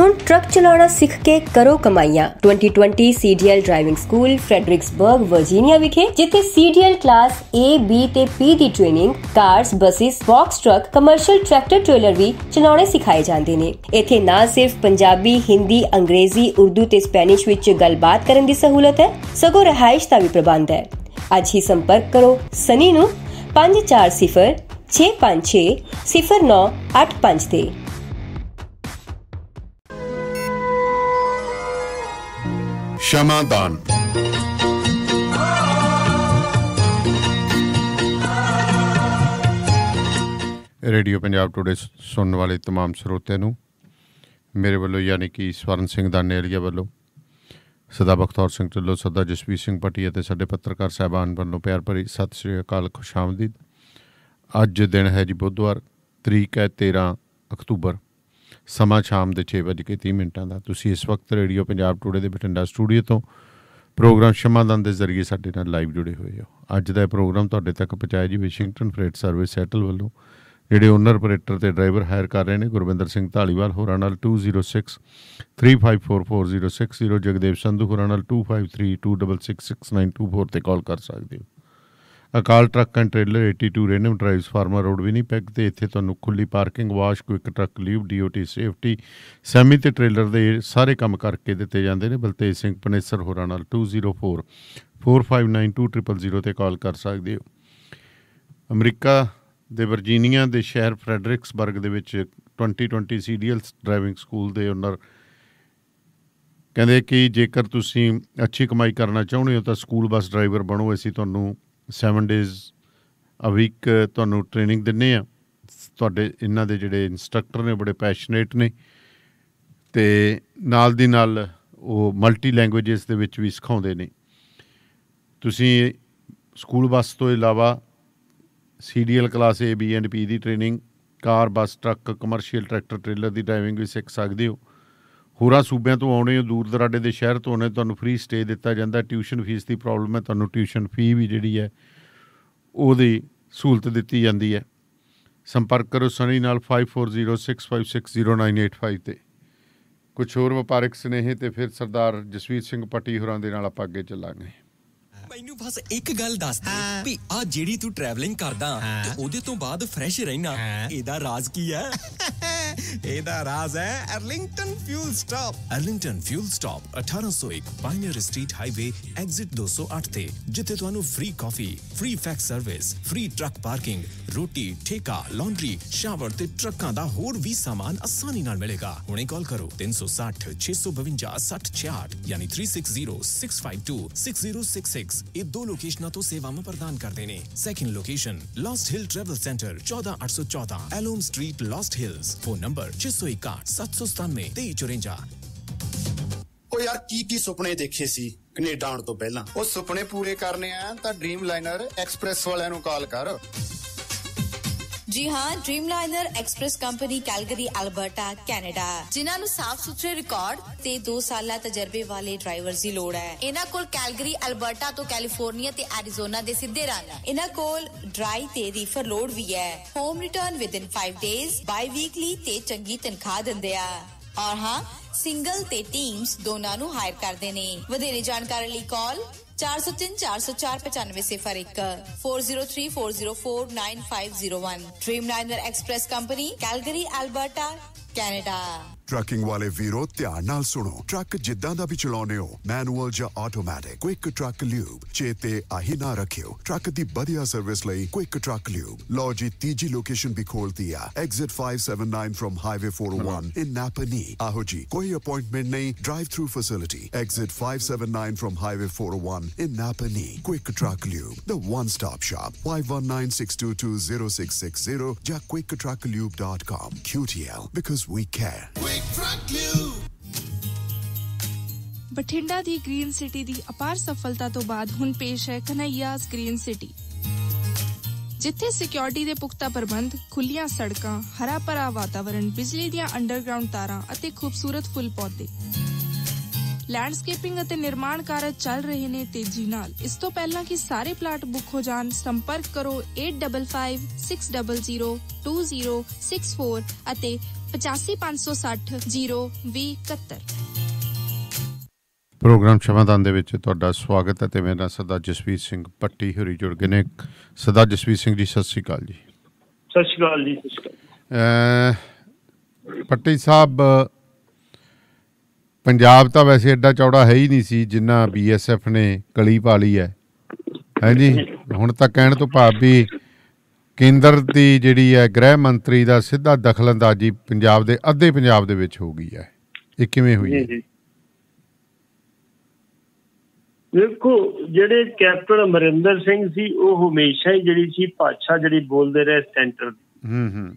ਹੁਣ ਟਰੱਕ ਚਲਾਉਣਾ ਸਿੱਖ ਕੇ ਕਰੋ ਕਮਾਈਆਂ। 2020 CDL driving school Fredericksburg Virginia ਵਿਖੇ ਜਿੱਥੇ CDL ਕਲਾਸ A, B ਤੇ P ਦੀ training cars, buses, box truck, commercial tractor trailer ਵੀ ਚਲਾਉਣੇ ਸਿਖਾਏ ਜਾਂਦੇ ਨੇ। ਇੱਥੇ ਨਾ ਸਿਰਫ ਪੰਜਾਬੀ, ਹਿੰਦੀ, ਅੰਗਰੇਜ਼ੀ, ਉਰਦੂ ਤੇ ਸਪੈਨਿਸ਼ ਵਿੱਚ ਗੱਲਬਾਤ ਕਰਨ ਦੀ ਸਹੂਲਤ ਹੈ ਸਗੋਂ ਰਹਾਇਸ਼ ਦਾ ਵੀ ਪ੍ਰਬੰਧ ਹੈ। ਅੱਜ ਹੀ ਸੰਪਰਕ ਕਰੋ ਸਨੀ ਨੂੰ 540 656 0985 ਤੇ। ਸ਼ਮਾਦਾਨ ਰੇਡੀਓ ਪੰਜਾਬ ਟੁਡੇ ਸੁਣਨ ਵਾਲੇ तमाम ਸਰੋਤਿਆਂ ਨੂੰ ਮੇਰੇ ਵੱਲੋਂ ਯਾਨੀ ਕਿ ਸਵਰਨ ਸਿੰਘ ਦਾਨੇਲੀਆ ਵੱਲੋਂ ਸਦਾ ਬਖਤੌਰ ਸਿੰਘ ਢਿੱਲੋਂ ਸਦਾ ਜਸਵੀਰ ਸਿੰਘ ਪਟੀ ਅਤੇ ਸਾਡੇ ਪੱਤਰਕਾਰ ਸਹਿਬਾਨ ਵੱਲੋਂ ਪਿਆਰ ਭਰੀ ਸਤਿ ਸ੍ਰੀ ਅਕਾਲ ਖੁਸ਼ਾਮਦੀਦ ਅੱਜ ਦਿਨ ਹੈ ਜੀ ਬੁੱਧਵਾਰ ਤਰੀਕ ਹੈ 13 ਅਕਤੂਬਰ ਸਮਾਂ ਸ਼ਾਮ ਦੇ 6:30 ਮਿੰਟਾਂ ਦਾ। ਤੁਸੀਂ ਇਸ ਵਕਤ ਰੇਡੀਓ ਪੰਜਾਬ ਟੂਡੇ ਦੇ ਬਠਿੰਡਾ ਸਟੂਡੀਓ ਤੋਂ ਪ੍ਰੋਗਰਾਮ ਸ਼ਮਾਦਾਨ ਦੇ ਜ਼ਰੀਏ ਸਾਡੇ ਨਾਲ ਲਾਈਵ ਜੁੜੇ ਹੋਏ ਹੋ। ਅੱਜ ਦਾ ਇਹ ਪ੍ਰੋਗਰਾਮ ਤੁਹਾਡੇ ਤੱਕ ਪਹੁੰਚਾਇਆ ਜੀ ਵਾਸ਼ਿੰਗਟਨ ਫਰੇਟ ਸਰਵਿਸ ਸੈਟਲ ਵੱਲੋਂ। ਜਿਹੜੇ ਓਨਰ, ਆਪਰੇਟਰ ਤੇ ਡਰਾਈਵਰ ਹਾਇਰ ਕਰ ਰਹੇ ਨੇ ਗੁਰਵਿੰਦਰ ਸਿੰਘ ਢਾਲੀਵਾਲ ਹੋਰਾਂ ਨਾਲ 206 354406 ਜਗਦੇਵ ਸੰਧੂ ਹੋਰਾਂ ਨਾਲ 2532666924 ਤੇ ਕਾਲ ਕਰ ਸਕਦੇ ਹੋ। ਅਕਾਲ ਟਰੱਕ ਐਂਡ ਟ੍ਰੇਲਰ 82 ਰੇਨਮ ਡਰਾਈਵਸ ਫਾਰਮਰ ਰੋਡ ਵੀ ਨਹੀਂ ਪੈਕ ਤੇ ਇੱਥੇ ਤੁਹਾਨੂੰ ਖੁੱਲੀ parking, wash, quick truck, leave DOT safety, semi ਤੇ ਟ੍ਰੇਲਰ ਦੇ ਸਾਰੇ ਕੰਮ ਕਰਕੇ ਦਿੱਤੇ ਜਾਂਦੇ ਨੇ। ਬਲਤੇਜ ਸਿੰਘ ਪਨੇਸਰ ਹੋਰਾਂ ਨਾਲ 204 459200 ਤੇ ਕਾਲ ਕਰ ਸਕਦੇ ਹੋ। ਅਮਰੀਕਾ ਦੇ ਵਰਜੀਨੀਆ ਦੇ ਸ਼ਹਿਰ ਫ੍ਰੈਡਰਿਕਸਬਰਗ ਦੇ ਵਿੱਚ 2020 ਸੀਡੀਐਲ ਡਰਾਈਵਿੰਗ ਸਕੂਲ ਦੇ ਓਨਰ ਕਹਿੰਦੇ ਕਿ ਜੇਕਰ ਤੁਸੀਂ ਅੱਛੀ ਕਮਾਈ ਕਰਨਾ ਚਾਹੁੰਦੇ ਹੋ ਤਾਂ ਸਕੂਲ ਬੱਸ ਡਰਾਈਵਰ ਬਣੋ, ਅਸੀਂ ਤੁਹਾਨੂੰ 7 ਡੇਜ਼ ਅ ਵੀਕ ਤੁਹਾਨੂੰ ਟ੍ਰੇਨਿੰਗ ਦਿੰਨੇ ਆ। ਤੁਹਾਡੇ, ਇਹਨਾਂ ਦੇ ਜਿਹੜੇ ਇਨਸਟ੍ਰਕਟਰ ਨੇ ਬੜੇ ਪੈਸ਼ਨੇਟ ਨੇ। ਤੇ ਨਾਲ ਦੀ ਨਾਲ ਉਹ ਮਲਟੀ ਲੈਂਗੁਏਜਸ ਦੇ ਵਿੱਚ ਵੀ ਸਿਖਾਉਂਦੇ ਨੇ। ਤੁਸੀਂ ਸਕੂਲ ਬੱਸ ਤੋਂ ਇਲਾਵਾ CDL class A B and P the training car bus truck commercial tractor trailer the driving ਵੀ ਸਿੱਖ ਸਕਦੇ ਹੋ। ਹੋਰਾਂ ਸੂਬਿਆਂ ਤੋਂ ਆਉਣੇ ਹੋ, ਦੂਰ ਦਰਾਡੇ ਦੇ ਸ਼ਹਿਰ ਤੋਂ ਆਉਣੇ ਤੁਹਾਨੂੰ ਫ੍ਰੀ ਸਟੇ ਦਿੱਤਾ ਜਾਂਦਾ ਟਿਊਸ਼ਨ ਫੀਸ ਦੀ ਪ੍ਰੋਬਲਮ ਹੈ, ਤੁਹਾਨੂੰ ਟਿਊਸ਼ਨ ਫੀ ਵੀ ਜਿਹੜੀ ਹੈ, ਉਹਦੀ ਸਹੂਲਤ ਦਿੱਤੀ ਜਾਂਦੀ ਹੈ। ਸੰਪਰਕ ਕਰੋ ਸਨੀ ਨਾਲ 5406560985 ਤੇ। ਕੁਝ ਹੋਰ ਵਪਾਰਕ ਸਨੇਹ ਤੇ ਫਿਰ ਸਰਦਾਰ ਜਸਵੀਰ ਸਿੰਘ ਪੱਟੀ ਹੋਰਾਂ ਦੇ ਨਾਲ ਆਪਾਂ ਅੱਗੇ ਚੱਲਾਂਗੇ। ਮੈਨੂੰ ਬਸ ਇੱਕ ਗੱਲ ਦੱਸ ਦੇ ਵੀ ਆ ਜਿਹੜੀ ਤੂੰ ਟਰੈਵਲਿੰਗ ਕਰਦਾ ਤੇ ਉਹਦੇ ਤੋਂ ਬਾਅਦ ਫਰੈਸ਼ ਰਹਿਣਾ ਇਹਦਾ ਰਾਜ਼ ਕੀ ਹੈ? ਇਹਦਾ ਰਾਜ਼ ਹੈ Arlington fuel stop Arlington fuel stop 1801 pioneer street highway exit 208 ਤੇ ਜਿੱਥੇ ਤੁਹਾਨੂੰ free coffee free fax service free truck parking ਰੋਟੀ ਠੇਕਾ ਲਾਂਡਰੀ ਸ਼ਾਵਰ ਤੇ ਟਰੱਕਾਂ ਦਾ ਹੋਰ ਵੀ ਸਾਮਾਨ ਆਸਾਨੀ ਨਾਲ ਮਿਲੇਗਾ। ਹੁਣੇ ਕਾਲ ਕਰੋ 360 652 6066 ਯਾਨੀ 3606526066 ਇਹ ਦੋ ਲੋਕੇਸ਼ਨਾਂ ਤੋਂ ਸੇਵਾਵਾਂ ਪ੍ਰਦਾਨ ਕਰਦੇ ਨੇ second location Lost Hill travel center 14814 ਐਲੋਮ street Lost Hills phone number 661 797 2354 ਉਹ ਯਾਰ ਕੀ ਕੀ ਸੁਪਨੇ ਦੇਖੇ ਸੀ ਕੈਨੇਡਾ ਆਉਣ ਤੋਂ ਪਹਿਲਾਂ ਉਹ ਸੁਪਨੇ ਪੂਰੇ ਕਰਨੇ ਆ ਤਾਂ ਡ੍ਰੀਮ ਲਾਈਨਰ ਐਕਸਪ੍ਰੈਸ ਵਾਲਿਆਂ ਨੂੰ ਕਾਲ ਕਰ ਜੀ ਹਾਂ Dreamliner Express company Calgary Alberta Canada ਜਿਨ੍ਹਾਂ ਨੂੰ ਸਾਫ਼ ਸੁਥਰੇ ਰਿਕਾਰਡ ਤੇ 2 ਸਾਲਾ ਤਜਰਬੇ ਵਾਲੇ ਡਰਾਈਵਰ ਦੀ ਲੋੜ ਹੈ। ਇਹਨਾਂ ਕੋਲ ਕੈਲਗਰੀ ਅਲਬਰਟਾ ਤੋਂ ਕੈਲੀਫੋਰਨੀਆ ਤੇ ਐਰੀਜ਼ੋਨਾ ਦੇ ਸਿੱਧੇ ਰਨ ਇਹਨਾਂ ਕੋਲ ਡਰਾਈ ਤੇ ਰੀਫਰ ਲੋਡ ਵੀ ਹੈ। Home return within 5 days bi weekly ਤੇ ਚੰਗੀ ਤਨਖਾਹ ਦਿੰਦੇ ਆ। ਔਰ ਹਾਂ ਸਿੰਗਲ ਤੇ ਟੀਮਸ ਦੋਨਾਂ ਨੂੰ ਹਾਇਰ ਕਰਦੇ ਨੇ। ਵਧੇਰੇ ਜਾਣਕਾਰੀ ਲਈ ਕਾਲ 403 404 95 ਸਿਫਰ 1 403 404 9501 Dreamliner Express company Calgary Alberta Canada trucking ਵਾਲੇ ਵੀਰੋ ਧਿਆਨ ਨਾਲ ਸੁਣੋ ਟਰੱਕ ਜਿੱਦਾਂ ਦਾ ਵੀ ਚਲਾਉਨੇ ਹੋ ਮੈਨੂਅਲ ਜਾਂ ਆਟੋਮੈਟਿਕ ਕੁਇਕ ਟਰੱਕ ਲਿਊਬ ਚੇਤੇ ਆਹੀ ਨਾ ਰੱਖਿਓ ਟਰੱਕ ਦੀ ਵਧੀਆ ਸਰਵਿਸ ਲਈ ਕੁਇਕ ਟਰੱਕ ਲਿਊਬ ਲੋ ਜੀ ਤੀਜੀ ਲੋਕੇਸ਼ਨ ਵੀ ਖੋਲਤੀ ਆ exit 579 from highway 401 in Napanee ਆਹੋ ਜੀ ਕੋਈ ਅਪਾਇੰਟਮੈਂਟ ਨਹੀਂ drive through facility exit 579 from highway 401 in Napanee. Quick Truck Lube, the one-stop shop. 519-622-0660 ਜਾਂ quicktrucklube.com. QTL, because we care. Bathinda the green city ਦੀ ਅਪਾਰ ਸਫਲਤਾ ਤੋਂ ਬਾਅਦ ਹੁਣ ਪੇਸ਼ ਹੈ ਕਨਈਆਸ ਗ੍ਰੀਨ ਸਿਟੀ। ਜਿੱਥੇ ਸਿਕਿਉਰਿਟੀ ਦੇ ਪੁਖਤਾ ਪ੍ਰਬੰਧ ਖੁੱਲੀਆਂ ਸੜਕਾਂ ਹਰਾ ਭਰਾ ਵਾਤਾਵਰਣ, ਬਿਜਲੀ ਦੀਆਂ ਅੰਡਰਗਰਾਉਂਡ ਤਾਰਾਂ ਅਤੇ ਖੂਬਸੂਰਤ ਫੁੱਲ ਪੌਦੇ। ਲੈਂਡਸਕੇਪਿੰਗ ਅਤੇ ਨਿਰਮਾਣ ਕਾਰਜ ਚੱਲ ਰਹੇ ਨੇ ਤੇਜ਼ੀ ਨਾਲ। ਇਸ ਤੋਂ ਪਹਿਲਾਂ ਕਿ ਸਾਰੇ ਪਲਾਟ ਬੁੱਕ ਹੋ ਜਾਣ, ਸੰਪਰਕ ਕਰੋ 8556002064 ਅਤੇ 85560 02071 ਪ੍ਰੋਗਰਾਮ ਸ਼ਮਾਦਾਨ ਦੇ ਵਿੱਚ ਤੁਹਾਡਾ ਸਵਾਗਤ ਹੈ ਤੇ ਮੇਰਾ ਸਰਦਾਰ ਜਸਵੀਰ ਸਿੰਘ ਪੱਟੀ ਹੋਰੀ ਜੁੜ ਗਏ ਨੇ। ਸਰਦਾਰ ਜਸਵੀਰ ਸਿੰਘ ਜੀ ਸਤਿ ਸ਼੍ਰੀ ਅਕਾਲ ਜੀ। ਸਤਿ ਸ਼੍ਰੀ ਅਕਾਲ ਜੀ ਸਤਿ ਸ਼੍ਰੀ ਅਕਾਲ। ਪੱਟੀ ਸਾਹਿਬ ਪੰਜਾਬ ਤਾਂ ਵੈਸੇ ਐਡਾ ਚੌੜਾ ਹੈ ਹੀ ਨਹੀਂ ਸੀ ਜਿੰਨਾ ਬੀਐਸਐਫ ਨੇ ਕਲੀ ਪਾ ਲਈ ਹੈ ਹਾਂਜੀ ਹੁਣ ਤਾਂ ਕਹਿਣ ਤੋਂ ਭਾਵ ਵੀ ਕੇਂਦਰ ਦੀ ਜਿਹੜੀ ਹੈ ਗ੍ਰਹਿ ਮੰਤਰੀ ਦਾ ਸਿੱਧਾ ਦਖਲਅੰਦਾਜ਼ੀ ਪੰਜਾਬ ਦੇ ਅੱਧੇ ਪੰਜਾਬ ਦੇ ਵਿੱਚ ਹੋ ਗਈ ਹੈ। ਇਹ ਕਿਵੇਂ ਹੋਈ ਜੀ ਹੈ ਵੇਖੋ ਜਿਹੜੇ ਕੈਪਟਨ ਅਮਰਿੰਦਰ ਸਿੰਘ ਸੀ ਉਹ ਹਮੇਸ਼ਾ ਹੀ ਜਿਹੜੀ ਸੀ ਭਾਸ਼ਾ ਜਿਹੜੀ ਬੋਲਦੇ ਰਹੇ ਸੈਂਟਰ ਹੂੰ ਹੂੰ।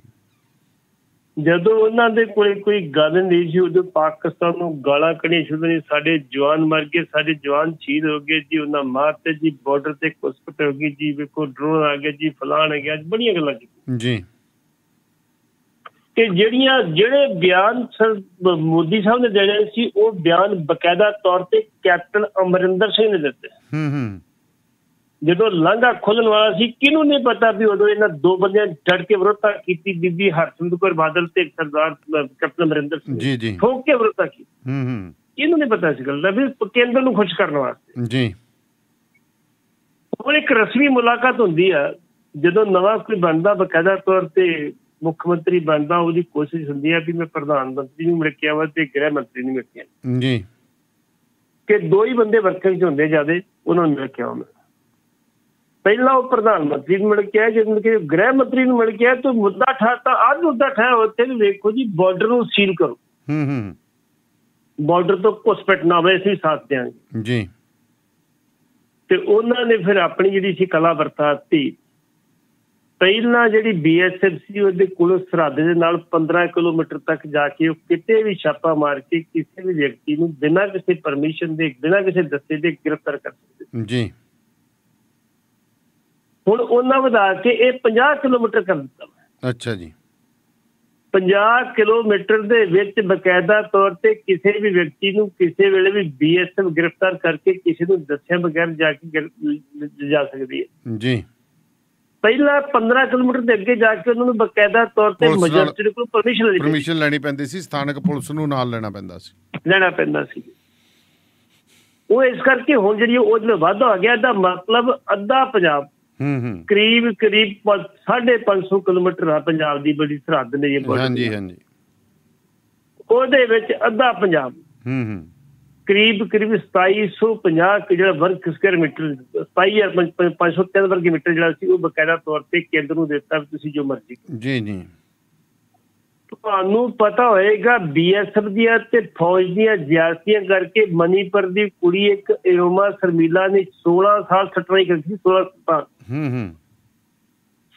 ਜਦੋਂ ਉਹਨਾਂ ਦੇ ਕੋਲੇ ਕੋਈ ਗੱਲ ਨਹੀਂ ਸੀ ਉਦੋਂ ਪਾਕਿਸਤਾਨ ਨੂੰ ਗਾਲਾਂ ਕੱਢੀਆਂ ਸ਼ੁਰੂ ਨੇ ਸਾਡੇ ਜਵਾਨ ਮਰ ਗਏ ਸਾਡੇ ਜਵਾਨ ਸ਼ਹੀਦ ਹੋ ਗਏ ਜੀ ਉਹਨਾਂ ਮਾਰਤੇ ਜੀ ਬਾਰਡਰ ਤੇ ਕੁਸਕਟ ਹੋ ਗਈ ਜੀ ਵੇਖੋ ਡਰੋਨ ਆ ਗਿਆ ਜੀ ਫਲਾਣ ਆ ਗਿਆ ਬੜੀਆਂ ਗੱਲਾਂ ਕੀ ਜੀ। ਕਿ ਜਿਹੜੀਆਂ ਜਿਹੜੇ ਬਿਆਨ ਮੋਦੀ ਸਾਹਿਬ ਨੇ ਦੇਣੇ ਸੀ ਉਹ ਬਿਆਨ ਬਕਾਇਦਾ ਤੌਰ ਤੇ ਕੈਪਟਨ ਅਮਰਿੰਦਰ ਸਿੰਘ ਨੇ ਦਿੱਤੇ। ਹੂੰ ਹੂੰ। ਜਦੋਂ ਲਾਂਘਾ ਖੋਲਣ ਵਾਲਾ ਸੀ ਕਿਹਨੂੰ ਨਹੀਂ ਪਤਾ ਵੀ ਉਦੋਂ ਇਹਨਾਂ ਦੋ ਬੰਦਿਆਂ ਡਟ ਕੇ ਵਿਰੋਧਤਾ ਕੀਤੀ ਬੀਬੀ ਹਰਸਿੰਦਰ ਕੌਰ ਬਾਦਲ ਤੇ ਸਰਦਾਰ ਕੈਪਟਨ ਅਮਰਿੰਦਰ ਸਿੰਘ। ਜੀ ਜੀ। ਠੋਕ ਕੇ ਵਿਰੋਧਤਾ ਕੀਤੀ। ਹੂੰ ਹੂੰ। ਇਹਨੂੰ ਨਹੀਂ ਪਤਾ ਇਸ ਗੱਲ ਦਾ ਵੀ ਕੇਂਦਰ ਨੂੰ ਖੁਸ਼ ਕਰਨ ਵਾਸਤੇ। ਜੀ। ਹੁਣ ਇੱਕ ਰਸਮੀ ਮੁਲਾਕਾਤ ਹੁੰਦੀ ਆ ਜਦੋਂ ਨਵਾਂ ਕੋਈ ਬਣਦਾ ਬਕਾਇਦਾ ਤੌਰ ਤੇ ਮੁੱਖ ਮੰਤਰੀ ਬਣਦਾ ਉਹਦੀ ਕੋਸ਼ਿਸ਼ ਹੁੰਦੀ ਆ ਵੀ ਮੈਂ ਪ੍ਰਧਾਨ ਮੰਤਰੀ ਨੂੰ ਮਿਲ ਕੇ ਆਵਾਂ ਤੇ ਗ੍ਰਹਿ ਮੰਤਰੀ ਨੂੰ ਮਿਲ ਕੇ ਜੀ। ਕਿ ਦੋ ਹੀ ਬੰਦੇ ਵਰਕਰ ਚ ਹੁੰਦੇ ਜਿਆਦੇ ਉਹਨਾਂ ਨੂੰ ਮਿਲ ਕੇ ਆਵਾਂ ਮੈਂ। ਪਹਿਲਾਂ ਉਹ ਪ੍ਰਧਾਨ ਮੰਤਰੀ ਨੂੰ ਮਿਲ ਕੇ ਆਇਆ ਜਦੋਂ ਕਿ ਗ੍ਰਹਿ ਮੰਤਰੀ ਨੂੰ ਮਿਲ ਕੇ ਆਇਆ ਤਾਂ ਮੁੱਦਾ ਠਾਤਾ ਅੱਜ ਮੁੱਦਾ ਠਾਇਆ ਉੱਥੇ ਵੀ ਵੇਖੋ ਜੀ ਬਾਰਡਰ ਨੂੰ ਸੀਲ ਕਰੋ। ਹੂੰ ਹੂੰ। ਬਾਰਡਰ ਤੋਂ ਘੁਸਪੈਠ ਨਾ ਹੋਵੇ ਅਸੀਂ ਸਾਥ ਦਿਆਂਗੇ। ਜੀ। ਤੇ ਉਹਨਾਂ ਨੇ ਫਿਰ ਆਪਣੀ ਜਿਹੜੀ ਸੀ ਕਲਾ ਵਰਤਾਤੀ ਪਹਿਲਾਂ ਜਿਹੜੀ ਬੀਐਸਐਫ ਸੀ ਉਹਦੇ ਕੋਲੋਂ ਸਰਹੱਦ ਦੇ ਨਾਲ 15 ਕਿਲੋਮੀਟਰ ਤੱਕ ਜਾ ਕੇ ਉਹ ਕਿਤੇ ਵੀ ਛਾਪਾ ਮਾਰ ਕੇ ਕਿਸੇ ਵੀ ਵਿਅਕਤੀ ਨੂੰ ਬਿਨਾਂ ਕਿਸੇ ਪਰਮਿਸ਼ਨ ਦੇ ਬਿਨਾਂ ਕਿਸੇ ਦੱਸੇ ਦੇ ਗ੍ਰਿਫਤਾਰ ਕਰ ਸਕਦੇ ਜੀ। ਹੁਣ ਉਹਨਾਂ ਵਧਾ ਕੇ ਇਹ 50 ਕਿਲੋਮੀਟਰ ਕਰ ਦਿੱਤਾ ਅੱਛਾ ਜੀ। 50 ਕਿਲੋਮੀਟਰ ਦੇ ਵਿੱਚ ਬਕਾਇਦਾ ਤੌਰ ਤੇ ਕਿਸੇ ਵੀ ਵਿਅਕਤੀ ਨੂੰ ਕਿਸੇ ਵੇਲੇ ਵੀ ਬੀਐਸਐਫ ਗ੍ਰਿਫਤਾਰ ਕਰਕੇ ਕਿਸੇ ਨੂੰ ਦੱਸਿਆ ਬਗੈਰ ਜਾ ਕੇ ਜਾ ਸਕਦੀ ਹੈ। ਜੀ। ਪਹਿਲਾਂ 15 ਕਿਲੋਮੀਟਰ ਦੇ ਅੱਗੇ ਜਾ ਕੇ ਉਹਨਾਂ ਨੂੰ ਬਕਾਇਦਾ ਤੌਰ ਤੇ ਮੈਜਿਸਟਰੇਟ ਕੋਲ ਪਰਮਿਸ਼ਨ ਲੈਣੀ ਪੈਂਦੀ ਪਰਮਿਸ਼ਨ ਲੈਣੀ ਪੈਂਦੀ ਸੀ ਸਥਾਨਕ ਪੁਲਿਸ ਨੂੰ ਨਾਲ ਲੈਣਾ ਪੈਂਦਾ ਸੀ। ਲੈਣਾ ਪੈਂਦਾ ਸੀ। ਉਹ ਇਸ ਕਰਕੇ ਹੁਣ ਜਿਹੜੀ ਉਹ ਜਿਹੜਾ ਵਾਧਾ ਹੋ ਗਿਆ ਇਹਦਾ ਮਤਲਬ ਅੱਧਾ ਪੰਜਾਬ ਹੂੰ ਕਰੀਬ ਕਰੀਬ 550 ਕਿਲੋਮੀਟਰ ਆ ਪੰਜਾਬ ਦੀ ਬੜੀ ਸਰਹੱਦ ਨੇ ਇਹ ਹਾਂਜੀ। ਹਾਂਜੀ। ਉਹਦੇ ਵਿੱਚ ਅੱਧਾ ਪੰਜਾਬ। ਹੂੰ ਹੂੰ। ਕਰੀਬ ਕਰੀਬ 2750 ਕਿ ਜਿਹੜਾ ਵਰਗ ਸਕੁਅਰ ਮੀਟਰ 27503 ਵਰਗ ਮੀਟਰ ਜਿਹੜਾ ਸੀ ਉਹ ਬਕਾਇਦਾ ਤੌਰ ਤੇ ਕੇਂਦਰ ਨੂੰ ਦਿੱਤਾ ਤੁਸੀਂ ਜੋ ਮਰਜ਼ੀ। ਜੀ ਜੀ। ਤੁਹਾਨੂੰ ਪਤਾ ਹੋਏਗਾ ਬੀਐਸਐਫ ਦੀਆਂ ਤੇ ਫੌਜ ਦੀਆਂ ਜ਼ਿਆਦਤੀਆਂ ਕਰਕੇ ਮਨੀਪੁਰ ਦੀ ਕੁੜੀ ਇੱਕ ਇਰੋਮਾ ਸ਼ਰਮੀਲਾ ਨੇ 16 ਸਾਲ ਸਟਰਾਈ ਕੀਤੀ ਸੀ 16 ਸਾਲ ਹੂੰ ਹੂੰ।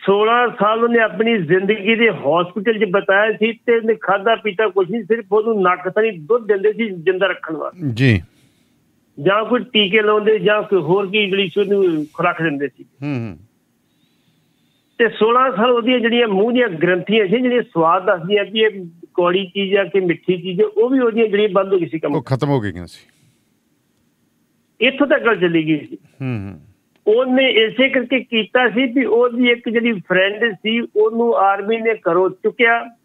16 ਸਾਲ ਉਹਨੇ ਆਪਣੀ ਜ਼ਿੰਦਗੀ ਦੇ ਹਸਪੀਟਲ 'ਚ ਬਤਾਇਆ ਸੀ ਤੇ ਉਹਨੇ ਖਾਦਾ ਪੀਤਾ ਕੁਝ ਨਹੀਂ ਸਿਰਫ ਉਹਨੂੰ ਨੱਕ ਥਣੀ ਦੁੱਧ ਦਿੰਦੇ ਸੀ ਜਿੰਦਾ ਰੱਖਣ ਵਾਸਤੇ। ਜੀ। ਜਾਂ ਕੋਈ ਟੀਕੇ ਲਾਉਂਦੇ ਜਾਂ ਕੋਈ ਹੋਰ ਕੀ ਜਿਹੜੀ ਉਹਨੂੰ ਖੁਰਾਕ ਦਿੰਦੇ ਸੀ। ਹੂੰ ਹੂੰ। ਤੇ 16 ਸਾਲ ਉਹਦੀਆਂ ਜਿਹੜੀਆਂ ਮੂੰਹ ਦੀਆਂ ਗ੍ਰੰਥੀਆਂ ਸੀ ਜਿਹੜੀਆਂ ਸਵਾਦ ਦੱਸਦੀਆਂ ਕਿ ਇਹ ਕੌੜੀ ਚੀਜ਼ ਆ ਕਿ ਮਿੱਠੀ ਚੀਜ਼ ਆ ਉਹ ਵੀ ਉਹਦੀਆਂ ਜਿਹੜੀਆਂ ਬੰਦ ਹੋ ਗਈ ਸੀ ਕੰਮ। ਉਹ ਖਤਮ ਹੋ ਗਈਆਂ ਸੀ। ਇੱਥੋਂ ਤੱਕ ਗੱਲ ਚੱਲੀ ਗਈ ਸੀ। ਹੂੰ ਹੂੰ। ਉਹਨੇ ਇਸੇ ਕਰਕੇ ਕੀਤਾ ਸੀ ਵੀ ਉਹਦੀ ਇੱਕ ਜਿਹੜੀ ਫਰੈਂਡ ਸੀ ਉਹਨੂੰ ਆਰਮੀ ਨੇ ਕਰੋ ਚੁੱਕਿਆ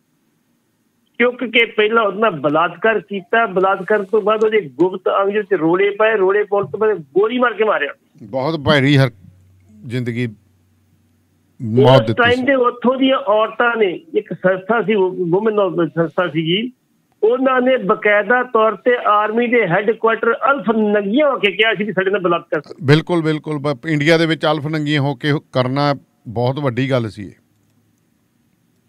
ਚੁੱਕ ਕੇ ਪਹਿਲਾਂ ਉਹਦੇ ਨਾਲ ਬਲਾਤਕਾਰ ਕੀਤਾ। ਬਲਾਤਕਾਰ ਤੋਂ ਬਾਅਦ ਉਹਦੇ ਗੁਪਤ ਅੰਗ ਵਿੱਚ ਰੋੜੇ ਪਏ ਰੋੜੇ ਪਾਉਣ ਤੋਂ ਬਾਅਦ ਗੋਲੀ ਮਾਰ ਕੇ ਮਾਰਿਆ। ਬਹੁਤ ਭੈੜੀ ਹਰ ਜ਼ਿੰਦਗੀ ਮੌਤ ਦਿੱਤੀ ਟਾਈਮ ਸੀ। ਦੇ ਉੱਥੋਂ ਦੀਆਂ ਔਰਤਾਂ ਨੇ ਇੱਕ ਸੰਸਥਾ ਸੀ ਵੂਮਨ ਸੰਸਥਾ ਸੀਗੀ ਉਹਨਾਂ ਨੇ ਬਕਾਇਦਾ ਤੌਰ ਤੇ ਆਰਮੀ ਦੇ ਹੈੱਡਕੁਆਟਰ ਅਲਫ ਨੰਗੀਆਂ ਹੋ ਕੇ ਕਿਹਾ ਸੀ ਵੀ ਸਾਡੇ ਨਾਲ ਬਲਾਤਕਾਰ ਕਰੋ। ਬਿਲਕੁਲ ਬਿਲਕੁਲ ਇੰਡੀਆ ਦੇ ਵਿੱਚ ਅਲਫ ਨੰਗੀਆਂ ਹੋ ਕੇ ਕਰਨਾ ਬਹੁਤ ਵੱਡੀ ਗੱਲ ਸੀ ਇਹ।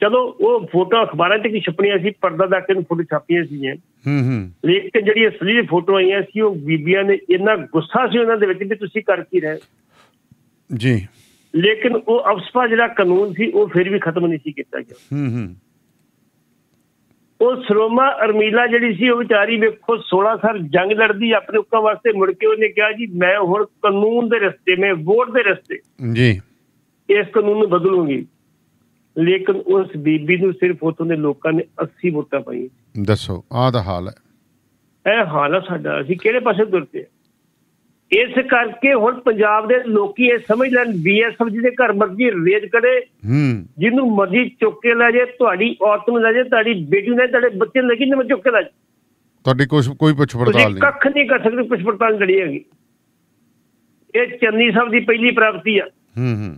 ਚਲੋ ਉਹ ਫੋਟੋ ਅਖਬਾਰਾਂ ਤੇ ਕੀ ਛਪਣੀਆਂ ਸੀ ਪਰਦਾ ਦਾ ਕੇ ਫੋਟੋ ਛਾਪੀਆਂ ਸੀਗੀਆਂ। ਹੂੰ ਹੂੰ। ਲੇਕਿਨ ਜਿਹੜੀ ਅਸਲੀ ਫੋਟੋ ਆਈਆਂ ਸੀ ਉਹ ਬੀਬੀਆਂ ਨੇ ਇੰਨਾ ਗੁੱਸਾ ਸੀ ਉਹਨਾਂ ਦੇ ਵਿੱਚ ਵੀ ਤੁਸੀਂ ਕਰ ਕੀ ਰਹੇ ਜੀ। ਲੇਕਿਨ ਉਹ ਅਫਸਪਾ ਜਿਹੜਾ ਕਾਨੂੰਨ ਸੀ ਉਹ ਫਿਰ ਵੀ ਖਤਮ ਨਹੀਂ ਸੀ ਕੀਤਾ ਗਿਆ। ਹੂੰ ਹੂੰ। ਉਹ ਸਰੋਮਾ ਅਰਮੀਲਾ ਜਿਹੜੀ ਸੀ ਉਹ ਵਿਚਾਰੀ ਵੇਖੋ 16 ਸਾਲ ਜੰਗ ਲੜਦੀ ਆਪਣੇ ਹੁਕਮ ਵਾਸਤੇ ਮੁੜ ਕੇ ਉਹਨੇ ਕਿਹਾ ਜੀ ਮੈਂ ਹੁਣ ਕਾਨੂੰਨ ਦੇ ਰਸਤੇ ਮੈਂ ਵੋਟ ਦੇ ਰਸਤੇ ਜੀ। ਇਸ ਕਾਨੂੰਨ ਨੂੰ ਬਦਲੂੰਗੀ। ਲੇਕਿਨ ਉਸ ਬੀਬੀ ਨੂੰ ਸਿਰਫ ਉਥੋਂ ਦੇ ਲੋਕਾਂ ਨੇ 80 ਵੋਟਾਂ ਪਾਈਆਂ। ਦੱਸੋ ਆਹ ਦਾ ਹਾਲ ਹੈ। ਇਹ ਹਾਲ ਆ ਸਾਡਾ ਅਸੀਂ ਕਿਹੜੇ ਪਾਸੇ ਤੁਰਦੇ ਆ? ਇਸ ਕਰਕੇ ਹੁਣ ਪੰਜਾਬ ਦੇ ਲੋਕੀ ਇਹ ਸਮਝ ਲੈਣ ਬੀਐਸਐਫ ਜਿਹਦੇ ਘਰ ਮਰਜ਼ੀ ਰੇਜ ਕਰੇ ਹੂੰ। ਜਿਹਨੂੰ ਮਰਜ਼ੀ ਚੁੱਕ ਕੇ ਲੈ ਜੇ ਤੁਹਾਡੀ ਔਰਤ ਨੂੰ ਲੈ ਜੇ ਤੁਹਾਡੀ ਬੇਟੀ ਨੂੰ ਲੈ ਜਾਏ, ਤੁਹਾਡੇ ਬੱਚੇ ਨੂੰ ਲੈ ਕੇ ਜਿਵੇਂ ਚੁੱਕ ਕੇ ਲੈ ਜਾਏ। ਤੁਹਾਡੀ ਕੁਛ ਕੋਈ ਪੁੱਛ ਪੜਤਾਲ ਨਹੀਂ। ਕੱਖ ਨਹੀਂ ਕਰ ਸਕਦੇ ਕੁਝ ਪੜਤਾਲ ਕਰੀ ਹੈਗੀ। ਇਹ ਚੰਨੀ ਸਾਹਿਬ ਦੀ ਪਹਿਲੀ ਪ੍ਰਾਪਤੀ ਆ। ਹੂੰ ਹੂੰ।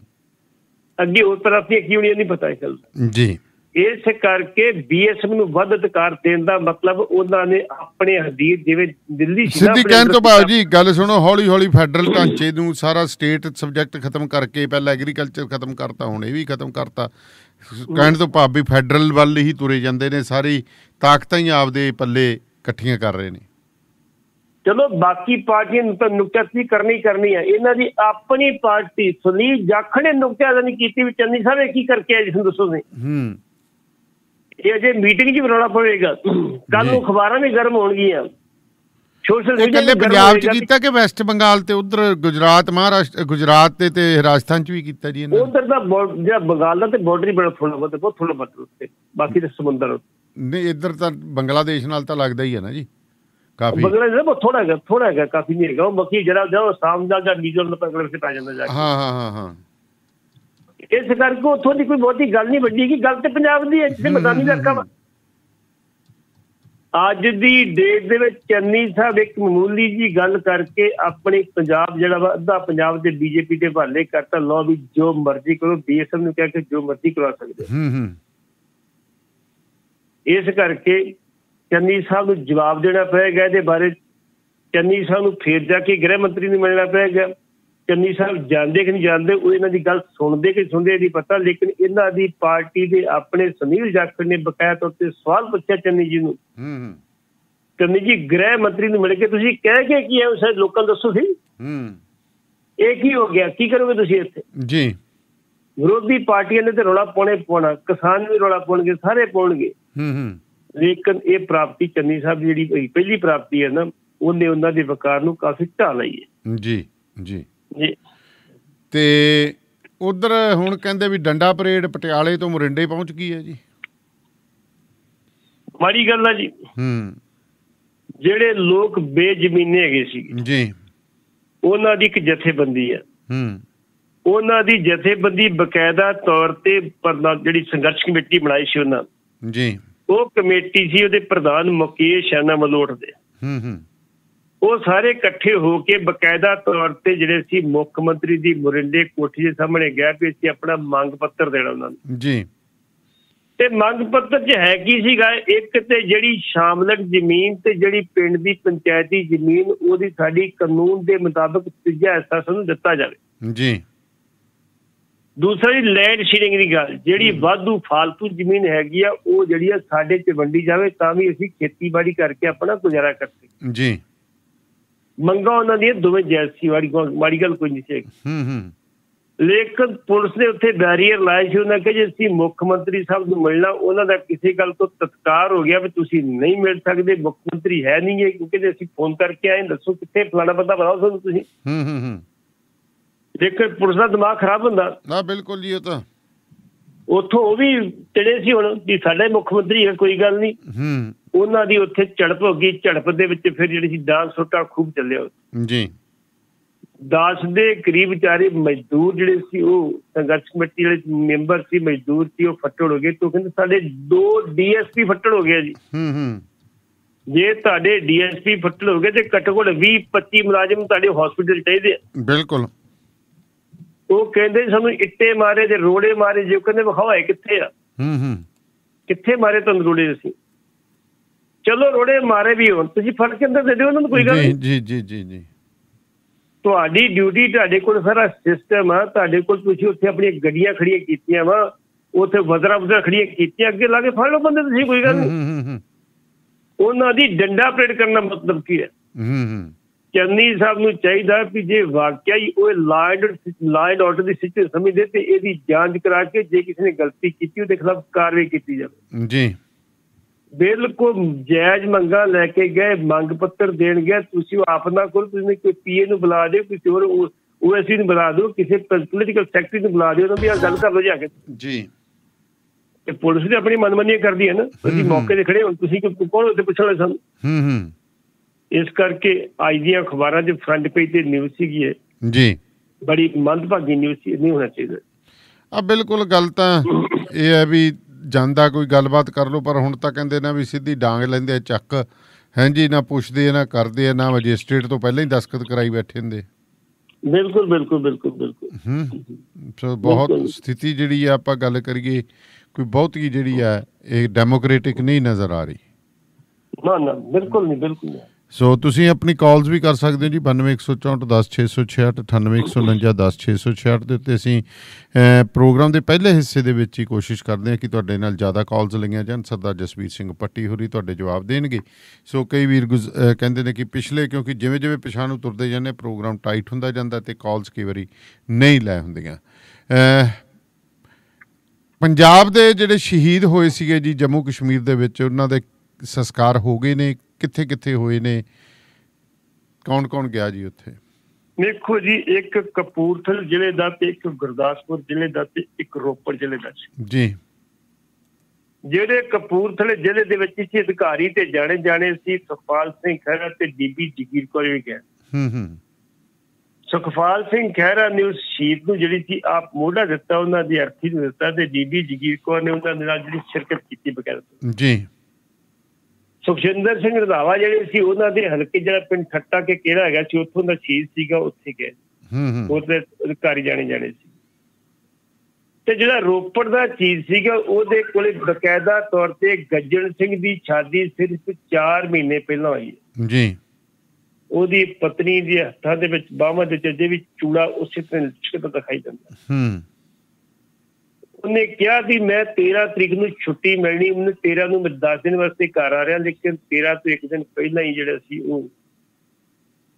ਅੱਗੇ ਹੋਰ ਪ੍ਰਾਪਤੀਆਂ ਕੀ ਹੋਣੀਆਂ ਨਹੀਂ ਪਤਾ ਗੱਲ ਦਾ। ਜੀ। ਇਸ ਕਰਕੇ ਬੀਐਸਐਫ ਨੂੰ ਵੱਧ ਅਧਿਕਾਰ ਦੇਣ ਦਾ ਮਤਲਬ ਉਹਨਾਂ ਨੇ ਆਪਣੇ ਹਦੀਰ ਜਿਵੇਂ ਦਿੱਲੀ ਸਿੱਧੀ ਕਹਿਣ ਤੋਂ ਬਾਅਦ ਜੀ ਗੱਲ ਸੁਣੋ ਹੌਲੀ ਹੌਲੀ ਫੈਡਰਲ ਢਾਂਚੇ ਨੂੰ ਸਾਰਾ ਸਟੇਟ ਸਬਜੈਕਟ ਖਤਮ ਕਰਕੇ ਪਹਿਲਾਂ ਐਗਰੀਕਲਚਰ ਖਤਮ ਕਰਤਾ ਹੁਣ ਇਹ ਵੀ ਖਤਮ ਕਰਤਾ। ਕਹਿਣ ਤੋਂ ਭਾਵ ਵੀ ਫੈਡਰਲ ਵੱਲ ਹੀ ਤੁਰੇ ਜਾਂਦੇ ਨੇ ਸਾਰੀ ਤਾਕਤਾਂ ਹੀ ਆਪਦੇ ਪੱਲੇ ਇਕੱਠੀਆਂ ਕਰ ਰਹੇ ਨੇ। ਚਲੋ ਬਾਕੀ ਪਾਰਟੀਆਂ ਨੂੰ ਤਾਂ ਨੁਕਤਾਚੀਨੀ ਕਰਨੀ ਕਰਨੀ ਹੈ। ਇਹਨਾਂ ਦੀ ਆਪਣੀ ਪਾਰਟੀ ਸੁਨੀਲ ਜਾਖੜ ਨੇ ਨੁਕਤਾਚੀਨੀ ਕੀਤੀ ਵੀ ਚੰਨੀ ਸਾਹਿਬ ਇਹ ਕੀ ਕਰਕੇ ਆਏ ਨੂੰ ਦੱਸੋ ਤੁਸੀਂ? ਹੂੰ। ਇਹ ਅਜੇ ਮੀਟਿੰਗ 'ਚ ਰੌਲਾ ਪਵੇਗਾ। ਕੱਲ ਨੂੰ ਅਖਬਾਰਾਂ ਵੀ ਗਰਮ ਹੋਣਗੀਆਂ। ਸੋਸ਼ਲ ਮੀਡੀਆ ਇਕੱਲੇ ਪੰਜਾਬ 'ਚ ਕੀਤਾ ਕਿ ਵੈਸਟ ਬੰਗਾਲ ਤੇ ਉਧਰ ਗੁਜਰਾਤ ਮਹਾਰਾਸ਼ਟਰ ਗੁਜਰਾਤ ਤੇ ਤੇ ਰਾਜਸਥਾਨ 'ਚ ਵੀ ਕੀਤਾ ਜੀ ਇਹਨਾਂ? ਉਧਰ ਦਾ ਜਿਹੜਾ ਬੰਗਾਲ ਦਾ ਤੇ ਬਾਰਡਰ ਹੀ ਬੜਾ ਥੋੜਾ ਬਹੁਤ ਬਹੁਤ ਥੋੜਾ ਬਹੁਤ ਉੱਤੇ। ਬਾਕੀ ਤਾਂ ਸਮੁੰਦਰ। ਨਹੀਂ ਇੱਧਰ ਤਾਂ ਬੰਗਲਾਦੇਸ਼ ਨਾਲ ਤਾਂ ਲੱਗਦਾ ਹੀ ਹੈ ਨਾ ਜੀ ਕਾਫੀ। ਬੰਗਲਾਦੇਸ਼ ਬਹੁਤ ਥੋੜਾ ਹੈਗਾ ਥੋੜਾ ਹੈਗਾ ਕਾਫੀ ਨਹੀਂ ਹੈਗਾ। ਉਹ ਬਾਕੀ ਜਿਹੜਾ ਜਾਓ ਸਾਮ ਦਾ ਜਾਂ ਨੀਜਰ ਦਾ ਬੰਗਲਾਦੇਸ਼ ਤੇ ਪੈ ਜਾਂਦਾ ਜਾ ਕੇ। ਹਾਂ ਹਾਂ ਹਾਂ ਹਾਂ। ਇਸ ਕਰਕੇ ਉੱਥੋਂ ਦੀ ਕੋਈ ਬਹੁਤੀ ਗੱਲ ਨਹੀਂ ਵੱਡੀ ਕਿ ਗੱਲ ਤੇ ਪੰਜਾਬ ਦੀ ਹੈ ਜਿੱਥੇ ਮੈਦਾਨੀ ਇਲਾਕਾ ਵਾ ਅੱਜ ਦੀ ਡੇਟ ਦੇ ਵਿੱਚ ਚੰਨੀ ਸਾਹਿਬ ਇੱਕ ਮਾਮੂਲੀ ਜੀ ਗੱਲ ਕਰਕੇ ਆਪਣੇ ਪੰਜਾਬ ਜਿਹੜਾ ਵਾ ਅੱਧਾ ਪੰਜਾਬ ਦੇ ਬੀਜੇਪੀ ਦੇ ਹਵਾਲੇ ਕਰਤਾ ਲੋ ਵੀ ਜੋ ਮਰਜ਼ੀ ਕਰੋ ਬੀਐਸਐਫ ਨੂੰ ਕਹਿ ਕੇ ਜੋ ਮਰਜ਼ੀ ਕਰਵਾ ਸਕਦੇ ਹੋ। ਹੂੰ ਹੂੰ। ਇਸ ਕਰਕੇ ਚੰਨੀ ਸਾਹਿਬ ਨੂੰ ਜਵਾਬ ਦੇਣਾ ਪਏਗਾ ਇਹਦੇ ਬਾਰੇ ਚੰਨੀ ਸਾਹਿਬ ਨੂੰ ਫੇਰ ਜਾ ਕੇ ਗ੍ਰਹਿ ਮੰਤਰੀ ਨੂੰ ਮਿਲਣਾ ਪਏਗਾ ਚੰਨੀ ਸਾਹਿਬ ਜਾਣਦੇ ਕਿ ਨਹੀਂ ਜਾਣਦੇ ਉਹ ਇਹਨਾਂ ਦੀ ਗੱਲ ਸੁਣਦੇ ਕਿ ਸੁਣਦੇ ਨਹੀਂ ਪਤਾ ਲੇਕਿਨ ਇਹਨਾਂ ਦੀ ਪਾਰਟੀ ਦੇ ਆਪਣੇ ਸੁਨੀਲ ਜਾਖੜ ਨੇ ਬਕਾਇਆ ਤੌਰ ਤੇ ਸਵਾਲ ਪੁੱਛਿਆ ਚੰਨੀ ਜੀ ਨੂੰ। ਹੂੰ ਹੂੰ। ਚੰਨੀ ਜੀ ਗ੍ਰਹਿ ਮੰਤਰੀ ਨੂੰ ਮਿਲ ਕੇ ਤੁਸੀਂ ਕਹਿ ਕੇ ਕੀ ਹੈ ਉਹ ਸਾਰੇ ਲੋਕਾਂ ਨੂੰ ਦੱਸੋ ਸੀ? ਹੂੰ। ਇਹ ਕੀ ਹੋ ਗਿਆ? ਕੀ ਕਰੋਗੇ ਤੁਸੀਂ ਇੱਥੇ? ਜੀ। ਵਿਰੋਧੀ ਪਾਰਟੀਆਂ ਨੇ ਤੇ ਰੌਲਾ ਪਾਉਣੇ ਪਾਉਣਾ ਕਿਸਾਨ ਵੀ ਰੌਲਾ ਪਾਉਣਗੇ ਸਾਰੇ ਪਾਉਣਗੇ। ਹੂੰ ਹੂੰ। ਲੇਕਿਨ ਇਹ ਪ੍ਰਾਪਤੀ ਚੰਨੀ ਸਾਹਿਬ ਦੀ ਜਿਹੜੀ ਪਹਿਲੀ ਪ੍ਰਾਪਤੀ ਹੈ ਨਾ ਉਹਨੇ ਉਹਨਾਂ ਦੇ ਵਕਾਰ ਨੂੰ ਕਾਫੀ ਢਾ ਲਈ ਹੈ। ਜੀ ਜੀ। ਜੀ। ਤੇ ਉਧਰ ਹੁਣ ਕਹਿੰਦੇ ਵੀ ਡੰਡਾ ਪਰੇਡ ਪਟਿਆਲੇ ਤੋਂ ਮੋਰਿੰਡੇ ਪਹੁੰਚ ਗਈ ਹੈ ਜੀ। ਮਾੜੀ ਗੱਲ ਆ ਜੀ। ਹੂੰ। ਜਿਹੜੇ ਲੋਕ ਬੇਜ਼ਮੀਨੇ ਹੈਗੇ ਸੀ ਜੀ। ਉਹਨਾਂ ਦੀ ਇੱਕ ਜਥੇਬੰਦੀ ਹੈ ਹੂੰ। ਉਹਨਾਂ ਦੀ ਜਥੇਬੰਦੀ ਬਕਾਇਦਾ ਤੌਰ ਤੇ ਜਿਹੜੀ ਸੰਘਰਸ਼ ਕਮੇਟੀ ਬਣਾਈ ਸੀ ਉਹਨਾਂ। ਜੀ। ਉਹ ਕਮੇਟੀ ਸੀ ਉਹਦੇ ਪ੍ਰਧਾਨ ਮੁਕੇਸ਼ ਸ਼ਾਨਾ ਮਲੋਟ ਦੇ। ਹੂੰ ਹੂੰ। ਉਹ ਸਾਰੇ ਇਕੱਠੇ ਹੋ ਕੇ ਬਕਾਇਦਾ ਤੌਰ ਤੇ ਜਿਹੜੇ ਸੀ ਮੁੱਖ ਮੰਤਰੀ ਦੀ ਮੁਰਿੰਡੇ ਕੋਠੀ ਦੇ ਸਾਹਮਣੇ ਗਏ ਵੀ ਅਸੀਂ ਆਪਣਾ ਮੰਗ ਪੱਤਰ ਦੇਣਾ ਉਹਨਾਂ ਨੂੰ। ਜੀ। ਤੇ ਮੰਗ ਪੱਤਰ 'ਚ ਹੈ ਕੀ ਸੀਗਾ? ਇੱਕ ਤੇ ਜਿਹੜੀ ਸ਼ਾਮਲਕ ਜ਼ਮੀਨ ਤੇ ਜਿਹੜੀ ਪਿੰਡ ਦੀ ਪੰਚਾਇਤੀ ਜ਼ਮੀਨ ਉਹਦੀ ਸਾਡੀ ਕਾਨੂੰਨ ਦੇ ਮੁਤਾਬਕ ਤੀਜਾ ਹਿੱਸਾ ਸਾਨੂੰ ਦਿੱਤਾ ਜਾਵੇ। ਜੀ। ਦੂਸਰੀ ਲੈਂਡ ਸ਼ੇਅਰਿੰਗ ਦੀ ਗੱਲ ਜਿਹੜੀ ਵਾਧੂ ਫਾਲਤੂ ਜ਼ਮੀਨ ਹੈਗੀ ਆ ਉਹ ਜਿਹੜੀ ਆ ਸਾਡੇ 'ਚ ਵੰਡੀ ਜਾਵੇ ਤਾਂ ਵੀ ਅਸੀਂ ਖੇਤੀਬਾੜੀ ਕਰਕੇ ਆਪਣਾ ਗੁਜ਼ਾਰਾ ਕਰ ਸਕੀਏ। ਜੀ। ਮੰਗਾ ਉਹਨਾਂ ਦੀਆਂ ਦੋਵੇਂ ਜੈਸੀ ਵਾਲੀ ਮਾੜੀ ਗੱਲ ਕੋਈ ਨਹੀਂ ਸੀ। ਹੂੰ ਹੂੰ। ਲੇਕਿਨ ਪੁਲਿਸ ਨੇ ਉੱਥੇ ਬੈਰੀਅਰ ਲਾਇਆ ਸੀ ਉਹਨਾਂ ਕਿ ਜੇ ਅਸੀਂ ਮੁੱਖ ਮੰਤਰੀ ਸਾਹਿਬ ਨੂੰ ਮਿਲਣਾ ਉਹਨਾਂ ਦਾ ਕਿਸੇ ਗੱਲ ਤੋਂ ਤਤਕਾਰ ਹੋ ਗਿਆ ਵੀ ਤੁਸੀਂ ਨਹੀਂ ਮਿਲ ਸਕਦੇ ਮੁੱਖ ਮੰਤਰੀ ਹੈ ਨਹੀਂ ਹੈ ਕਿਉਂਕਿ ਜੇ ਅਸੀਂ ਫੋਨ ਕਰਕੇ ਆਏ ਦੱਸੋ ਕਿੱਥੇ ਫਲਾਣਾ ਬੰਦਾ ਬਣਾਓ ਸਾਨੂੰ ਤੁਸੀਂ। ਹੂੰ ਹੂੰ ਹੂੰ। ਪੁਲਿਸ ਦਾ ਦਿਮਾਗ ਖਰਾਬ ਹੁੰਦਾ। ਨਾ ਬਿਲਕੁਲ ਜੀ ਉਹ ਤਾਂ। ਉੱਥੋਂ ਉਹ ਵੀ ਚੜੇ ਸੀ ਹੁਣ ਵੀ ਸਾਡੇ ਮੁੱਖ ਮੰਤਰੀ ਹੈ ਕੋਈ ਗੱਲ ਨਹੀਂ। ਹੂੰ। ਉਹਨਾਂ ਦੀ ਉੱਥੇ ਝੜਪ ਹੋ ਗਈ। ਝੜਪ ਦੇ ਵਿੱਚ ਫਿਰ ਜਿਹੜੀ ਸੀ ਡਾਂਸ ਛੋਟਾ ਖੂਬ ਚੱਲਿਆ ਜੀ। 10 ਦੇ ਕਰੀਬ ਵਿਚਾਰੇ ਮਜ਼ਦੂਰ ਜਿਹੜੇ ਸੀ ਉਹ ਸੰਘਰਸ਼ ਕਮੇਟੀ ਜਿਹੜੇ ਮੈਂਬਰ ਸੀ ਮਜ਼ਦੂਰ ਸੀ ਉਹ ਫੱਟੜ ਹੋ ਗਏ। ਤੋਂ ਕਹਿੰਦੇ ਸਾਡੇ ਦੋ ਡੀਐਸਪੀ ਫੱਟੜ ਹੋ ਗਿਆ ਜੀ। ਹੂੰ ਹੂੰ। ਜੇ ਤੁਹਾਡੇ ਡੀਐਸਪੀ ਫੱਟੜ ਹੋ ਗਏ ਤੇ ਘੱਟੋ ਘੱਟ 20 25 ਮੁਲਾਜ਼ਮ ਤੁਹਾਡੇ ਹਸਪੀਟਲ ਚਾਹੀਦੇ ਬਿਲਕੁਲ। ਉਹ ਕਹਿੰਦੇ ਸਾਨੂੰ ਇੱਟੇ ਮਾਰੇ ਤੇ ਰੋੜੇ ਮਾਰੇ ਜੇ ਕਹਿੰਦੇ ਵਿਖਾਵਾਏ ਕਿੱਥੇ ਆ? ਹੂੰ ਹੂੰ। ਕਿੱਥੇ ਮਾਰੇ ਤੁਹਾਨੂੰ ਰੋੜੇ ਅਸੀਂ? ਚਲੋ ਰੋੜੇ ਮਾਰੇ ਵੀ ਹੋਣ ਤੁਸੀਂ ਫੜ ਕੇ ਅੰਦਰ ਦੇ ਦਿਓ ਉਹਨਾਂ ਨੂੰ ਕੋਈ ਗੱਲ ਨਹੀਂ। ਜੀ ਜੀ ਜੀ ਜੀ। ਤੁਹਾਡੀ ਡਿਊਟੀ ਤੁਹਾਡੇ ਕੋਲ ਸਾਰਾ ਸਿਸਟਮ ਆ ਤੁਹਾਡੇ ਕੋਲ ਤੁਸੀਂ ਉੱਥੇ ਆਪਣੀਆਂ ਗੱਡੀਆਂ ਖੜੀਆਂ ਕੀਤੀਆਂ ਵਾ ਉੱਥੇ ਵਜ਼ਰਾ ਵਜ਼ਰਾ ਖੜੀਆਂ ਕੀਤੀਆਂ ਅੱਗੇ ਲਾ ਕੇ ਫੜ ਲਓ ਬੰਦੇ ਤੁਸੀਂ ਕੋਈ ਗੱਲ ਨਹੀਂ। ਉਹਨਾਂ ਦੀ ਡੰਡਾ ਪਰੇਡ ਕਰਨ ਦਾ ਮਤਲਬ ਕੀ ਹੈ? ਹੂੰ ਹੂੰ ਚੰਨੀ ਸਾਹਿਬ ਨੂੰ ਚਾਹੀਦਾ ਵੀ ਜੇ ਵਾਕਿਆ ਹੀ ਉਹ ਲਾਇਡ ਲਾਇਡ ਆਰਡਰ ਦੀ ਸਿਚੁਏਸ਼ਨ ਸਮਝਦੇ ਤੇ ਇਹਦੀ ਜਾਂਚ ਕਰਾ ਕੇ ਜੇ ਕਿਸੇ ਨੇ ਗਲਤੀ ਕੀਤੀ ਉਹਦੇ ਖਿਲਾਫ ਕਾਰਵਾਈ ਕੀਤੀ ਜਾਵੇ। ਜੀ। ਬਿਲਕੁਲ ਜਾਇਜ਼ ਮੰਗਾ ਲੈ ਕੇ ਗਏ ਮੰਗ ਪੱਤਰ ਦੇਣ ਗਏ ਤੁਸੀਂ ਆਪ ਨਾ ਕਰੋ ਤੁਸੀਂ ਕੋਈ ਪੀਏ ਨੂੰ ਬੁਲਾ ਦਿਓ ਕਿਸੇ ਹੋਰ ਓਐਸਸੀ ਨੂੰ ਬੁਲਾ ਦਿਓ ਕਿਸੇ ਪੋਲੀਟੀਕਲ ਸੈਕਟਰੀ ਨੂੰ ਬੁਲਾ ਦਿਓ ਉਹਨਾਂ ਵੀ ਆ ਗੱਲ ਕਰ ਲਓ ਜਾ ਕੇ। ਜੀ। ਤੇ ਪੁਲਿਸ ਵੀ ਆਪਣੀ ਮਨਮਨੀ ਕਰਦੀ ਹੈ ਨਾ ਤੁਸੀਂ ਮੌਕੇ ਤੇ ਖੜੇ ਹੋ ਤੁਸੀਂ ਕਿ- ਕੌਣ ਉੱਤੇ ਪੁੱਛਣ ਵਾਲੇ ਸਾਨੂੰ? ਹੂੰ ਹੂੰ। ਇਸ ਕਰਕੇ ਅੱਜ ਦੀਆਂ ਅਖਬਾਰਾਂ 'ਚ ਫਰੰਟ ਪੇਜ ਤੇ ਨਿਊਜ਼ ਸੀਗੀ ਹੈ ਜੀ। ਬੜੀ ਮੰਦਭਾਗੀ ਨਿਊਜ਼ ਸੀ ਨਹੀਂ ਹੋਣਾ ਚਾਹੀਦਾ। ਆ ਬਿਲਕੁਲ ਗੱਲ ਤਾਂ ਇਹ ਹੈ ਵੀ ਜਾਂਦਾ ਕੋਈ ਗੱਲਬਾਤ ਕਰ ਲੋ ਪਰ ਹੁਣ ਤਾਂ ਕਹਿੰਦੇ ਨਾ ਵੀ ਸਿੱਧੀ ਡਾਂਗ ਲੈਂਦੇ ਚੱਕ। ਹਾਂਜੀ ਨਾ ਪੁੱਛਦੇ ਨਾ ਕਰਦੇ ਨਾ ਮੈਜਿਸਟ੍ਰੇਟ ਤੋਂ ਪਹਿਲਾਂ ਹੀ ਦਸਖਤ ਕਰਾਈ ਬੈਠੇ ਹੁੰਦੇ। ਬਿਲਕੁਲ ਬਿਲਕੁਲ ਬਿਲਕੁਲ ਬਿਲਕੁਲ। ਹੂੰ। ਸੋ ਬਹੁਤ। ਸਥਿਤੀ ਜਿਹੜੀ ਆ ਆਪਾਂ ਗੱਲ ਕਰੀਏ ਕੋਈ ਬਹੁਤੀ ਜਿਹੜੀ ਆ ਇਹ ਡੈਮੋਕ੍ਰੈਟਿਕ ਨਹੀਂ ਨਜ਼ਰ ਆ ਰਹੀ। ਨਾ ਨਾ ਬਿਲਕੁਲ ਨਹੀਂ ਬਿਲਕੁਲ ਨਹੀਂ। ਸੋ ਤੁਸੀਂ ਆਪਣੀ ਕਾਲਸ ਵੀ ਕਰ ਸਕਦੇ ਹੋ ਜੀ 9164 10666 98666 ਦੇ ਉੱਤੇ ਅਸੀਂ ਪ੍ਰੋਗਰਾਮ ਦੇ ਪਹਿਲੇ ਹਿੱਸੇ ਦੇ ਵਿੱਚ ਹੀ ਕੋਸ਼ਿਸ਼ ਕਰਦੇ ਹਾਂ ਕਿ ਤੁਹਾਡੇ ਨਾਲ ਜ਼ਿਆਦਾ ਕਾਲਸ ਲਈਆਂ ਜਾਣ। ਸਰਦਾਰ ਜਸਵੀਰ ਸਿੰਘ ਪੱਟੀ ਹੋਰੀ ਤੁਹਾਡੇ ਜਵਾਬ ਦੇਣਗੇ। ਸੋ ਕਈ ਵੀਰ ਗੁਜ਼- ਕਹਿੰਦੇ ਨੇ ਕਿ ਪਿਛਲੇ ਕਿਉਂਕਿ ਜਿਵੇਂ ਜਿਵੇਂ ਪਛਾਣ ਨੂੰ ਤੁਰਦੇ ਜਾਂਦੇ ਪ੍ਰੋਗਰਾਮ ਟਾਈਟ ਹੁੰਦਾ ਜਾਂਦਾ ਤੇ ਕਾਲਸ ਕਈ ਵਾਰੀ ਨਹੀਂ ਲੈ ਹੁੰਦੀਆਂ। ਪੰਜਾਬ ਦੇ ਜਿਹੜੇ ਸ਼ਹੀਦ ਹੋਏ ਸੀਗੇ ਜੀ ਜੰਮੂ ਕਸ਼ਮੀਰ ਦੇ ਵਿੱਚ ਉਹਨਾਂ ਦੇ ਸੰਸਕਾਰ ਹੋ ਗਏ ਨੇ। ਕਿੱਥੇ ਕਿੱਥੇ ਹੋਏ ਨੇ? ਕੌਣ ਕੌਣ ਗਿਆ ਜੀ ਉੱਥੇ? ਵੇਖੋ ਜੀ ਇੱਕ ਕਪੂਰਥਲ ਜ਼ਿਲ੍ਹੇ ਦਾ ਤੇ ਇੱਕ ਗੁਰਦਾਸਪੁਰ ਜ਼ਿਲ੍ਹੇ ਦਾ ਤੇ ਇੱਕ ਰੋਪੜ ਜ਼ਿਲ੍ਹੇ ਦਾ ਜੀ। ਜਿਹੜੇ ਕਪੂਰਥਲੇ ਜ਼ਿਲ੍ਹੇ ਦੇ ਵਿੱਚ ਸੀ ਅਧਿਕਾਰੀ ਤੇ ਜਾਣੇ ਜਾਣੇ ਸੀ ਸੁਖਪਾਲ ਸਿੰਘ ਖਹਿਰਾ ਤੇ ਬੀਬੀ ਜਗੀਰ ਕੌਰ ਵੀ ਗਏ। ਹੂੰ ਹੂੰ। ਸੁਖਪਾਲ ਸਿੰਘ ਖਹਿਰਾ ਨੇ ਉਸ ਸ਼ਹੀਦ ਨੂੰ ਜਿਹੜੀ ਸੀ ਆਪ ਮੋਢਾ ਦਿੱਤਾ ਉਹਨਾਂ ਦੀ ਅਰਥੀ ਨੂੰ ਦਿੱਤਾ ਤੇ ਬੀਬੀ ਜਗੀਰ ਕੌਰ ਨੇ ਉਹਨਾਂ ਦੇ ਨਾਲ ਜਿਹੜੀ ਸ਼ਿਰਕਤ ਕੀਤੀ ਬਕਾਇਦਾ ਜੀ। ਸੁਖਜਿੰਦਰ ਸਿੰਘ ਰੰਧਾਵਾ ਜਿਹੜੇ ਸੀ ਉਹਨਾਂ ਦੇ ਹਲਕੇ ਜਿਹੜਾ ਪਿੰਡ ਠੱਟਾ ਕੇ ਕਿਹੜਾ ਹੈਗਾ ਸੀ ਉੱਥੋਂ ਦਾ ਸ਼ਹੀਦ ਸੀਗਾ ਉੱਥੇ ਗਏ ਹੂੰ ਹੂੰ। ਉਹਦੇ ਅਧਿਕਾਰੀ ਜਾਣੇ ਜਾਣੇ ਸੀ। ਤੇ ਜਿਹੜਾ ਰੋਪੜ ਦਾ ਚੀਜ਼ ਸੀਗਾ ਉਹਦੇ ਕੋਲੇ ਬਕਾਇਦਾ ਤੌਰ ਤੇ ਗੱਜਣ ਸਿੰਘ ਦੀ ਸ਼ਾਦੀ ਸਿਰਫ 4 ਮਹੀਨੇ ਪਹਿਲਾਂ ਹੋਈ ਜੀ। ਉਹਦੀ ਪਤਨੀ ਦੇ ਹੱਥਾਂ ਦੇ ਵਿੱਚ ਬਾਹਾਂ ਦੇ ਚੱਜੇ ਵਿੱਚ ਚੂੜਾ ਉਸੇ ਤਰ੍ਹਾਂ ਲਿਖਿਤ ਦਿਖਾਈ ਦਿੰਦਾ। ਹੂੰ। ਉਹਨੇ ਕਿਹਾ ਵੀ ਮੈਂ 13 ਤਰੀਕ ਨੂੰ ਛੁੱਟੀ ਮਿਲਣੀ ਉਹਨੇ 13 ਨੂੰ ਮੈਂ 10 ਦਿਨ ਵਾਸਤੇ ਘਰ ਆ ਰਿਹਾ ਲੇਕਿਨ 13 ਤੋਂ ਇੱਕ ਦਿਨ ਪਹਿਲਾਂ ਹੀ ਜਿਹੜਾ ਸੀ ਉਹ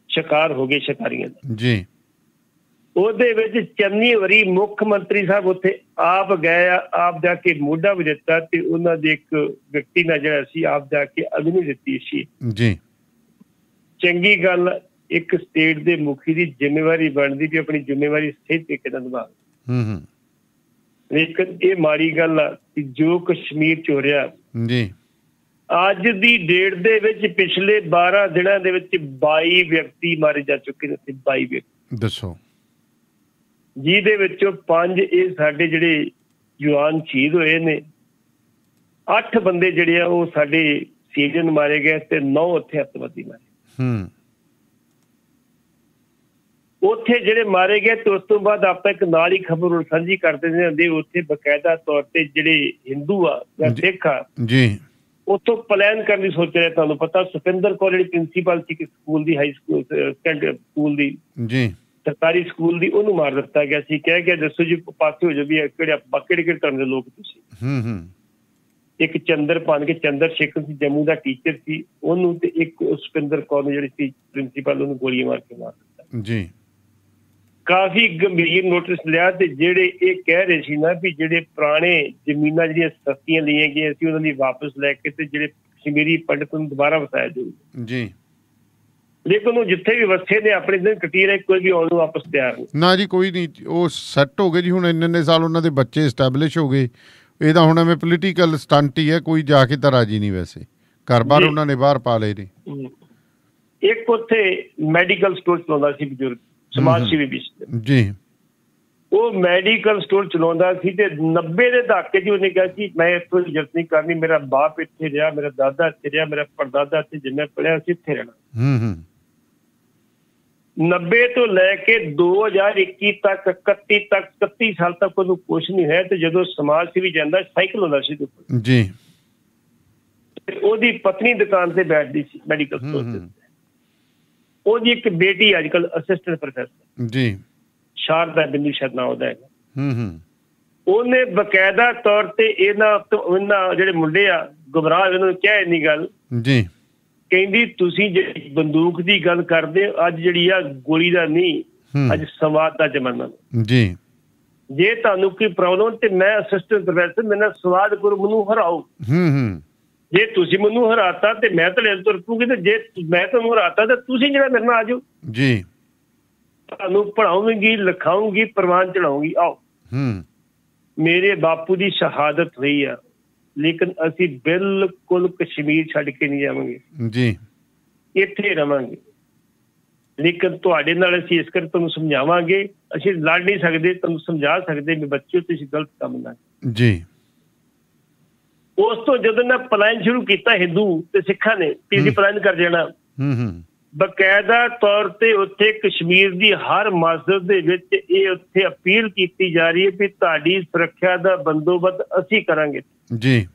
ਸ਼ਿਕਾਰ ਹੋ ਗਏ ਸ਼ਿਕਾਰੀਆਂ ਦਾ। ਜੀ। ਉਹਦੇ ਵਿੱਚ ਚੰਨੀ ਵਰੀ ਮੁੱਖ ਮੰਤਰੀ ਸਾਹਿਬ ਉੱਥੇ ਆਪ ਗਏ ਆ ਆਪ ਜਾ ਕੇ ਮੋਢਾ ਵੀ ਦਿੱਤਾ ਤੇ ਉਹਨਾਂ ਦੇ ਇੱਕ ਵਿਅਕਤੀ ਨਾਲ ਜਿਹੜਾ ਸੀ ਆਪ ਜਾ ਕੇ ਅਗਨੀ ਦਿੱਤੀ ਸੀ। ਜੀ। ਚੰਗੀ ਗੱਲ ਇੱਕ ਸਟੇਟ ਦੇ ਮੁਖੀ ਦੀ ਜ਼ਿੰਮੇਵਾਰੀ ਬਣਦੀ ਵੀ ਆਪਣੀ ਜ਼ਿੰਮੇਵਾਰੀ ਸਹੀ ਤਰੀਕੇ ਨਾਲ ਨਿਭਾਵੇ ਹੂੰ ਹੂੰ। ਲੇਕਿਨ ਇਹ ਮਾੜੀ ਗੱਲ ਆ ਕਿ ਜੋ ਕਸ਼ਮੀਰ ਚ ਹੋ ਰਿਹਾ ਜੀ। ਅੱਜ ਦੀ ਡੇਟ ਦੇ ਵਿੱਚ ਪਿਛਲੇ 12 ਦਿਨਾਂ ਦੇ ਵਿੱਚ 22 ਵਿਅਕਤੀ ਮਾਰੇ ਜਾ ਚੁੱਕੇ ਨੇ 22 ਵਿਅਕਤੀ। ਦੱਸੋ। ਜਿਹਦੇ ਵਿੱਚੋਂ ਪੰਜ ਇਹ ਸਾਡੇ ਜਿਹੜੇ ਜਵਾਨ ਸ਼ਹੀਦ ਹੋਏ ਨੇ ਅੱਠ ਬੰਦੇ ਜਿਹੜੇ ਆ ਉਹ ਸਾਡੇ ਸੀਜ਼ਨ ਮਾਰੇ ਗਏ ਤੇ ਨੌ ਉੱਥੇ ਅੱਤਵਾਦੀ ਮਾਰੇ ਹੂੰ। ਉੱਥੇ ਜਿਹੜੇ ਮਾਰੇ ਗਏ ਤੇ ਉਸ ਤੋਂ ਬਾਅਦ ਆਪਾਂ ਇੱਕ ਨਾਲ ਹੀ ਖਬਰ ਸਾਂਝੀ ਕਰ ਦਿੰਦੇ ਹੁੰਦੇ ਉੱਥੇ ਬਕਾਇਦਾ ਤੌਰ ਤੇ ਜਿਹੜੇ ਹਿੰਦੂ ਆ ਜਾਂ। ਸਿੱਖ ਆ ਜੀ। ਉੱਥੋਂ ਪਲਾਨ ਕਰਨ ਦੀ ਸੋਚ ਰਿਹਾ ਤੁਹਾਨੂੰ ਪਤਾ ਸੁਪਿੰਦਰ ਕੌਰ ਜਿਹੜੀ ਪ੍ਰਿੰਸੀਪਲ ਸੀ ਕਿ ਸਕੂਲ ਦੀ ਹਾਈ ਸਕੂਲ ਸਕੂਲ ਦੀ ਜੀ। ਸਰਕਾਰੀ ਸਕੂਲ ਦੀ ਉਹਨੂੰ ਮਾਰ ਦਿੱਤਾ ਗਿਆ ਸੀ। ਕਹਿ ਗਿਆ ਦੱਸੋ ਜੀ ਪਾਸੇ ਹੋ ਜਾ ਵੀ ਕਿਹੜੇ ਕਿਹੜੇ ਧਰਮ ਦੇ ਲੋਕ ਤੁਸੀਂ? ਹੂੰ ਹੂੰ। ਇੱਕ ਚੰਦਰ ਪਾਨ ਕੇ ਚੰਦਰ ਸ਼ੇਖਰ ਸੀ ਜੰਮੂ ਦਾ ਟੀਚਰ ਸੀ। ਉਹਨੂੰ ਤੇ ਇੱਕ ਸੁਪਿੰਦਰ ਕੌਰ ਨੂੰ ਜਿਹੜੀ ਸੀ ਪ੍ਰਿੰਸੀਪਲ ਉਹਨੂੰ ਗੋਲੀਆਂ ਮਾਰ ਕੇ ਮਾਰ ਦਿੱਤਾ। ਜੀ। ਕਾਫੀ ਗੰਭੀਰ ਨੋਟਿਸ ਲਿਆ ਤੇ ਜਿਹੜੇ ਇਹ ਕਹਿ ਰਹੇ ਸੀ ਨਾ ਵੀ ਜਿਹੜੇ ਪੁਰਾਣੇ ਜ਼ਮੀਨਾਂ ਜਿਹੜੀਆਂ ਸਸਤੀਆਂ ਲਈਆਂ ਗਈਆਂ ਸੀ ਉਹਨਾਂ ਦੀ ਵਾਪਸ ਲੈ ਕੇ ਤੇ ਜਿਹੜੇ ਕਸ਼ਮੀਰੀ ਪੰਡਤ ਨੂੰ ਦੁਬਾਰਾ ਵਸਾਇਆ ਜਾਊ। ਜੀ। ਲੇਕਿਨ ਉਹ ਜਿੱਥੇ ਵੀ ਵਸੇ ਨੇ ਆਪਣੇ ਦਿਨ ਕੱਟੀ ਰਹੇ ਕੋਈ ਵੀ ਆਉਣ ਨੂੰ ਵਾਪਸ ਤਿਆਰ ਨਹੀਂ। ਨਾ ਜੀ ਕੋਈ ਨਹੀਂ ਉਹ ਸੈੱਟ ਹੋ ਗਏ ਜੀ ਹੁਣ ਇੰਨੇ ਇੰਨੇ ਸਾਲ ਉਹਨਾਂ ਦੇ ਬੱਚੇ ਐਸਟੈਬਲਿਸ਼ ਹੋ ਗਏ। ਇਹਦਾ ਹੁਣ ਐਵੇਂ ਪੋਲੀਟੀਕਲ ਸਟੰਟ ਹੀ ਹੈ ਕੋਈ ਜਾ ਕੇ ਤਾਂ ਰਾਜੀ ਨਹੀਂ ਵੈਸੇ। ਘਰ-ਬਾਰ। ਉਹਨਾਂ ਨੇ ਬਾਹਰ ਪਾ ਲਏ ਨੇ। ਇੱਕ ਉੱਥੇ ਮੈਡੀਕਲ ਸਟੋਰ ਚਲਾਉਂਦਾ ਸੀ ਬਜ਼ੁਰਗ। ਸਮਾਜ ਸੇਵੀ ਵੀ ਸੀ। ਜੀ। ਉਹ ਮੈਡੀਕਲ ਸਟੋਰ ਚਲਾਉਂਦਾ ਸੀ ਤੇ 90 ਦੇ ਦਹਾਕੇ 'ਚ ਉਹਨੇ ਕਿਹਾ ਕਿ ਮੈਂ ਇੱਥੋਂ ਇੱਜ਼ਤ ਨਹੀਂ ਕਰਨੀ ਮੇਰਾ ਬਾਪ ਇੱਥੇ ਰਿਹਾ ਮੇਰਾ ਦਾਦਾ ਇੱਥੇ ਰਿਹਾ ਮੇਰਾ ਪਰਦਾਦਾ ਇੱਥੇ ਜਿੰਨੇ ਪੜਿਆ ਸੀ ਇੱਥੇ ਰਹਿਣਾ। ਹੂੰ ਹੂੰ 90 ਤੋਂ ਲੈ ਕੇ 2021 ਤੱਕ 31 ਤੱਕ 31 ਸਾਲ ਤੱਕ ਉਹਨੂੰ ਕੁਝ ਨਹੀਂ ਹੈ ਤੇ ਜਦੋਂ ਸਮਾਜ ਸੇਵੀ ਜਾਂਦਾ ਸਾਈਕਲ ਹੁੰਦਾ ਸੀ ਜੀ। ਉਹਦੀ ਪਤਨੀ ਦੁਕਾਨ ਤੇ ਬੈਠਦੀ ਸੀ ਮੈਡੀਕਲ ਸਟੋਰ ਤੇ। ਉਹਦੀ ਇੱਕ ਬੇਟੀ ਅੱਜ ਕੱਲ ਅਸਿਸਟੈਂਟ ਪ੍ਰੋਫੈਸਰ ਜੀ। ਸ਼ਾਰਦਾ ਬਿੰਦੂ ਸ਼ਰਮਾ ਨਾ ਉਹਦਾ ਹੈਗਾ। ਹੂੰ ਹੂੰ। ਉਹਨੇ ਬਕਾਇਦਾ ਤੌਰ ਤੇ ਇਹਨਾਂ ਇਹਨਾਂ ਜਿਹੜੇ ਮੁੰਡੇ ਆ ਗੁਬਰਾਹ ਇਹਨਾਂ ਨੂੰ ਕਿਹਾ ਇੰਨੀ ਗੱਲ। ਜੀ। ਕਹਿੰਦੀ ਤੁਸੀਂ ਜਿਹੜੀ ਬੰਦੂਕ ਦੀ ਗੱਲ ਕਰਦੇ ਹੋ, ਅੱਜ ਜਿਹੜੀ ਆ ਗੋਲੀ ਦਾ ਨਹੀਂ ਹੂੰ। ਅੱਜ ਸਵਾਦ ਦਾ ਜ਼ਮਾਨਾ ਜੀ। ਜੇ ਤੁਹਾਨੂੰ ਕੋਈ ਪ੍ਰੋਬਲਮ ਤੇ ਮੈਂ ਅਸਿਸਟੈਂਟ ਪ੍ਰੋਫੈਸਰ ਮੈਨੂੰ ਸਵਾਦ ਕਰੋ ਮੈਨੂੰ ਹਰਾਓ। ਹੂੰ ਹੂੰ। ਜੇ ਤੁਸੀਂ ਮੈਨੂੰ ਹਰਾਤਾ ਤੇ ਮੈਂ ਤਾਂ ਲੈ ਤੁਰ ਪੂਗੀ ਤੇ ਜੇ ਮੈਂ ਤੁਹਾਨੂੰ ਹਰਾਤਾ ਤੇ ਤੁਸੀਂ ਜਿਹੜਾ ਮੇਰੇ ਨਾਲ ਆ ਜਾਓ ਜੀ। ਤੁਹਾਨੂੰ ਪੜਾਉਂਗੀ ਲਿਖਾਉਂਗੀ ਪ੍ਰਵਾਨ ਚੜਾਉਂਗੀ ਆਓ। ਹੂੰ। ਮੇਰੇ ਬਾਪੂ ਦੀ ਸ਼ਹਾਦਤ ਹੋਈ ਆ। ਲੇਕਿਨ ਅਸੀਂ ਬਿਲਕੁਲ ਕਸ਼ਮੀਰ ਛੱਡ ਕੇ ਨਹੀਂ ਜਾਵਾਂਗੇ। ਜੀ। ਇੱਥੇ ਰਵਾਂਗੇ। ਲੇਕਿਨ ਤੁਹਾਡੇ ਨਾਲ ਅਸੀਂ ਇਸ ਕਰਕੇ ਤੁਹਾਨੂੰ ਸਮਝਾਵਾਂਗੇ। ਅਸੀਂ ਲੜ ਨਹੀਂ ਸਕਦੇ ਤੁਹਾਨੂੰ ਸਮਝਾ ਸਕਦੇ ਵੀ ਬੱਚਿਓ ਤੁਸੀਂ ਗਲਤ ਕੰਮ ਨਾ ਜੀ। ਉਸ ਤੋਂ ਜਦੋਂ ਨਾ ਪਲਾਨ ਸ਼ੁਰੂ ਕੀਤਾ ਹਿੰਦੂ ਤੇ ਸਿੱਖਾਂ ਨੇ ਕਿ ਅਸੀਂ ਪਲਾਨ ਕਰ ਜਾਣਾ ਹੂੰ ਹੂੰ। ਬਕਾਇਦਾ ਤੌਰ ਤੇ ਉੱਥੇ ਕਸ਼ਮੀਰ ਦੀ ਹਰ ਮਸਜਿਦ ਦੇ ਵਿੱਚ ਇਹ ਉੱਥੇ ਅਪੀਲ ਕੀਤੀ ਜਾ ਰਹੀ ਹੈ ਕਿ ਤੁਹਾਡੀ ਸੁਰੱਖਿਆ ਦਾ ਬੰਦੋਬਸਤ ਅਸੀਂ ਕਰਾਂਗੇ। ਜੀ।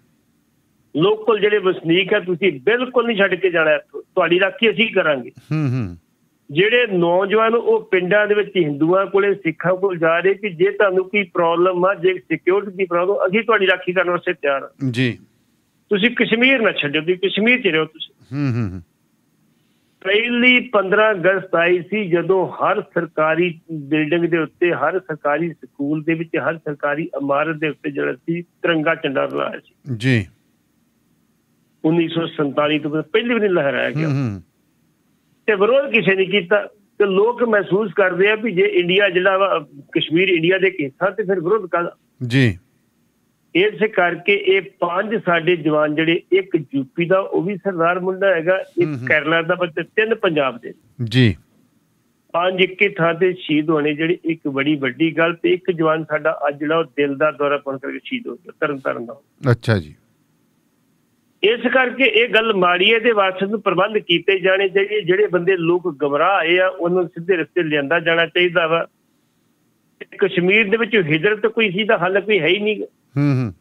ਲੋਕਲ ਜਿਹੜੇ ਵਸਨੀਕ ਆ ਤੁਸੀਂ ਬਿਲਕੁਲ ਨਹੀਂ ਛੱਡ ਕੇ ਜਾਣਾ ਤੁਹਾਡੀ ਰਾਖੀ ਅਸੀਂ ਕਰਾਂਗੇ। ਹੂੰ ਹੂੰ। ਜਿਹੜੇ ਨੌਜਵਾਨ ਉਹ ਪਿੰਡਾਂ ਦੇ ਵਿੱਚ ਹਿੰਦੂਆਂ ਕੋਲੇ ਸਿੱਖਾਂ ਕੋਲ ਜਾ ਰਹੇ ਕਿ ਜੇ ਤੁਹਾਨੂੰ ਕੋਈ ਪ੍ਰੋਬਲਮ ਆ ਜੇ ਸਿਕਿਉਰਿਟੀ ਦੀ ਪ੍ਰੋਬਲਮ ਅਸੀਂ ਤੁਹਾਡੀ ਰਾਖੀ ਕਰਨ ਵਾਸਤੇ ਤਿਆਰ ਹਾਂ। ਜੀ। ਤੁਸੀਂ ਕਸ਼ਮੀਰ ਨਾ ਛੱਡੋ ਤੁਸੀਂ ਕਸ਼ਮੀਰ 'ਚ ਰਹੋ ਤੁਸੀਂ। ਹੂੰ ਹੂੰ। ਪਹਿਲੀ 15 ਅਗਸਤ ਆਈ ਸੀ ਜਦੋਂ ਹਰ ਸਰਕਾਰੀ ਬਿਲਡਿੰਗ ਦੇ ਉੱਤੇ ਹਰ ਸਰਕਾਰੀ ਸਕੂਲ ਦੇ ਵਿੱਚ ਹਰ ਸਰਕਾਰੀ ਇਮਾਰਤ ਦੇ ਉੱਤੇ ਜਿਹੜਾ ਸੀ ਤਿਰੰਗਾ ਝੰਡਾ ਲਾਇਆ ਸੀ। ਜੀ। 1947 ਤੋਂ ਪਹਿਲੀ ਵਾਰ ਲਹਿਰਾਇਆ ਹੂੰ ਗਿਆ ਹੂੰ। ਤੇ ਵਿਰੋਧ ਕਿਸੇ ਨੇ ਕੀਤਾ ਤੇ ਲੋਕ ਮਹਿਸੂਸ ਕਰਦੇ ਆ ਵੀ ਜੇ ਇੰਡੀਆ ਜਿਹੜਾ ਕਸ਼ਮੀਰ ਇੰਡੀਆ ਦੇ ਹਿੱਸਾ ਤੇ ਫਿਰ ਵਿਰੋਧ ਕਰ ਜੀ। ਇਸ ਕਰਕੇ ਇਹ ਪੰਜ ਸਾਡੇ ਜਵਾਨ ਜਿਹੜੇ ਇੱਕ ਯੂਪੀ ਦਾ ਉਹ ਵੀ ਸਰਦਾਰ ਮੁੰਡਾ ਹੈਗਾ ਇੱਕ। ਕੇਰਲਾ ਦਾ ਬੱਚਾ ਤਿੰਨ ਪੰਜਾਬ ਦੇ। ਜੀ। ਪੰਜ ਇੱਕੇ ਥਾਂ ਤੇ ਸ਼ਹੀਦ ਹੋਣੇ ਜਿਹੜੀ ਇੱਕ ਬੜੀ ਵੱਡੀ ਗੱਲ ਤੇ ਇੱਕ ਜਵਾਨ ਸਾਡਾ ਅੱਜ ਜਿਹੜਾ ਉਹ ਦਿਲ ਦਾ ਦੌਰਾ ਪਾਉਣ ਕਰਕੇ ਸ਼ਹੀਦ ਹੋ ਗਿਆ ਤਰਨ ਤਾਰਨ ਦਾ। ਅੱਛਾ ਜੀ। ਇਸ ਕਰਕੇ ਇਹ ਗੱਲ ਮਾੜੀ ਹੈ ਦੇ ਵਾਸਤੇ ਨੂੰ ਪ੍ਰਬੰਧ ਕੀਤੇ ਜਾਣੇ ਚਾਹੀਦੇ ਜਿਹੜੇ ਬੰਦੇ ਲੋਕ ਗਮਰਾਹ ਆਏ ਆ ਉਹਨਾਂ ਨੂੰ ਸਿੱਧੇ ਰਸਤੇ ਲਿਆਂਦਾ ਜਾਣਾ ਚਾਹੀਦਾ ਵਾ। ਕਸ਼ਮੀਰ ਦੇ ਵਿੱਚ ਹਿਜਰਤ ਕੋਈ ਸੀ ਦਾ ਹੱਲ ਕੋਈ ਹੈ ਹੀ ਨਹੀਂ। ਹੂੰ ਹੂੰ।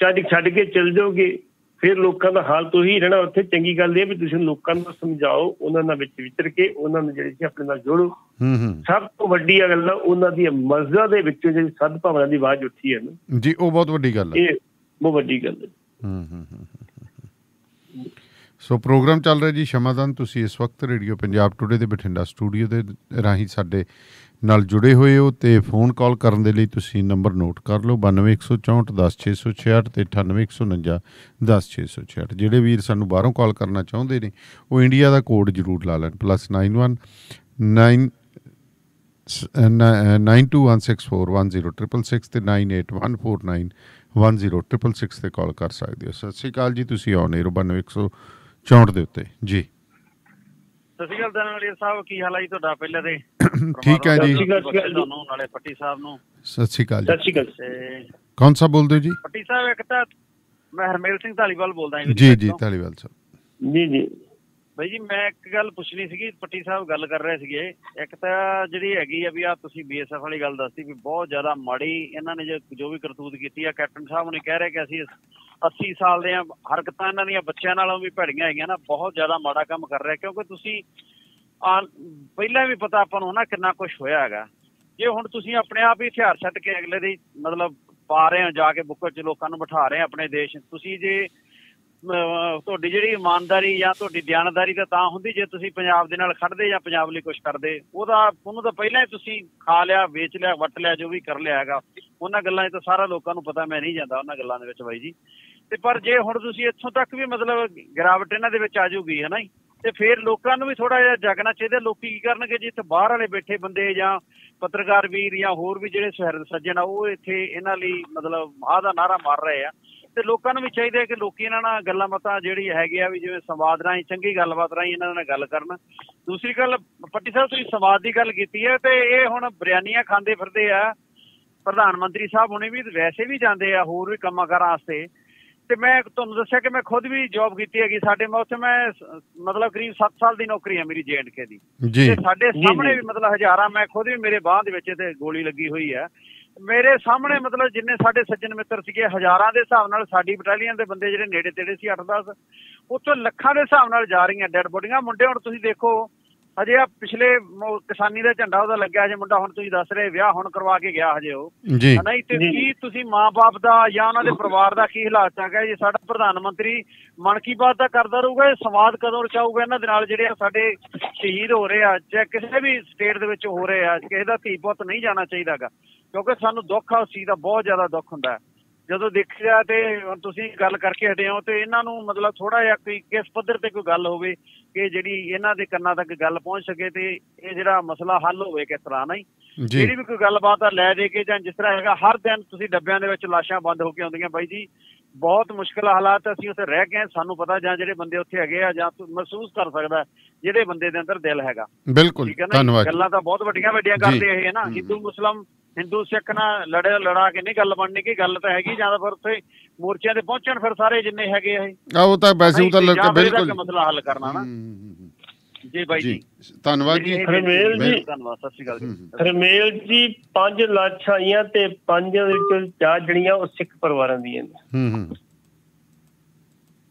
ਚਾਹੇ ਛੱਡ ਕੇ ਚਲ ਜਾਓਗੇ ਫਿਰ ਲੋਕਾਂ ਦਾ ਹਾਲ ਤੋਂ ਹੀ ਰਹਿਣਾ ਉੱਥੇ। ਚੰਗੀ ਗੱਲ ਇਹ ਵੀ ਤੁਸੀਂ ਲੋਕਾਂ ਨੂੰ ਸਮਝਾਓ ਉਹਨਾਂ ਨਾਲ ਵਿੱਚ ਵਿਚਰ ਕੇ ਉਹਨਾਂ ਨੂੰ ਜਿਹੜੇ ਸੀ ਆਪਣੇ ਨਾਲ ਜੋੜੋ। ਹੂੰ ਹੂੰ। ਸਭ ਤੋਂ ਵੱਡੀ ਗੱਲ ਆ ਉਹਨਾਂ ਦੀ ਮਸਜਿਦ ਦੇ ਵਿੱਚੋਂ ਜਿਹੜੀ ਸਦਭਾਵਨਾ ਦੀ ਆਵਾਜ਼ ਉੱਠੀ ਹੈ ਨਾ। ਜੀ ਉਹ ਬਹੁਤ ਵੱਡੀ ਗੱਲ ਹੈ। ਇਹ ਬਹੁਤ ਵੱਡੀ ਗੱਲ ਹੂੰ। ਸੋ ਪ੍ਰੋਗਰਾਮ ਚੱਲ ਰਿਹਾ ਜੀ ਸ਼ਮਾਦਾਨ ਤੁਸੀਂ ਇਸ ਵਕਤ ਰੇਡੀਓ ਪੰਜਾਬ ਟੁਡੇ ਦੇ ਬਠਿੰਡਾ ਸਟੂਡੀਓ ਦੇ ਰਾਹੀਂ ਸਾਡੇ ਨਾਲ ਜੁੜੇ ਹੋਏ ਹੋ ਤੇ ਫੋਨ ਕਾਲ ਕਰਨ ਦੇ ਲਈ ਤੁਸੀਂ ਨੰਬਰ ਨੋਟ ਕਰ ਲਓ 9214410666 ਤੇ 9819 10666 ਜਿਹੜੇ ਵੀਰ ਸਾਨੂੰ ਬਾਹਰੋਂ ਕਾਲ ਕਰਨਾ ਚਾਹੁੰਦੇ ਨੇ ਉਹ ਇੰਡੀਆ ਦਾ ਕੋਡ ਜ਼ਰੂਰ ਲਾ ਲੈਣ +91 9 9216410666 ਤੇ 9814910666 ਤੇ ਕਾਲ ਕਰ ਸਕਦੇ ਹੋ। ਸਤਿ ਸ਼੍ਰੀ ਅਕਾਲ ਜੀ ਤੁਸੀਂ ਆਉਨੇ 92164 ਦੇ ਉੱਤੇ। ਜੀ। ਸਤਿ ਸ਼੍ਰੀ ਅਕਾਲ ਦਨਵਾਲੀਆ ਸਾਹਿਬ ਕੀ ਹਾਲ ਹੈ ਜੀ ਤੁਹਾਡਾ ਪਹਿਲੇ ਤੇ ਠੀਕ ਹੈ ਜੀ। ਸਤਿ ਸ਼੍ਰੀ ਅਕਾਲ ਤੁਹਾਨੂੰ ਨਾਲੇ ਪੱਟੀ ਸਾਹਿਬ ਨੂੰ। ਸਤਿ ਸ਼੍ਰੀ ਅਕਾਲ ਸਤਿ ਜੀ ਸ਼੍ਰੀ ਅਕਾਲ ਤੇ ਕੌਣ ਸਾ ਬੋਲਦੇ ਹੋ ਜੀ? ਪੱਟੀ ਸਾਹਿਬ ਇੱਕ ਤਾਂ ਮੈਂ ਹਰਮੇਲ ਸਿੰਘ ਢਾਲੀਵਾਲ ਬੋਲਦਾ ਹਾਂ ਜੀ ਜੀ ਧਾਲੀਵਾਲ ਸਾਹਿਬ। ਜੀ ਜੀ। ਬਾਈ ਜੀ, ਮੈਂ ਇੱਕ ਗੱਲ ਪੁੱਛਣੀ ਸੀਗੀ, ਪੱਟੀ ਸਾਹਿਬ ਗੱਲ ਕਰ ਰਹੇ ਸੀਗੇ। ਇੱਕ ਤਾਂ ਜਿਹੜੀ ਹੈਗੀ ਆ ਵੀ ਆ ਤੁਸੀਂ ਬੀਐਸਐਫ ਵਾਲੀ ਗੱਲ ਦੱਸੀ ਵੀ ਬਹੁਤ ਜ਼ਿਆਦਾ ਮਾੜੀ, ਇਹਨਾਂ ਨੇ ਜੋ ਵੀ ਕਰਤੂਤ ਕੀਤੀ ਆ, ਕੈਪਟਨ ਸਾਹਿਬ ਨੇ ਕਹਿ ਰਹੇ ਕਿ ਅਸੀਂ 80 ਸਾਲ ਦੇ ਆ, ਹਰਕਤਾਂ ਇਹਨਾਂ ਦੀਆਂ ਬੱਚਿਆਂ ਨਾਲੋਂ ਵੀ ਭੈੜੀਆਂ ਹੈਗੀਆਂ ਨਾ, ਬਹੁਤ ਜ਼ਿਆਦਾ ਮਾੜਾ ਕੰਮ ਕਰ ਰਿਹਾ ਕਿਉਂਕਿ ਤੁਸੀਂ ਆ ਪਹਿਲਾਂ ਵੀ ਪਤਾ ਆਪਾਂ ਨੂੰ ਨਾ ਕਿੰਨਾ ਕੁਝ ਹੋਇਆ ਹੈਗਾ। ਜੇ ਹੁਣ ਤੁਸੀਂ ਆਪਣੇ ਆਪ ਹੀ ਹਥਿਆਰ ਛੱਡ ਕੇ ਅਗਲੇ ਦੀ ਮਤਲਬ ਪਾ ਰਹੇ ਹੋ, ਜਾ ਕੇ ਬੁੱਕਰ 'ਚ ਲੋਕਾਂ ਨੂੰ ਬਿਠਾ ਰਹੇ ਹੋ ਆਪਣੇ ਦੇਸ਼, ਤੁਸੀਂ ਜੇ ਤੁਹਾਡੀ ਜਿਹੜੀ ਇਮਾਨਦਾਰੀ ਜਾਂ ਤੁਹਾਡੀ ਦਿਆਨਦਾਰੀ ਤਾਂ ਤਾਂ ਹੁੰਦੀ ਜੇ ਤੁਸੀਂ ਪੰਜਾਬ ਦੇ ਨਾਲ ਖੜਦੇ ਜਾਂ ਪੰਜਾਬ ਲਈ ਕੁਝ ਕਰਦੇ। ਉਹਦਾ, ਉਹਨੂੰ ਤਾਂ ਪਹਿਲਾਂ ਹੀ ਤੁਸੀਂ ਖਾ ਲਿਆ, ਵੇਚ ਲਿਆ, ਵਟ ਲਿਆ, ਜੋ ਵੀ ਕਰ ਲਿਆ ਹੈਗਾ। ਉਹਨਾਂ ਗੱਲਾਂ 'ਚ ਤਾਂ ਸਾਰਾ ਲੋਕਾਂ ਨੂੰ ਪਤਾ, ਮੈਂ ਨਹੀਂ ਜਾਂਦਾ ਉਹਨਾਂ ਗੱਲਾਂ ਦੇ ਵਿੱਚ ਬਾਈ ਜੀ। ਤੇ ਪਰ ਜੇ ਹੁਣ ਤੁਸੀਂ ਇੱਥੋਂ ਤੱਕ ਵੀ ਮਤਲਬ ਗਿਰਾਵਟ ਇਹਨਾਂ ਦੇ ਵਿੱਚ ਆ ਜਾਊਗੀ ਹੈ ਨਾ ਤੇ ਫਿਰ ਲੋਕਾਂ ਨੂੰ ਵੀ ਥੋੜਾ ਜਿਹਾ ਜਾਗਣਾ ਚਾਹੀਦਾ। ਲੋਕੀ ਕੀ ਕਰਨਗੇ ਜੇ ਇੱਥੇ ਬਾਹਰ ਵਾਲੇ ਬੈਠੇ ਬੰਦੇ ਜਾਂ ਪੱਤਰਕਾਰ ਵੀਰ ਜਾਂ ਹੋਰ ਵੀ ਜਿਹੜੇ ਸ਼ਹਿਰ ਸੱਜਣ ਆ, ਉਹ ਇੱਥੇ ਇਹਨਾਂ ਲਈ ਮਤਲਬ ਮਾਹ ਦਾ ਨਾਰਾ ਮਾਰ ਰਹੇ ਆ। ਤੇ ਲੋਕਾਂ ਨੂੰ ਵੀ ਚਾਹੀਦਾ ਹੈ ਕਿ ਲੋਕੀ ਇਹਨਾਂ ਨਾਲ ਗੱਲਾਂ ਬਾਤਾਂ ਜਿਹੜੀ ਹੈਗੀ ਆ ਵੀ ਜਿਵੇਂ ਸੰਵਾਦ ਰਾਹੀਂ ਚੰਗੀ ਗੱਲਬਾਤ ਰਾਹੀਂ ਇਹਨਾਂ ਨਾਲ ਗੱਲ ਕਰਨ। ਦੂਸਰੀ ਗੱਲ ਪੱਟੀ ਸਾਹਿਬ ਤੁਸੀਂ ਸੰਵਾਦ ਦੀ ਗੱਲ ਕੀਤੀ ਹੈ ਤੇ ਇਹ ਹੁਣ ਬਿਰਿਆਨੀਆਂ ਖਾਂਦੇ ਫਿਰਦੇ ਆ। ਪ੍ਰਧਾਨ ਮੰਤਰੀ ਸਾਹਿਬ ਹੁਣੇ ਵੀ ਵੈਸੇ ਵੀ ਜਾਂਦੇ ਆ ਹੋਰ ਵੀ ਕੰਮਾਂ ਕਾਰਾਂ ਵਾਸਤੇ। ਤੇ ਮੈਂ ਤੁਹਾਨੂੰ ਦੱਸਿਆ ਕਿ ਮੈਂ ਖੁਦ ਵੀ ਜੌਬ ਕੀਤੀ ਹੈਗੀ ਸਾਡੇ ਮੈਂ ਉੱਥੇ ਮੈਂ ਮਤਲਬ ਕਰੀਬ 7 ਸਾਲ ਦੀ ਨੌਕਰੀ ਹੈ ਮੇਰੀ ਜੇਐਨਕੇ ਦੀ। ਜੀ। ਤੇ ਸਾਡੇ ਸਾਹਮਣੇ। ਵੀ ਮਤਲਬ ਹਜ਼ਾਰਾਂ ਮੈਂ ਖੁਦ ਵੀ ਮੇਰੇ ਬਾਹ ਦੇ ਵਿੱਚ ਤੇ ਗੋਲੀ ਲੱਗੀ ਹੋਈ ਹੈ ਮੇਰੇ ਸਾਹਮਣੇ ਮਤਲਬ ਜਿੰਨੇ ਸਾਡੇ ਸੱਜਣ ਮਿੱਤਰ ਸੀਗੇ ਹਜ਼ਾਰਾਂ ਦੇ ਹਿਸਾਬ ਨਾਲ ਸਾਡੀ ਬਟਾਲੀਅਨ ਦੇ ਬੰਦੇ ਜਿਹੜੇ ਨੇੜੇ ਤੇੜੇ ਸੀ 8-10 ਉੱਥੋਂ ਲੱਖਾਂ ਦੇ ਹਿਸਾਬ ਨਾਲ ਜਾ ਰਹੀਆਂ ਡੈਡ ਬੋਡੀਆਂ। ਮੁੰਡੇ ਹੁਣ ਤੁਸੀਂ ਦੇਖੋ ਹਜੇ ਆ ਪਿਛਲੇ ਕਿਸਾਨੀ ਦਾ ਝੰਡਾ ਉਹਦਾ ਲੱਗਿਆ ਹਜੇ ਮੁੰਡਾ ਹੁਣ ਤੁਸੀਂ ਦੱਸ ਰਹੇ ਵਿਆਹ ਹੁਣ ਕਰਵਾ ਕੇ ਗਿਆ ਹਜੇ ਉਹ। ਜੀ। ਨਹੀਂ ਤੇ ਜੀ। ਕੀ ਤੁਸੀਂ ਮਾਂ-ਬਾਪ ਦਾ ਜਾਂ ਉਹਨਾਂ ਦੇ ਪਰਿਵਾਰ ਦਾ ਕੀ ਹਾਲਾਤ ਹੈਗਾ ਜੇ ਸਾਡਾ ਪ੍ਰਧਾਨ ਮੰਤਰੀ ਮਨ ਕੀ ਬਾਤ ਦਾ ਕਰਦਾ ਰਹੂਗਾ ਇਹ ਸੰਵਾਦ ਕਦੋਂ ਰਚਾਊਗਾ? ਇਹਨਾਂ ਦੇ ਨਾਲ ਜਿਹੜੇ ਆ ਸਾਡੇ ਸ਼ਹੀਦ ਹੋ ਰਹੇ ਆ ਚਾਹੇ ਕਿਸੇ ਵੀ ਸਟੇਟ ਦੇ ਵਿੱਚ ਹੋ ਰਹੇ ਆ ਕਿਸੇ ਦਾ ਧੀ ਪੁੱਤ ਨਹੀਂ ਜਾਣਾ ਚਾਹੀਦਾਗਾ ਕਿਉਂਕਿ ਸਾਨੂੰ ਦੁੱਖ ਆ ਉਸ ਚੀਜ਼ ਦਾ ਬਹੁਤ ਜ਼ਿਆਦਾ ਦੁੱਖ ਹੁੰਦਾ ਜਦੋਂ ਦੇਖਿਆ ਤੇ ਹੁਣ ਤੁਸੀਂ ਗੱਲ ਕਰਕੇ ਹਟੇ ਹੋ ਤੇ ਇਹਨਾਂ ਨੂੰ ਮਤਲਬ ਥੋੜਾ ਜਿਹਾ ਕੋਈ ਕਿਸ ਪੱਧਰ ਤੇ ਕੋਈ ਗੱਲ ਹੋਵੇ ਕਿ ਜਿਹੜੀ ਇਹਨਾਂ ਦੇ ਕੰਨਾਂ ਤੱਕ ਗੱਲ ਪਹੁੰਚ ਸਕੇ ਤੇ ਇਹ ਜਿਹੜਾ ਮਸਲਾ ਹੱਲ ਹੋਵੇ ਕਿਸ ਤਰ੍ਹਾਂ ਨਹੀਂ? ਜਿਹੜੀ ਵੀ ਕੋਈ ਗੱਲਬਾਤ ਆ ਲੈ ਦੇ ਕੇ ਜਾਂ ਜਿਸ ਤਰ੍ਹਾਂ ਹੈਗਾ ਹਰ ਦਿਨ ਤੁਸੀਂ ਡੱਬਿਆਂ ਦੇ ਵਿੱਚ ਲਾਸ਼ਾਂ ਬੰਦ ਹੋ ਕੇ ਆਉਂਦੀਆਂ ਬਾਈ ਜੀ। ਬਹੁਤ ਮੁਸ਼ਕਲ ਹਾਲਾਤ ਅਸੀਂ ਉੱਥੇ ਰਹਿ ਆਏ, ਸਾਨੂੰ ਪਤਾ ਜਾਂ ਜਿਹੜੇ ਬੰਦੇ ਉੱਥੇ ਹੈਗੇ ਆ ਜਾਂ ਮਹਿਸੂਸ ਕਰ ਸਕਦਾ ਜਿਹੜੇ ਬੰਦੇ ਦੇ ਅੰਦਰ ਦਿਲ ਹੈਗਾ। ਬਿਲਕੁਲ ਧੰਨਵਾਦ ਗੱਲਾਂ ਤਾਂ ਬਹੁਤ ਵੱਡੀਆਂ ਵੱਡੀਆਂ। ਕਰਦੇ ਇਹ ਨਾ ਹਿੰਦੂ ਮੁਸਲਮ ਹਿੰਦੂ ਸਿੱਖ ਨਾਲ ਲੜੇ ਲੜਾ ਕੇ ਨਹੀਂ ਗੱਲ ਬਣਨੀ ਕਿ ਗੱਲ ਤਾਂ ਹੈਗੀ ਜਾਂ ਤਾਂ ਫਿਰ ਉੱਥੇ ਮੋਰਚਿਆਂ ਤੇ ਪਹੁੰਚਣ ਫਿਰ ਸਾਰੇ ਜਿੰਨੇ ਹੈਗੇ ਆ ਇਹ। ਆ ਉਹ ਤਾਂ ਵੈਸੇ ਉਹ ਤਾਂ ਲੜਕਾ ਬਿਲਕੁਲ। ਮਸਲਾ ਹੱਲ ਕਰਨਾ ਨਾ। ਜੀ ਬਾਈ ਜੀ। ਧੰਨਵਾਦ ਜੀ। ਰਮੇਲ ਜੀ। ਧੰਨਵਾਦ ਸਤਿ ਸ਼੍ਰੀ ਅਕਾਲ ਜੀ। ਰਮੇਲ ਜੀ 5 ਲੱਖ ਆਈਆਂ ਤੇ ਪੰਜ ਵਿੱਚੋਂ ਚਾਰ ਜਣੀਆਂ ਉਹ ਸਿੱਖ ਪਰਿਵਾਰਾਂ ਦੀਆਂ ਨੇ। ਹੂੰ ਹੂੰ।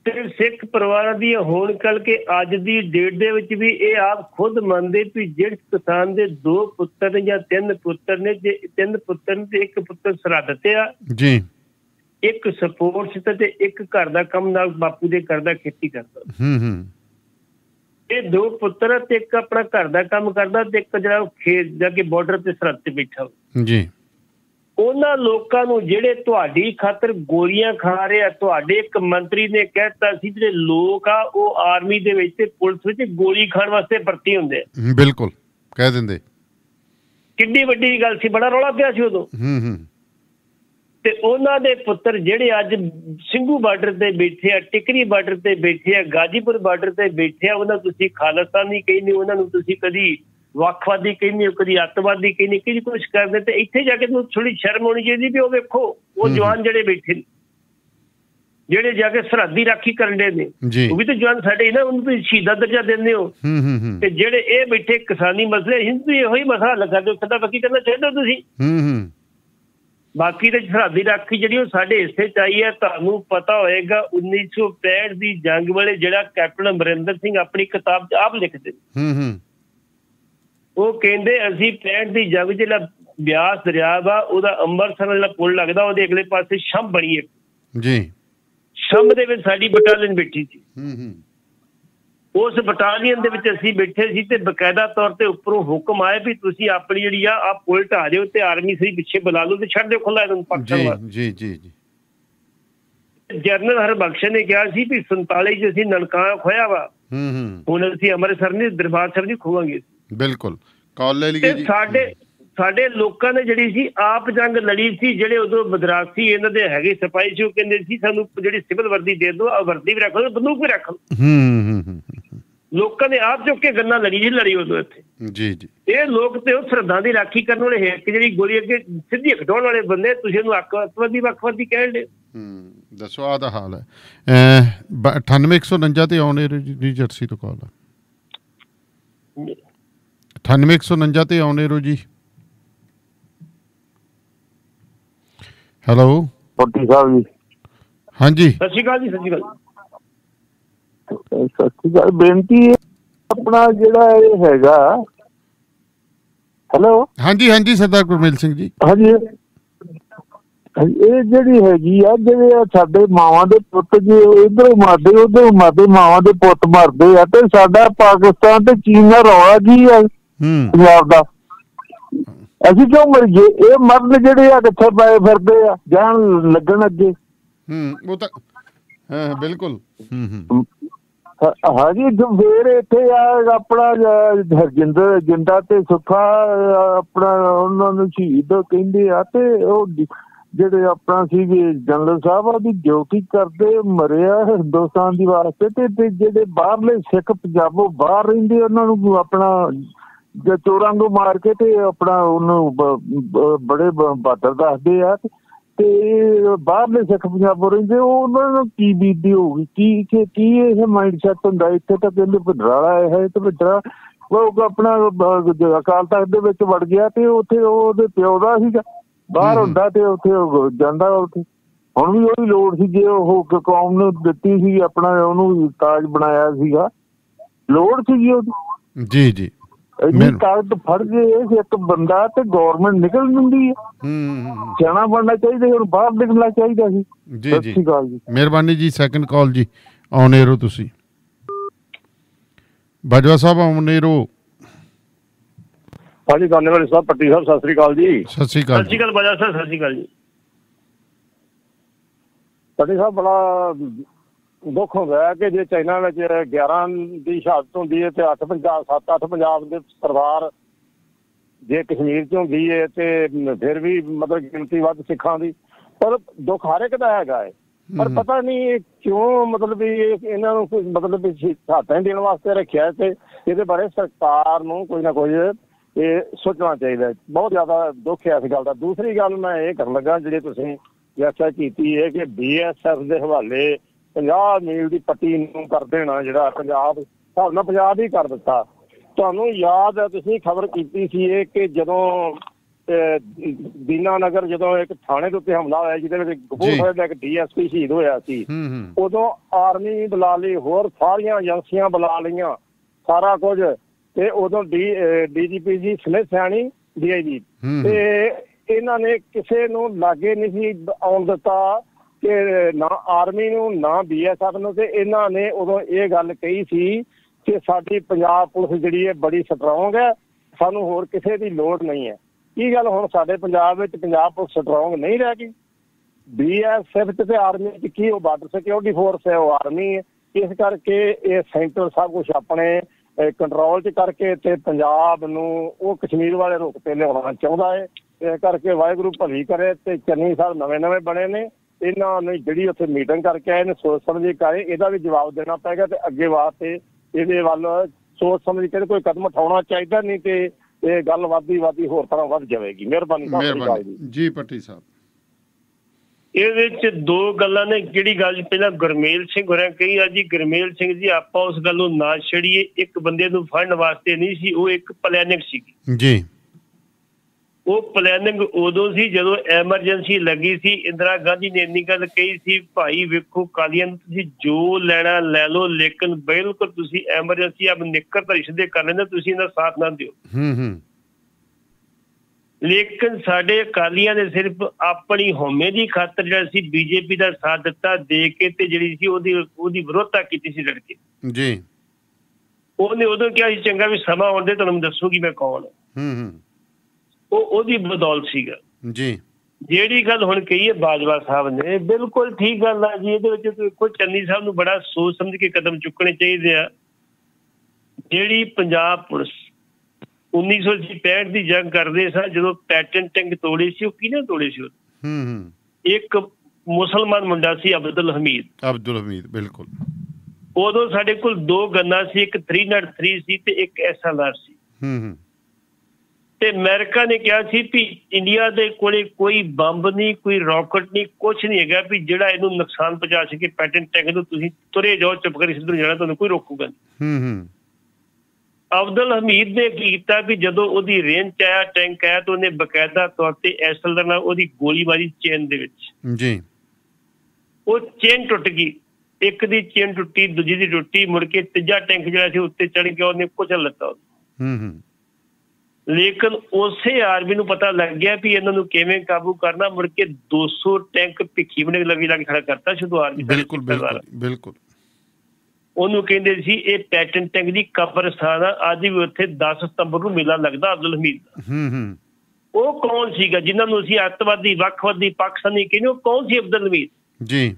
ਤੇ ਸਿੱਖ ਪਰਿਵਾਰਾਂ ਦੀਆਂ ਹੋਣ ਕਰਕੇ ਅੱਜ ਦੀ ਡੇਟ ਦੇ ਵਿੱਚ ਵੀ ਇਹ ਆਪ ਖੁਦ ਮੰਨਦੇ ਵੀ ਜਿਹੜੇ ਕਿਸਾਨ ਦੇ ਦੋ ਪੁੱਤਰ ਨੇ ਜਾਂ ਤਿੰਨ ਪੁੱਤਰ ਨੇ ਜੇ ਤਿੰਨ ਪੁੱਤਰ ਤੇ ਇੱਕ ਪੁੱਤਰ ਸਰਹੱਦ ਤੇ ਆ। ਜੀ। ਇੱਕ ਸਪੋਰਟਸ ਤੇ ਤੇ ਇੱਕ ਘਰ ਦਾ ਕੰਮ ਨਾਲ ਬਾਪੂ ਦੇ ਕਰਦਾ ਖੇਤੀ ਕਰਦਾ। ਹੂੰ ਹੂੰ। ਇਹ ਦੋ ਪੁੱਤਰ ਤੇ ਇੱਕ ਆਪਣਾ ਘਰ ਦਾ ਕੰਮ ਕਰਦਾ ਤੇ ਇੱਕ ਜਿਹੜਾ ਉਹ ਖੇਤ ਜਾ ਕੇ ਬਾਰਡਰ ਤੇ ਸਰਹੱਦ ਤੇ ਬੈਠਾ। ਜੀ। ਉਹਨਾਂ ਲੋਕਾਂ ਨੂੰ ਜਿਹੜੇ ਤੁਹਾਡੀ ਖਾਤਰ ਗੋਲੀਆਂ ਖਾ ਰਹੇ ਆ ਤੁਹਾਡੇ ਇੱਕ ਮੰਤਰੀ ਨੇ ਕਹਿਤਾ ਸੀ ਜਿਹੜੇ ਲੋਕ ਆ ਉਹ ਆਰਮੀ ਦੇ ਵਿੱਚ ਤੇ ਪੁਲਿਸ ਵਿੱਚ ਗੋਲੀ ਖਾਣ ਵਾਸਤੇ ਭਰਤੀ ਹੁੰਦੇ ਆ। ਬਿਲਕੁਲ ਕਹਿ ਦਿੰਦੇ। ਕਿੰਨੀ ਵੱਡੀ ਗੱਲ ਸੀ ਬੜਾ ਰੌਲਾ ਪਿਆ ਸੀ ਉਦੋਂ। ਹੂੰ ਹੂੰ। ਤੇ ਉਹਨਾਂ ਦੇ ਪੁੱਤਰ ਜਿਹੜੇ ਅੱਜ ਸਿੰਘੂ ਬਾਰਡਰ ਤੇ ਬੈਠੇ ਆ ਟਿਕਰੀ ਬਾਰਡਰ ਤੇ ਬੈਠੇ ਆ ਗਾਜੀਪੁਰ ਬਾਰਡਰ ਤੇ ਬੈਠੇ ਆ ਉਹਨਾਂ ਨੂੰ ਤੁਸੀਂ ਖਾਲਿਸਤਾਨੀ ਕਹਿੰਦੇ ਉਹਨਾਂ ਨੂੰ ਤੁਸੀਂ ਕਦੀ ਵੱਖਵਾਦੀ ਕਹਿੰਦੇ ਕਦੀ ਅੱਤਵਾਦੀ ਕਹਿੰਦੇ ਕਦੀ ਕੁਝ ਕਰਦੇ ਤੇ ਇੱਥੇ ਜਾ ਕੇ ਤੁਹਾਨੂੰ ਥੋੜੀ ਸ਼ਰਮ ਆਉਣੀ ਚਾਹੀਦੀ ਵੀ ਉਹ ਵੇਖੋ ਉਹ ਜਵਾਨ ਜਿਹੜੇ ਬੈਠੇ ਨੇ ਜਿਹੜੇ ਜਾ ਕੇ ਸਰਹੱਦੀ ਰਾਖੀ ਕਰਨ ਦੇ ਨੇ ਉਹ ਵੀ ਤਾਂ ਜਵਾਨ ਸਾਡੇ ਨਾ ਉਹਨੂੰ ਤੁਸੀਂ ਸ਼ਹੀਦਾ ਦਰਜਾ ਦਿੰਦੇ ਹੋ। ਤੇ ਜਿਹੜੇ ਇਹ ਬੈਠੇ ਕਿਸਾਨੀ ਮਸਲੇ ਹਿੰਦੂ ਇਹੋ ਹੀ ਮਸਲਾ ਲੱਗਾ ਦਿਓ ਸਦਾ ਬਾਕੀ ਕਰਨਾ ਚਾਹੀਦਾ ਤੁਸੀਂ। ਬਾਕੀ ਤੇ ਸਰਹੱਦੀ ਰਾਖੀ ਜਿਹੜੀ ਉਹ ਸਾਡੇ ਹਿੱਸੇ ਚ ਆਈ ਹੈ ਤੁਹਾਨੂੰ ਪਤਾ ਹੋਏਗਾ 1965 ਦੀ ਜੰਗ ਵੇਲੇ ਜਿਹੜਾ ਕੈਪਟਨ ਅਮਰਿੰਦਰ ਸਿੰਘ ਆਪਣੀ ਕਿਤਾਬ 'ਚ ਆਪ ਲਿਖਦੇ। ਹੂੰ ਹੂੰ। ਉਹ ਕਹਿੰਦੇ ਅਸੀਂ 65 ਦੀ ਜੰਗ ਜਿਹੜਾ ਬਿਆਸ ਦਰਿਆ ਵਾ ਉਹਦਾ ਅੰਮ੍ਰਿਤਸਰ ਵਾਲਾ ਪੁਲ ਲੱਗਦਾ ਉਹਦੇ ਅਗਲੇ ਪਾਸੇ ਸ਼ੰਭ ਬਣੀ ਹੈ ਜੀ। ਸ਼ੰਭ ਦੇ ਵਿੱਚ ਸਾਡੀ ਬਟਾਲੀਅਨ ਬੈਠੀ ਸੀ। ਹੂੰ ਹੂੰ। ਉਸ ਬਟਾਲੀਅਨ ਦੇ ਵਿੱਚ ਅਸੀਂ ਬੈਠੇ ਸੀ ਤੇ ਬਕਾਇਦਾ ਤੌਰ ਤੇ ਉੱਪਰੋਂ ਹੁਕਮ ਆਇਆ ਵੀ ਤੁਸੀਂ ਆਪਣੀ ਜਿਹੜੀ ਆ ਆ ਪੁਲ ਢਾ ਦਿਓ ਤੇ ਆਰਮੀ ਸਹੀ ਪਿੱਛੇ ਬੁਲਾ ਲਓ ਤੇ ਛੱਡ ਦਿਓ ਖੁੱਲਾ ਇਹਨੂੰ ਪਾਕਿਸਤਾਨ ਜੀ ਵਾਸਤੇ। ਜੀ ਜੀ ਜੀ। ਜਨਰਲ ਹਰਬਖਸ਼ ਨੇ ਕਿਹਾ ਸੀ ਵੀ 47 ਚ ਅਸੀਂ ਨਨਕਾਣਾ ਖੋਇਆ ਵਾ। ਹੂੰ ਹੂੰ। ਹੁਣ ਅਸੀਂ ਅੰਮ੍ਰਿਤਸਰ ਨਹੀਂ ਦਰਬਾਰ ਸਾਹਿਬ ਨਹੀਂ ਖੋਵਾਂਗੇ। ਬਿਲਕੁਲ। ਕਾਲ ਲੈ ਲਈਏ ਜੀ। ਸਾਡੇ ਸਾਡੇ ਲੋਕਾਂ ਨੇ ਜਿਹੜੀ ਸੀ ਆਪ ਜੰਗ ਲੜੀ ਸੀ ਜਿਹੜੇ ਉਦੋਂ ਮਦਰਾਸੀ ਇਹਨਾਂ ਦੇ ਹੈਗੇ ਸਿਪਾਹੀ ਸੀ ਉਹ ਕਹਿੰਦੇ ਸੀ ਸਾਨੂੰ ਜਿਹੜੀ ਸਿਵਲ ਵਰਦੀ ਦੇ ਦਿਓ ਆ ਵਰਦੀ ਵੀ ਰੱਖ ਲਓ ਬੰਦੂਕ ਵੀ ਰੱਖ ਲਓ। ਹੂੰ ਹੂੰ ਹੂੰ ਲੋਕਾਂ ਨੇ ਆਪ ਚੁੱਕ ਕੇ ਗੰਨਾ ਲੜੀ ਜੀ ਲੜੀ ਉਦੋਂ ਇੱਥੇ। ਜੀ ਜੀ। ਇਹ ਲੋਕ ਤੇ ਉਹ ਸਰਦਾਂ ਦੀ ਰਾਖੀ ਕਰਨ ਵਾਲੇ ਹੈ ਕਿ ਜਿਹੜੀ ਗੋਲੀ ਅੱਗੇ ਸਿੱਧੀ ਖਡਾਉਣ ਵਾਲੇ ਬੰਦੇ ਤੁਸੀਂ ਉਹਨੂੰ ਅੱਕਵਦੀ ਵੱਖਵਦੀ ਕਹਿਣ ਦੇ ਹੂੰ? ਦੱਸੋ ਆ ਦਾ ਹਾਲ ਹੈ। ਅਹ, ਬ- 98149 ਤੇ ਆਉਣੇ ਜੀ ਜਰਸੀ ਤੋਂ ਕਾਲ 98149 ਤੇ ਆਉਣੇ ਰੋ ਜੀ। ਹੈਲੋ। ਫੋਟੀ ਸਾਹਿਬ ਜੀ। ਹਾਂਜੀ। ਸਤਿ ਸ਼੍ਰੀ ਅਕਾਲ ਜੀ ਸਤਿ ਸ਼੍ਰੀ ਅਕਾਲ। ਸਤਿ ਸ਼੍ਰੀ ਅਕਾਲ। ਬੇਨਤੀ ਹੈ ਆਪਣਾ ਜਿਹੜਾ ਇਹ ਹੈਗਾ ਹੈਲੋ। ਹਾਂਜੀ ਹਾਂਜੀ ਸਰਦਾਰ ਗੁਰਮੇਲ ਸਿੰਘ ਜੀ। ਹਾਂਜੀ। ਇਹ ਜਿਹੜੀ ਹੈਗੀ ਆ ਜਿਹੜੇ ਆ ਸਾਡੇ ਮਾਵਾਂ ਦੇ ਪੁੱਤ ਜੇ ਇਧਰੋਂ ਮਾਰਦੇ ਉਧਰੋਂ ਮਾਰਦੇ ਮਾਵਾਂ ਦੇ ਪੁੱਤ ਮਰਦੇ ਆ ਤੇ ਸਾਡਾ ਪਾਕਿਸਤਾਨ ਤੇ ਚੀਨ ਦਾ ਰੌਲਾ ਕੀ ਆ? ਪੰਜਾਬ ਦਾ। ਅਸੀਂ ਕਿਉਂ ਮਰ ਗਏ? ਇਹ ਮਰਨ ਜਿਹੜੇ ਆ ਕਿੱਥੇ ਪਏ ਫਿਰਦੇ ਆ? ਜਾਨ ਲੱਗਣ ਅੱਗੇ। ਹੂੰ ਉਹ ਤਾਂ ਹਾਂ ਬਿਲਕੁਲ। ਹੂੰ ਹਾਂਜੀ ਫੇਰ ਇੱਥੇ ਆ ਆਪਣਾ ਹਰਜਿੰਦਰ ਜਿੰਦਾ ਤੇ ਸੁੱਖਾ ਆਪਣਾ ਉਹਨਾਂ ਨੂੰ ਸ਼ਹੀਦ ਕਹਿੰਦੇ ਆ ਤੇ ਉਹ ਜਿਹੜੇ ਆਪਣਾ ਸੀ ਜਨਰਲ ਸਾਹਿਬ ਆ ਦੀ ਡਿਊਟੀ ਕਰਦੇ ਮਰਿਆ ਹਿੰਦੁਸਤਾਨ ਦੀ ਵਾਸਤੇ ਤੇ ਜਿਹੜੇ ਬਾਹਰਲੇ ਸਿੱਖ ਪੰਜਾਬੋਂ ਬਾਹਰ ਰਹਿੰਦੇ ਉਹਨਾਂ ਨੂੰ ਆਪਣਾ ਜੇ ਚੋਰਾਂ ਨੂੰ ਮਾਰ ਕੇ ਤੇ ਆਪਣਾ ਉਹਨੂੰ ਬੜੇ ਬਹਾਦਰ ਦੱਸਦੇ ਆ ਤੇ ਬਾਹਰਲੇ ਸਿੱਖ ਪੰਜਾਬੋਂ ਰਹਿੰਦੇ ਉਹ ਉਹਨਾਂ ਨੂੰ ਕੀ ਬੀਤੀ ਹੋਊਗੀ? ਕੀ ਕੀ ਕੀ ਇਹ ਮਾਈਂਡ ਸੈਟ ਹੁੰਦਾ? ਇੱਥੇ ਤਾਂ ਕਹਿੰਦੇ ਭਦਰਾਲਾ ਹੈ ਤੇ ਭਦਰਾ ਉਹ ਆਪਣਾ ਜ- ਅਕਾਲ ਤਖਤ ਦੇ ਵਿੱਚ ਵੜ ਗਿਆ ਤੇ ਉੱਥੇ ਉਹ ਉਹਦੇ ਪਿਓ ਦਾ ਸੀਗਾ। ਬਾਹਰ ਹੁੰਦਾ ਤੇ ਉੱਥੇ ਜਾਂਦਾ ਉੱਥੇ। ਹੁਣ ਵੀ ਉਹਦੀ ਲੋੜ ਸੀ ਜੇ ਉਹ ਕੌਮ ਨੂੰ ਦਿੱਤੀ ਸੀ ਆਪਣਾ ਉਹਨੂੰ ਤਾਜ ਬਣਾਇਆ ਸੀਗਾ। ਲੋੜ ਸੀਗੀ ਉਹਦੀ। ਜੀ ਜੀ। ਇੰਨੀ ਤਾਕਤ ਫੜ ਗਏ ਇੱਕ ਬੰਦਾ ਤੇ ਗਵਰਨਮੈਂਟ ਨਿਕਲ ਦਿੰਦੀ ਹੈ ਹੂੰ ਸਿਆਣਾ ਬਣਨਾ ਚਾਹੀਦਾ ਹੁਣ ਬਾਹਰ ਨਿਕਲਣਾ ਚਾਹੀਦਾ ਸੀ। ਜੀ ਸਤਿ ਜੀ। ਸ਼੍ਰੀ ਅਕਾਲ ਜੀ। ਮਿਹਰਬਾਨੀ ਜੀ ਸੈਕੰਡ ਕਾਲ ਜੀ। ਆਉਣੇ ਰੋ ਤੁਸੀਂ। ਬਾਜਵਾ ਸਾਹਿਬ ਆਉਣੇ ਰੋ ਹਾਂਜੀ ਗਾਨੇ ਵਾਲੇ ਸਾਹਿਬ ਪੱਟੀ ਸਾਹਿਬ ਸਤਿ ਸ੍ਰੀ ਅਕਾਲ ਜੀ। ਸਤਿ ਸ਼੍ਰੀ ਸਤਿ ਅਕਾਲ ਸ਼੍ਰੀ ਅਕਾਲ ਬਾਜਾ ਸਾਹਿਬ ਸਤਿ ਸ਼੍ਰੀ ਅਕਾਲ ਜੀ। ਪੱਟੀ ਸਾਹਿਬ ਬੜਾ ਦੁੱਖ ਹੁੰਦਾ ਹੈ ਕਿ ਜੇ ਚਾਈਨਾ ਵਿੱਚ 11 ਦੀ ਸ਼ਹਾਦਤ ਹੁੰਦੀ ਹੈ ਤੇ 8 ਪੰਜਾਬ 7-8 ਪੰਜਾਬ ਦੇ ਪਰਿਵਾਰ ਜੇ ਕਸ਼ਮੀਰ 'ਚ ਹੁੰਦੀ ਹੈ ਤੇ ਫਿਰ ਵੀ ਮਤਲਬ ਗਿਣਤੀ ਵੱਧ ਸਿੱਖਾਂ ਦੀ ਪਰ ਦੁੱਖ ਹਰ ਇੱਕ ਦਾ ਹੈਗਾ ਹੈ ਪਰ। ਪਤਾ ਨਹੀਂ ਕਿਉਂ ਮਤਲਬ ਵੀ ਇਹ- ਇਹਨਾਂ ਨੂੰ ਕੋਈ ਮਤਲਬ ਵੀ ਹਾਤਾਂ ਦੇਣ ਵਾਸਤੇ ਰੱਖਿਆ ਤੇ ਇਹਦੇ ਬਾਰੇ ਸਰਕਾਰ ਨੂੰ ਕੋਈ ਨਾ ਕੋਈ ਇਹ ਸੋਚਣਾ ਚਾਹੀਦਾ। ਬਹੁਤ ਜ਼ਿਆਦਾ ਦੁੱਖ ਹੈ ਇਸ ਗੱਲ ਦਾ ਦੂਸਰੀ ਗੱਲ ਮੈਂ ਇਹ ਕਰਨ ਲੱਗਾ ਜਿਹੜੀ ਤੁਸੀਂ ਵਿਆਖਿਆ ਕੀਤੀ ਹੈ ਕਿ ਬੀਐਸਐਫ ਦੇ ਹਵਾਲੇ 50 ਮੀਲ ਦੀ ਪੱਟੀ ਨੂੰ ਕਰ ਦੇਣਾ ਜਿਹੜਾ ਪੰਜਾਬ ਹਿਸਾਬ ਨਾਲ ਪੰਜਾਬ ਹੀ ਕਰ ਦਿੱਤਾ। ਤੁਹਾਨੂੰ ਯਾਦ ਹੈ ਤੁਸੀਂ ਖਬਰ ਕੀਤੀ ਸੀ ਇਹ ਕਿ ਜਦੋਂ ਦੀਨਾ ਨਗਰ ਜਦੋਂ ਇੱਕ ਥਾਣੇ ਦੇ ਉੱਤੇ ਹਮਲਾ ਹੋਇਆ ਜਿਹਦੇ ਵਿੱਚ ਕਪੂਰਥਲੇ ਦਾ ਇੱਕ ਡੀਐਸਪੀ ਸ਼ਹੀਦ ਹੋਇਆ ਸੀ। ਉਦੋਂ ਆਰਮੀ ਬੁਲਾ ਲਈ ਹੋਰ ਸਾਰੀਆਂ ਏਜੰਸੀਆਂ ਬੁਲਾ ਲਈਆਂ ਸਾਰਾ ਕੁਝ। ਤੇ ਉਦੋਂ D DGP ji Sumedh Saini DIG. ਤੇ ਇਹਨਾਂ ਨੇ ਕਿਸੇ ਨੂੰ ਲਾਗੇ ਨਹੀਂ ਸੀ ਆਉਣ ਦਿੱਤਾ। ਕਿ ਨਾ ਆਰਮੀ ਨੂੰ, ਨਾ ਬੀਐਸਐਫ ਨੂੰ ਤੇ ਇਹਨਾਂ ਨੇ ਉਦੋਂ ਇਹ ਗੱਲ ਕਹੀ ਸੀ ਕਿ ਸਾਡੀ ਪੰਜਾਬ ਪੁਲਿਸ ਜਿਹੜੀ ਹੈ ਬੜੀ ਸਟਰੋਂਗ ਹੈ, ਸਾਨੂੰ ਹੋਰ ਕਿਸੇ ਦੀ ਲੋੜ ਨਹੀਂ ਹੈ। ਕੀ ਗੱਲ ਹੁਣ ਸਾਡੇ ਪੰਜਾਬ ਵਿੱਚ ਪੰਜਾਬ ਪੁਲਿਸ ਸਟਰੋਂਗ ਨਹੀਂ ਰਹਿ ਗਈ? ਬੀਐਸਐਫ ਤੇ ਆਰਮੀ ਚ ਕੀ ਉਹ ਬਾਰਡਰ ਸਿਕਿਉਰਿਟੀ ਫੋਰਸ ਹੈ, ਉਹ ਆਰਮੀ ਹੈ। ਇਸ ਕਰਕੇ ਇਹ ਸੈਂਟਰ ਸਭ ਕੁਝ ਆਪਣੇ ਕੰਟਰੋਲ ਚ ਕਰਕੇ ਤੇ ਪੰਜਾਬ ਨੂੰ ਉਹ ਕਸ਼ਮੀਰ ਵਾਲੇ ਰੁਖ ਤੇ ਲਿਆਉਣਾ ਚਾਹੁੰਦਾ ਹੈ। ਇਸ ਕਰਕੇ ਵਾਹਿਗੁਰੂ ਭਲੀ ਕਰੇ ਤੇ ਚੰਨੀ ਸਾਹਿਬ ਨਵੇਂ ਨਵੇਂ ਬਣੇ ਨੇ। ਇਹਨਾਂ ਨੇ ਜਿਹੜੀ ਉੱਥੇ ਮੀਟਿੰਗ ਕਰਕੇ ਆਏ ਨੇ ਸੋਚ ਸਮਝ ਕੇ ਆਏ ਇਹਦਾ ਵੀ ਜਵਾਬ ਦੇਣਾ ਪਏਗਾ ਤੇ ਅੱਗੇ ਵਾਸਤੇ ਇਹਦੇ ਵੱਲ ਸੋਚ ਸਮਝ ਕੇ ਕੋਈ ਕਦਮ ਉਠਾਉਣਾ ਚਾਹੀਦਾ ਨਹੀਂ ਤੇ ਇਹ ਗੱਲ ਵੱਧਦੀ ਵੱਧਦੀ ਹੋਰ ਤਰ੍ਹਾਂ ਵੱਧ ਜਾਵੇਗੀ। ਮਿਹਰਬਾਨੀ ਅਕਾਲ ਜੀ। ਮਿਹਰਬਾਨੀ। ਜੀ ਪੱਟੀ ਸਾਹਿਬ। ਇਹਦੇ ਵਿੱਚ ਦੋ ਗੱਲਾਂ ਨੇ। ਜਿਹੜੀ ਗੱਲ? ਪਹਿਲਾਂ ਗੁਰਮੇਲ ਸਿੰਘ ਹੋਰਾਂ ਕਹੀ ਆ ਜੀ ਗੁਰਮੇਲ ਸਿੰਘ ਜੀ ਆਪਾਂ ਉਸ ਗੱਲ ਨੂੰ ਨਾ ਛੜੀਏ। ਇੱਕ ਬੰਦੇ ਨੂੰ ਫੜਨ ਵਾਸਤੇ ਨਹੀਂ ਸੀ ਉਹ ਇੱਕ ਪਲੈਨਿੰਗ ਸੀ ਜੀ। ਉਹ ਪਲੈਨਿੰਗ ਉਦੋਂ ਸੀ ਜਦੋਂ ਐਮਰਜੈਂਸੀ ਲੱਗੀ ਸੀ। ਇੰਦਰਾ ਗਾਂਧੀ ਨੇ ਇੰਨੀ ਗੱਲ ਕਹੀ ਸੀ ਭਾਈ ਵੇਖੋ ਕਾਲੀਆਂ ਤੁਸੀਂ ਜੋ ਲੈਣਾ ਲੈ ਲਓ ਲੇਕਿਨ ਬਿਲਕੁਲ ਤੁਸੀਂ ਐਮਰਜੈਂਸੀ ਆਪ ਨਿੱਕਰ ਤਾਂ ਰਿਸ਼ਤੇ ਕਰ ਲੈਂਦੇ ਤੁਸੀਂ ਇਹਦਾ ਸਾਥ ਨਾ ਦਿਓ। ਹੂੰ ਹੂੰ। ਲੇਕਿਨ ਸਾਡੇ ਅਕਾਲੀਆਂ ਨੇ ਸਿਰਫ ਆਪਣੀ ਹਉਮੈ ਦੀ ਖਾਤਰ ਜਿਹੜਾ ਸੀ ਬੀਜੇਪੀ ਦਾ ਸਾਥ ਦਿੱਤਾ ਦੇ ਕੇ ਤੇ ਜਿਹੜੀ ਸੀ ਉਹਦੀ ਉਹਦੀ ਵਿਰੋਧਤਾ ਕੀਤੀ ਸੀ ਲੜਕੇ। ਜੀ। ਉਹਨੇ ਉਦੋਂ ਕਿਹਾ ਸੀ ਚੰਗਾ ਵੀ ਸਮਾਂ ਆਉਂਦੇ ਤੁਹਾਨੂੰ ਦੱਸੂਗੀ ਮੈਂ ਕੌਣ। ਹੂੰ ਹੂੰ। ਉਹ ਉਹਦੀ ਬਦੌਲਤ ਸੀਗਾ। ਜੀ। ਜਿਹੜੀ ਗੱਲ ਹੁਣ ਕਹੀ ਹੈ ਬਾਜਵਾ ਸਾਹਿਬ ਨੇ ਬਿਲਕੁਲ ਠੀਕ ਗੱਲ ਆ ਜੀ ਇਹਦੇ ਵਿੱਚ ਕੋਈ ਚੰਨੀ ਸਾਹਿਬ ਨੂੰ ਬੜਾ ਸੋਚ ਸਮਝ ਕੇ ਕਦਮ ਚੁੱਕਣੇ ਚਾਹੀਦੇ ਆ। ਜਿਹੜੀ ਪੰਜਾਬ ਪੁਲਿਸ 1965 ਦੀ ਜੰਗ ਕਰਦੇ ਸਾਂ ਜਦੋਂ ਪੈਟਨ ਟੈਂਕ ਤੋੜੇ ਸੀ ਉਹ ਕਿਹਨੇ ਤੋੜੇ ਸੀ? ਹੂੰ ਹੂੰ। ਇੱਕ ਮੁਸਲਮਾਨ ਮੁੰਡਾ ਸੀ ਅਬਦੁਲ ਹਮੀਦ। ਅਬਦੁਲ ਹਮੀਦ ਬਿਲਕੁਲ। ਉਦੋਂ ਸਾਡੇ ਕੋਲ ਦੋ ਗੰਨਾ ਸੀ ਇੱਕ 303 ਸੀ ਤੇ ਇੱਕ ਐਸਐਲਆਰ ਸੀ। ਹੂੰ ਹੂੰ। ਤੇ ਅਮਰੀਕਾ ਨੇ ਕਿਹਾ ਸੀ ਵੀ ਇੰਡੀਆ ਦੇ ਕੋਲੇ ਕੋਈ ਬੰਬ ਨਹੀਂ ਕੋਈ ਰਾਕਟ ਨਹੀਂ ਕੁਝ ਨਹੀਂ ਹੈਗਾ ਵੀ ਜਿਹੜਾ ਇਹਨੂੰ ਨੁਕਸਾਨ ਪਹੁੰਚਾ ਸਕੇ। ਪੈਟਨ ਟੈਂਕ ਨੂੰ ਤੁਸੀਂ ਤੁਰੇ ਜਾਓ ਚੁੱਪ ਕਰੀ ਸਿੱਧੂ ਜਾਣਾ ਤੁਹਾਨੂੰ ਕੋਈ ਰੋਕੂਗਾ ਨਹੀਂ। ਹੂੰ ਹੂੰ। ਅਬਦੁਲ ਹਮੀਦ ਨੇ ਕੀਤਾ ਕਿ ਜਦੋਂ ਉਹਦੀ ਰੇਂਜ ਚ ਆਇਆ ਟੈਂਕ ਆਇਆ ਤਾਂ ਉਹਨੇ ਬਕਾਇਦਾ ਤੌਰ ਤੇ ਐਸਐਲਆਰ ਨਾਲ ਉਹਦੀ ਗੋਲੀ ਮਾਰੀ ਚੇਨ ਦੇ ਵਿੱਚ। ਜੀ। ਉਹ ਚੇਨ ਟੁੱਟ ਗਈ। ਇੱਕ ਦੀ ਚੇਨ ਟੁੱਟੀ ਦੂਜੀ ਦੀ ਟੁੱਟੀ ਮੁੜ ਕੇ ਤੀਜਾ ਟੈਂਕ ਜਿਹੜਾ ਸੀ ਉੱਤੇ ਚੜ ਗਿਆ ਉਹਨੇ ਕੁਚਲ ਲੱਤਾ। ਹੂੰ ਹੂੰ। ਲੇਕਿਨ ਉਸੇ ਆਰਮੀ ਨੂੰ ਪਤਾ ਲੱਗ ਗਿਆ ਵੀ ਇਹਨਾਂ ਨੂੰ ਕਿਵੇਂ ਕਾਬੂ ਕਰਨਾ ਮੁੜ ਕੇ 200 ਟੈਂਕ ਭਿੱਖੀ ਬਣੇ ਲੱਗੀ ਲੱਗ ਖੜਾ ਕਰਤਾ ਸ਼ੁਰੂ ਆਰਮੀ ਬਿਲਕੁਲ ਬਿਲਕੁਲ ਬਿਲਕੁਲ। ਉਹਨੂੰ ਕਹਿੰਦੇ ਸੀ ਇਹ ਪੈਟਨ ਟੈਂਕ ਦੀ ਕਬਰਸਤਾਨ ਆ ਅੱਜ ਵੀ ਉੱਥੇ 10 ਸਤੰਬਰ ਨੂੰ ਮੇਲਾ ਲੱਗਦਾ ਅਬਦੁਲ ਹਮੀਦ ਦਾ। ਹੂੰ ਹੂੰ। ਉਹ ਕੌਣ ਸੀਗਾ ਜਿਨ੍ਹਾਂ ਨੂੰ ਅਸੀਂ ਅੱਤਵਾਦੀ ਵੱਖਵਾਦੀ ਪਾਕਿਸਤਾਨੀ ਕਹਿੰਦੇ ਉਹ ਕੌਣ ਸੀ ਅਬਦੁਲ ਹਮੀਦ? ਜੀ।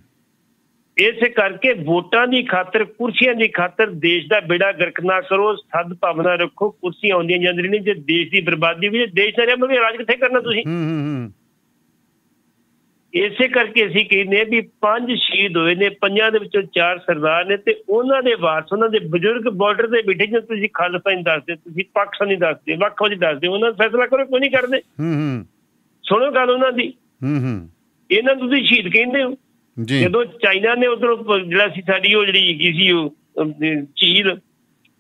ਇਸੇ ਕਰਕੇ ਵੋਟਾਂ ਦੀ ਖਾਤਰ ਕੁਰਸੀਆਂ ਦੀ ਖਾਤਰ ਦੇਸ਼ ਦਾ ਬੇੜਾ ਗਰਕ ਨਾ ਕਰੋ ਸਦ ਭਾਵਨਾ ਰੱਖੋ ਕੁਰਸੀਆਂ ਆਉਂਦੀਆਂ ਜਾਂਦੀਆਂ ਨੇ ਜੇ ਦੇਸ਼ ਦੀ ਬਰਬਾਦੀ ਵੀ ਦੇਸ਼ ਦਾ ਰਹਿਮ ਵੀ ਰਾਜ ਕਿੱਥੇ ਕਰਨਾ ਤੁਸੀਂ? ਹੂੰ ਹੂੰ ਹੂੰ। ਇਸੇ ਕਰਕੇ ਅਸੀਂ ਕਹਿੰਦੇ ਵੀ ਪੰਜ ਸ਼ਹੀਦ ਹੋਏ ਨੇ ਪੰਜਾਂ ਦੇ ਵਿੱਚੋਂ ਚਾਰ ਸਰਦਾਰ ਨੇ ਤੇ ਉਹਨਾਂ ਦੇ ਵਾਰਸ ਉਹਨਾਂ ਦੇ ਬਜ਼ੁਰਗ ਬਾਰਡਰ ਤੇ ਬੈਠੇ ਜੇ ਤੁਸੀਂ ਖਾਲਸਾ ਨਹੀਂ ਦੱਸਦੇ ਤੁਸੀਂ ਪਾਕਿਸਤਾਨੀ ਦੱਸਦੇ ਵੱਖੋ ਜੀ ਦੱਸਦੇ ਉਹਨਾਂ ਦਾ ਫੈਸਲਾ ਕਰੋ ਕੋਈ ਨਹੀਂ ਕਰਦੇ। ਹੂੰ ਹੂੰ। ਸੁਣੋ ਗੱਲ ਉਹਨਾਂ ਦੀ। ਹੂੰ ਹੂੰ। ਇਹਨਾਂ ਨੂੰ ਤੁਸੀਂ ਸ਼ਹੀਦ ਕਹਿੰਦੇ ਹੋ। ਜਦੋਂ ਚਾਈਨਾ ਨੇ ਉਧਰੋਂ ਜਿਹੜਾ ਸੀ ਸਾਡੀ ਉਹ ਜਿਹੜੀ ਹੈਗੀ ਸੀ ਉਹ ਝੀਲ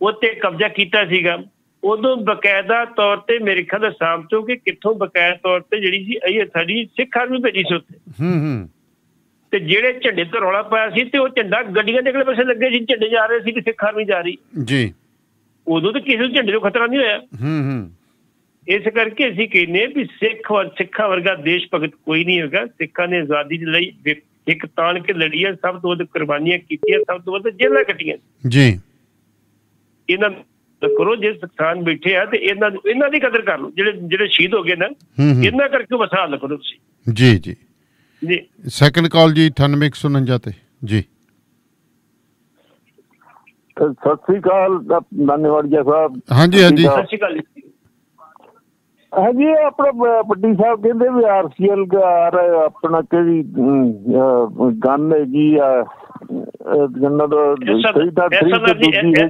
ਉੱਤੇ ਕਬਜ਼ਾ ਕੀਤਾ ਸੀਗਾ। ਉਦੋਂ ਬਕਾਇਦਾ ਤੌਰ ਤੇ ਮੇਰੇ ਖਿਆਲ ਸ਼ਾਮ ਤੋਂ ਕਿ ਕਿੱਥੋਂ ਬਕਾਇਦਾ ਤੌਰ ਤੇ ਜਿਹੜੀ ਸੀ ਇਹ ਸਾਡੀ ਸਿੱਖ ਆਰਮੀ ਭੇਜੀ ਸੀ ਉੱਥੇ। ਹੂੰ ਹੂੰ। ਤੇ ਜਿਹੜੇ ਝੰਡੇ ਤੇ ਰੌਲਾ ਪਾਇਆ ਸੀ ਤੇ ਉਹ ਝੰਡਾ ਗੱਡੀਆਂ ਦੇ ਅਗਲੇ ਪਾਸੇ ਲੱਗੇ ਸੀ ਝੰਡੇ ਜਾ ਰਹੇ ਸੀ ਕਿ ਸਿੱਖ ਆਰਮੀ ਜਾ ਰਹੀ। ਜੀ। ਉਦੋਂ ਤਾਂ ਕਿਸੇ ਨੂੰ ਝੰਡੇ ਨੂੰ ਖਤਰਾ ਨਹੀਂ ਹੋਇਆ। ਹੂੰ ਹੂੰ। ਇਸ ਕਰਕੇ ਅਸੀਂ ਕਹਿੰਦੇ ਵੀ ਸਿੱਖ ਵਰ ਸਿੱਖਾਂ ਵਰਗਾ ਦੇਸ਼ ਭਗਤ ਕੋਈ ਨਹੀਂ ਹੈਗਾ। ਸਿੱਖਾਂ ਨੇ ਆਜ਼ਾਦੀ ਲਈ ਇੱਕ ਤਾਣ ਕੇ ਲੜੀ ਹੈ ਸਭ ਤੋਂ ਵੱਧ ਕੁਰਬਾਨੀਆਂ ਕੀਤੀਆਂ ਸਭ ਤੋਂ ਵੱਧ ਜੇਲਾਂ ਕੱਟੀਆਂ। ਜੀ। ਇਹਨਾਂ ਨੂੰ ਕਰੋ ਜੇ ਕਿਸਾਨ ਬੈਠੇ ਆ ਤੇ ਇਹਨਾਂ ਨੂੰ- ਇਹਨਾਂ ਦੀ ਕਦਰ ਕਰ ਲਓ। ਜਿਹੜੇ ਜਿਹੜੇ ਸ਼ਹੀਦ ਹੋ ਗਏ ਨਾ ਇਹਨਾਂ ਕਰਕੇ ਵਸਾ ਹੱਲ ਕਰੋ ਤੁਸੀਂ। ਜੀ ਜੀ। ਜੀ। ਸੈਕੰਡ ਕਾਲ ਜੀ 9849 ਤੇ। ਜੀ। ਸਤਿ ਸ੍ਰੀ ਅਕਾਲ ਧੰਨਵਾਦ ਜੀ ਸਾਹਿਬ। ਹਾਂਜੀ, ਹਾਂਜੀ। ਸਤਿ ਸ਼੍ਰੀ ਅਕਾਲ ਜੀ। ਹਾਂਜੀ ਇਹ ਆਪਣਾ ਪੱਟੀ ਸਾਹਿਬ ਕਹਿੰਦੇ ਵੀ ਆਰਸੀਐਲ ਆਪਣਾ ਕਿਹੜੀ ਗਨ ਹੈਗੀ ਆ ਜੰਨਤ ਸਹੀ ਤਾਂ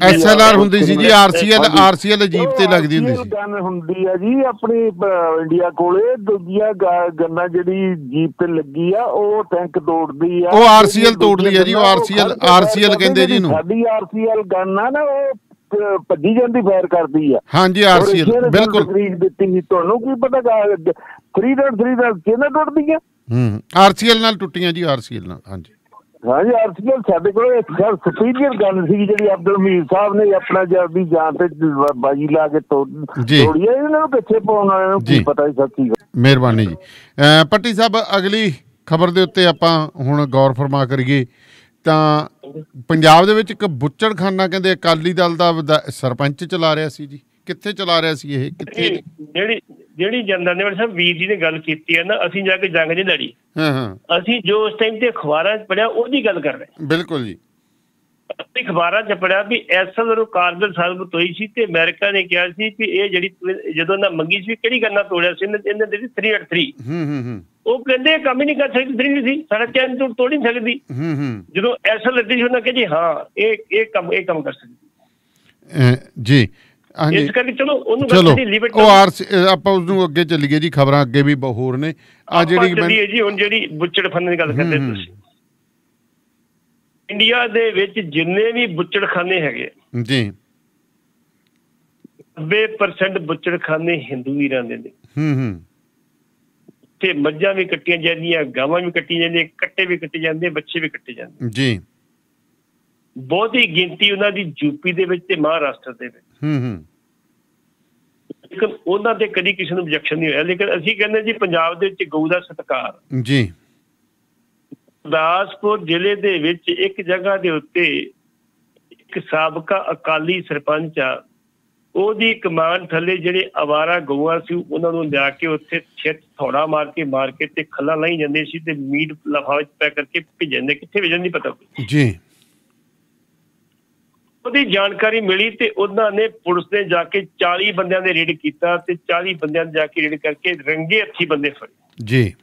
ਐਸਐਲਆਰ ਹੁੰਦੀ ਸੀ ਜੀ ਆਰਸੀਐਲ ਆਰਸੀਐਲ ਅਜੀਬ ਤੇ ਲੱਗਦੀ ਹੁੰਦੀ ਸੀ। ਗਨ ਹੁੰਦੀ ਆ ਜੀ ਆਪਣੀ ਇੰਡੀਆ ਕੋਲੇ ਦੂਜੀਆਂ ਗੰਨਾਂ ਜਿਹੜੀ ਜੀਪ ਤੇ ਲੱਗੀ ਆ ਉਹ ਟੈਂਕ ਤੋੜਦੀ ਆ। ਉਹ RCL ਤੋੜਦੀ ਆ ਜੀ, ਉਹ RCL RCL ਕਹਿੰਦੇ ਜੀ ਇਹਨੂੰ। ਸਾਡੀ ਆਰਸੀਐਲ ਗਨ ਆ ਨਾ ਉਹ ਭੱਜੀ ਜਾਂਦੀ ਫਾਇਰ ਕਰਦੀ ਆ। ਹਾਂਜੀ ਆਰਸੀਐਲ ਬਿਲਕੁਲ। ਤਕਰੀਰ ਦਿੱਤੀ ਸੀ ਤੁਹਾਨੂੰ ਕੀ ਪਤਾ 3.3 ਦਾ ਕਿਹਨਾਂ ਟੁੱਟਦੀ ਆ ਹੂੰ ਆਰਸੀਐਲ ਨਾਲ ਟੁੱਟੀਆਂ ਜੀ ਆਰਸੀਐਲ ਨਾਲ ਹਾਂਜੀ। ਹਾਂਜੀ ਆਰਸੀਐਲ ਸਾਡੇ ਕੋਲ ਇੱਕ ਸਰ ਸੁਪੀਰੀਅਰ ਗੱਲ ਸੀ ਜਿਹੜੀ ਅਬਦੁਲ ਮੀਰ ਸਾਹਿਬ ਨੇ ਆਪਣਾ ਜਲਦੀ ਜਾਨ ਤੇ ਬਾਜੀ ਲਾ ਕੇ ਤੋੜ ਇਹਨਾਂ ਨੂੰ ਪਿੱਛੇ ਪਾਉਣ ਵਾਲਿਆਂ ਨੂੰ ਕੀ। ਪਤਾ ਸੀ ਸੱਚੀ ਗੱਲ। ਮਿਹਰਬਾਨੀ ਜੀ। ਪੱਟੀ ਸਾਹਿਬ ਅਗਲੀ ਖਬਰ ਦੇ ਉੱਤੇ ਆਪਾਂ ਹੁਣ ਗੌਰ ਫਰਮਾ ਕਰੀਏ। ਤਾਂ ਪੰਜਾਬ ਦੇ ਵਿੱਚ ਇੱਕ ਬੁੱਚੜਖਾਨਾ ਕਹਿੰਦੇ ਅਕਾਲੀ ਦਲ ਦਾ ਸਰਪੰਚ ਚਲਾ ਰਿਹਾ ਸੀ ਜੀ। ਕਿੱਥੇ ਚਲਾ ਰਿਹਾ ਸੀ ਇਹ? ਕਿੱਥੇ? ਜਿਹੜੀ ਜਿਹੜੀ ਜਨਰਲ ਨੇ ਸਾਹਿਬ ਵੀਰ ਜੀ ਨੇ ਗੱਲ ਕੀਤੀ ਹੈ ਨਾ ਅਸੀਂ ਜਾ ਕੇ ਜੰਗ ਨਹੀਂ ਲੜੀ। ਹਾਂ ਹਾਂ। ਅਸੀਂ ਜੋ ਉਸ ਟਾਈਮ ਤੇ ਅਖਬਾਰਾਂ 'ਚ ਪੜਿਆ ਉਹਦੀ ਗੱਲ ਕਰ ਰਹੇ। ਬਿਲਕੁਲ ਜੀ। ਅਸੀਂ ਅਖਬਾਰਾਂ 'ਚ ਪੜਿਆ ਵੀ ਐਸਐਲ ਨੂੰ ਕਾਰਗਲ ਸਾਬਤ ਹੋਈ ਸੀ ਤੇ ਅਮਰੀਕਾ ਨੇ ਕਿਹਾ ਸੀ ਕਿ ਇਹ ਜਿਹੜੀ ਜਦੋਂ ਨਾ ਮੰਗੀ ਸੀ ਕਿਹੜੀ ਗੱਲਾਂ ਤੋੜਿਆ ਸੀ? ਇਹਨੇ ਇਹਨੇ ਦਿੱਤੀ 383 ਹੂੰ ਹੂੰ ਹੂੰ। ਉਹ ਕਹਿੰਦੇ ਕੰਮ ਹੀ ਨਹੀਂ ਕਰ ਸਕਦੀ 3 ਸੀ। ਸਾਡਾ ਚੈਨ ਤੋਂ ਤੋੜ ਨਹੀਂ ਸਕਦੀ। ਹੂੰ ਹੂੰ। ਜਦੋਂ ਐਸਐਲ ਲੱਦੀ ਸੀ ਉਹਨਾਂ ਕਿਹਾ ਜੀ ਹਾਂ ਇਹ ਇਹ ਕੰਮ ਇਹ ਕੰਮ ਕਰ ਸਕਦੀ। ਜੀ ਹਾਂਜੀ। ਇਸ ਕਰਕੇ ਚਲੋ ਉਹਨੂੰ ਚਲੋ ਗੱਲ ਲਿਮਿਟ ਉਹ ਆਰ ਆਪਾਂ ਉਸ ਨੂੰ ਅੱਗੇ ਚੱਲੀਏ ਜੀ ਖਬਰਾਂ ਅੱਗੇ ਵੀ ਬਹੁਤ ਹੋਰ ਨੇ। ਆ ਜਿਹੜੀ ਮੈਂ- ਜੀ ਹੁਣ ਜਿਹੜੀ ਬੁੱਚੜ ਫੰਨ ਦੀ ਗੱਲ ਕਰਦੇ। ਤੁਸੀਂ। ਇੰਡੀਆ ਦੇ ਵਿੱਚ ਜਿੰਨੇ ਵੀ ਬੁੱਚੜਖਾਨੇ ਹੈਗੇ ਜੀ। 90% ਬੁੱਚੜਖਾਨੇ ਹਿੰਦੂ ਹੀ ਰਹਿੰਦੇ ਨੇ। ਹੂੰ ਹੂੰ। ਤੇ ਮੱਝਾਂ ਵੀ ਕੱਟੀਆਂ ਜਾਂਦੀਆਂ ਗਾਵਾਂ ਵੀ ਕੱਟੀਆਂ ਜਾਂਦੀਆਂ ਕੱਟੇ ਵੀ ਕੱਟੇ ਜਾਂਦੇ ਬੱਚੇ ਵੀ ਕੱਟੇ ਜਾਂਦੇ। ਜੀ। ਬਹੁਤੀ ਗਿਣਤੀ ਉਹਨਾਂ ਦੀ ਯੂਪੀ ਦੇ ਵਿੱਚ ਤੇ ਮਹਾਰਾਸ਼ਟਰ ਦੇ ਵਿੱਚ। ਹੂੰ ਹੂੰ। ਲੇਕਿਨ ਉਹਨਾਂ ਤੇ ਕਦੀ ਕਿਸੇ ਨੂੰ objection ਨਹੀਂ ਹੋਇਆ। ਲੇਕਿਨ ਅਸੀਂ ਕਹਿੰਦੇ ਜੀ ਪੰਜਾਬ ਦੇ ਵਿੱਚ ਗਊ ਦਾ ਸਤਿਕਾਰ। ਜੀ। ਗੁਰਦਾਸਪੁਰ ਜ਼ਿਲ੍ਹੇ ਦੇ ਵਿੱਚ ਇੱਕ ਜਗ੍ਹਾ ਦੇ ਉੱਤੇ ਇੱਕ ਸਾਬਕਾ ਅਕਾਲੀ ਸਰਪੰਚ ਆ ਉਹਦੀ ਕਮਾਨ ਥੱਲੇ ਜਿਹੜੇ ਆਵਾਰਾ ਗਊਆਂ ਸੀ ਉਹਨਾਂ ਨੂੰ ਲਿਆ ਕੇ ਉੱਥੇ ਛਿੱਤ ਥੋੜਾ ਮਾਰ ਕੇ ਮਾਰ ਕੇ ਤੇ ਖੱਲਾ ਲਾਈ ਜਾਂਦੇ ਸੀ ਤੇ ਮੀਟ ਲਫਾਫੇ ਪੈਕ ਕਰਕੇ ਭੇਜਣ ਦੇ ਕਿੱਥੇ ਭੇਜਣ ਨਹੀਂ ਪਤਾ ਜੀ। ਉਹਦੀ ਜਾਣਕਾਰੀ ਮਿਲੀ ਤੇ ਉਹਨਾਂ ਨੇ ਪੁਲਿਸ ਨੇ ਜਾ ਕੇ 40 ਬੰਦਿਆਂ ਦੇ ਰੇਡ ਕੀਤਾ ਤੇ 40 ਬੰਦਿਆਂ ਨੇ ਜਾ ਕੇ ਰੇਡ ਕਰਕੇ ਰੰਗੇ ਹੱਥੀ ਬੰਦੇ ਫੜੇ। ਜੀ।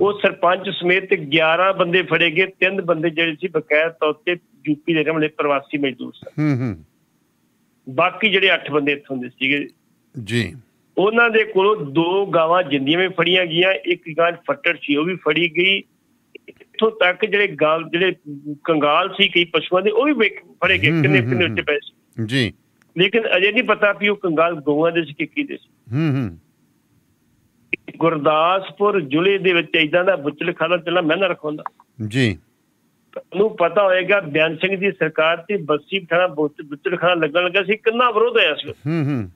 ਉਹ ਸਰਪੰਚ ਸਮੇਤ 11 ਬੰਦੇ ਫੜੇ ਗਏ। ਤਿੰਨ ਬੰਦੇ ਜਿਹੜੇ ਸੀ ਬਕਾਇਦਾ ਤੌਰ ਤੇ ਯੂਪੀ ਦੇ ਰਹਿਣ ਵਾਲੇ ਪ੍ਰਵਾਸੀ ਮਜ਼ਦੂਰ ਸਨ। ਹੂੰ ਹੂੰ। ਬਾਕੀ ਜਿਹੜੇ 8 ਬੰਦੇ ਇੱਥੋਂ ਦੇ ਸੀਗੇ ਜੀ। ਉਹਨਾਂ ਦੇ ਕੋਲੋਂ ਦੋ ਗਾਵਾਂ ਜਿੰਦੀਆਂ ਵੀ ਫੜੀਆਂ ਗਈਆਂ ਇੱਕ ਗਾਂ ਫੱਟੜ ਸੀ ਉਹ ਵੀ ਫੜੀ ਗਈ। ਇੱਥੋਂ ਤੱਕ ਜਿਹੜੇ ਗਾਲ ਜਿਹੜੇ ਕੰਗਾਲ ਸੀ ਕਈ ਪਸ਼ੂਆਂ ਦੇ ਉਹ ਵੀ ਫੜੇ ਗਏ ਕਿੰਨੇ ਕਿੰਨੇ। ਉੱਤੇ ਪਏ ਸੀ। ਜੀ। ਲੇਕਿਨ ਅਜੇ ਨਹੀਂ ਪਤਾ ਵੀ ਉਹ ਕੰਗਾਲ ਗਊਆਂ ਦੇ ਸੀ ਕਿ ਕੀ ਦੇ ਸੀ। ਹੂੰ ਹੂੰ। ਗੁਰਦਾਸਪੁਰ ਜ਼ਿਲ੍ਹੇ ਦੇ ਵਿੱਚ ਇਦਾਂ ਦਾ ਬੁੱਚਲ ਖਾਣਾ ਚੱਲਣਾ ਮੈਂ ਨਾ ਰਖਾਉਂਦਾ ਜੀ। ਨੂੰ ਪਤਾ ਹੋਏਗਾ ਬਿਆਨ ਸਿੰਘ ਦੀ ਸਰਕਾਰ ਤੇ ਬੱਸੀ ਥਾਣਾ ਬੁੱਚਲ ਖਾਣਾ ਲੱਗਣ ਲੱਗਾ ਸੀ ਕਿੰਨਾ ਵਿਰੋਧ ਹੋਇਆ ਸੀ। ਹੂੰ ਹੂੰ।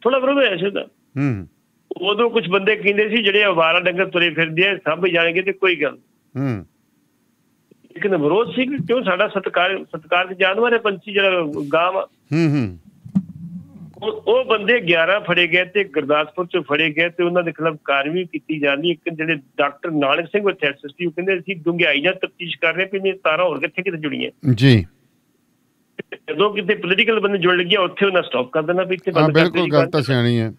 ਥੋੜਾ ਵਿਰੋਧ ਹੋਇਆ ਸੀ ਉਹਦਾ। ਹੂੰ। ਉਦੋਂ ਕੁਝ ਬੰਦੇ ਕਹਿੰਦੇ ਸੀ ਜਿਹੜੇ ਅਵਾਰਾ ਡੰਗਰ ਤੁਰੇ ਫਿਰਦੇ ਆ ਸਭ ਜਾਣਗੇ ਤੇ ਕੋਈ ਗੱਲ। ਹੂੰ। ਲੇਕਿਨ ਵਿਰੋਧ ਸੀ ਕਿ ਕਿਉਂ? ਸਾਡਾ ਸਤਕਾਰ ਸਤਕਾਰ ਦੇ ਜਾਨਵਰ ਹੈ ਪੰਛੀ ਜਿਹੜਾ ਗਾਂ ਹੂੰ ਹੂੰ। ਉਹ ਬੰਦੇ 11 ਫੜੇ ਗਏ ਤੇ ਗੁਰਦਾਸਪੁਰ ਚ ਫੜੇ ਗਏ ਤੇ ਉਹਨਾਂ ਦੇ ਖਿਲਾਫ ਕਾਰਵਾਈ ਕੀਤੀ ਜਾਂਦੀ ਇੱਕ ਜਿਹੜੇ ਡਾਕਟਰ ਨਾਨਕ ਸਿੰਘ ਉੱਥੇ ਐਸਐਸਪੀ ਉਹ ਕਹਿੰਦੇ ਅਸੀਂ ਡੂੰਘਾਈ ਨਾਲ ਤਫਤੀਸ਼ ਕਰ ਰਹੇ ਪਏ ਨੇ ਤਾਰਾਂ ਹੋਰ ਕਿੱਥੇ ਕਿੱਥੇ ਜੁੜੀਆਂ। ਜੀ। ਜਦੋਂ ਕਿਤੇ ਪੋਲੀਟੀਕਲ ਬੰਦੇ ਜੁੜ ਲੱਗਿਆ ਉੱਥੇ ਉਹਨਾਂ ਸਟਾਪ ਕਰ ਦੇਣਾ ਵੀ ਇੱਥੇ ਬੰਦ ਕਰ ਬਿਲਕੁਲ ਗੱਲ ਤਾਂ ਸਿਆਣੀ ਹੈ।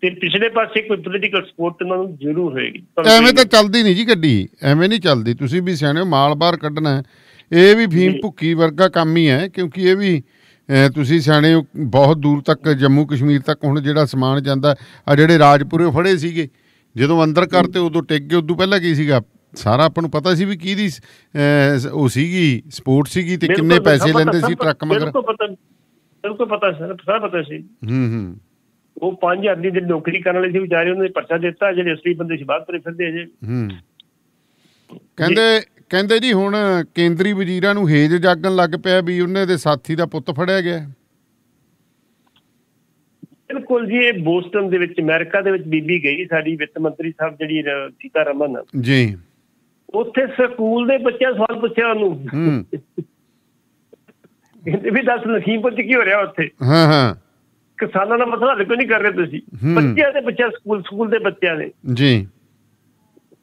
ਤੇ ਪਿਛਲੇ ਪਾਸੇ ਕੋਈ ਪੋਲੀਟੀਕਲ ਸਪੋਰਟ ਉਹਨਾਂ ਨੂੰ ਜ਼ਰੂਰ ਹੋਏਗੀ। ਐਵੇਂ ਤਾਂ ਚੱਲਦੀ ਨਹੀਂ ਜੀ ਗੱਡੀ ਐਵੇਂ ਨਹੀਂ ਚੱਲਦੀ। ਤੁਸੀਂ ਵੀ ਸਿਆਣੇ ਹੋ ਮਾਲ ਬਾਹਰ ਕੱਢਣਾ। ਇਹ ਵੀ ਫੀਮ ਭੁੱਕੀ ਵਰਗਾ ਕੰਮ ਹੀ ਹੈ ਕਿਉਂਕਿ ਇਹ ਵੀ ਤੁਸੀਂ ਸਿਆਣੇ ਬਹੁਤ ਦੂਰ ਤੱਕ ਜੰਮੂ ਕਸ਼ਮੀਰ ਤੱਕ ਹੁਣ ਜਿਹੜਾ ਸਮਾਨ ਜਾਂਦਾ ਆ ਜਿਹੜੇ ਰਾਜਪੁਰੇ ਫੜੇ ਸੀਗੇ। ਜਦੋਂ ਅੰਦਰ ਕਰਤੇ ਉਦੋਂ ਟਿਕ ਗਏ ਉਦੋਂ ਪਹਿਲਾਂ ਕੀ ਸੀਗਾ? ਸਾਰਾ ਆਪਾਂ ਨੂੰ ਪਤਾ ਸੀ ਵੀ ਕਿਹਦੀ ਅਹ, ਉਹ ਸੀਗੀ ਸਪੋਰਟ ਸੀਗੀ ਤੇ ਕਿੰਨੇ ਪੈਸੇ ਲੈਂਦੇ ਸੀ ਟਰੱਕ ਮਗਰ? ਬਿਲਕੁਲ ਪਤਾ ਬਿਲਕੁਲ ਪਤਾ ਸਰ ਸਾਰਾ ਪਤਾ ਸੀ। ਹੂੰ ਹੂੰ। ਉਹ 5000 ਦੀ ਜਿਹੜੀ ਨੌਕਰੀ ਕਰਨ ਵਾਲੇ ਸੀ ਵਿਚਾਰੇ ਉਹਨਾਂ ਨੇ ਪਰਚਾ ਦਿੱਤਾ ਜਿਹੜੇ ਅਸਲੀ ਬੰਦੇ ਸੀ ਬਾਹਰ ਤੁਰੇ ਫਿਰਦੇ ਅਜੇ ਹੂੰ। ਕਹਿੰਦੇ ਕਹਿੰਦੇ ਜੀ ਹੁਣ ਕੇਂਦਰੀ ਵਜ਼ੀਰਾਂ ਨੂੰ ਹੇਜ ਜਾਗਣ ਲੱਗ ਪਿਆ ਵੀ ਉਹਨੇ ਦੇ ਸਾਥੀ ਦਾ ਪੁੱਤ ਫੜਿਆ ਗਿਆ। ਬਿਲਕੁਲ ਜੀ ਇਹ ਬੋਸਟਨ ਦੇ ਵਿੱਚ ਅਮਰੀਕਾ ਦੇ ਵਿੱਚ ਬੀਬੀ ਗਈ ਸਾਡੀ ਵਿੱਤ ਮੰਤਰੀ ਸਾਹਿਬ ਜਿਹੜੀ ਸੀਤਾ ਰਮਨ ਜੀ। ਉੱਥੇ ਸਕੂਲ ਦੇ ਬੱਚਿਆਂ ਸਵਾਲ ਪੁੱਛਿਆ ਉਹਨੂੰ। ਹੂੰ। ਕਹਿੰਦੇ ਵੀ ਦੱਸ ਲਖੀਮਪੁਰ ਚ ਕੀ ਹੋ ਰਿਹਾ ਉੱਥੇ? ਹਾਂ ਹਾਂ। ਕਿਸਾਨਾਂ ਦਾ ਮਸਲਾ ਹੱਲ ਕਿਉਂ ਨਹੀਂ ਕਰ ਰਹੇ ਤੁਸੀਂ। ਬੱਚਿਆਂ ਦੇ ਬੱਚਿਆਂ ਸਕੂਲ ਸਕੂਲ ਦੇ ਬੱਚਿਆਂ ਨੇ ਜੀ।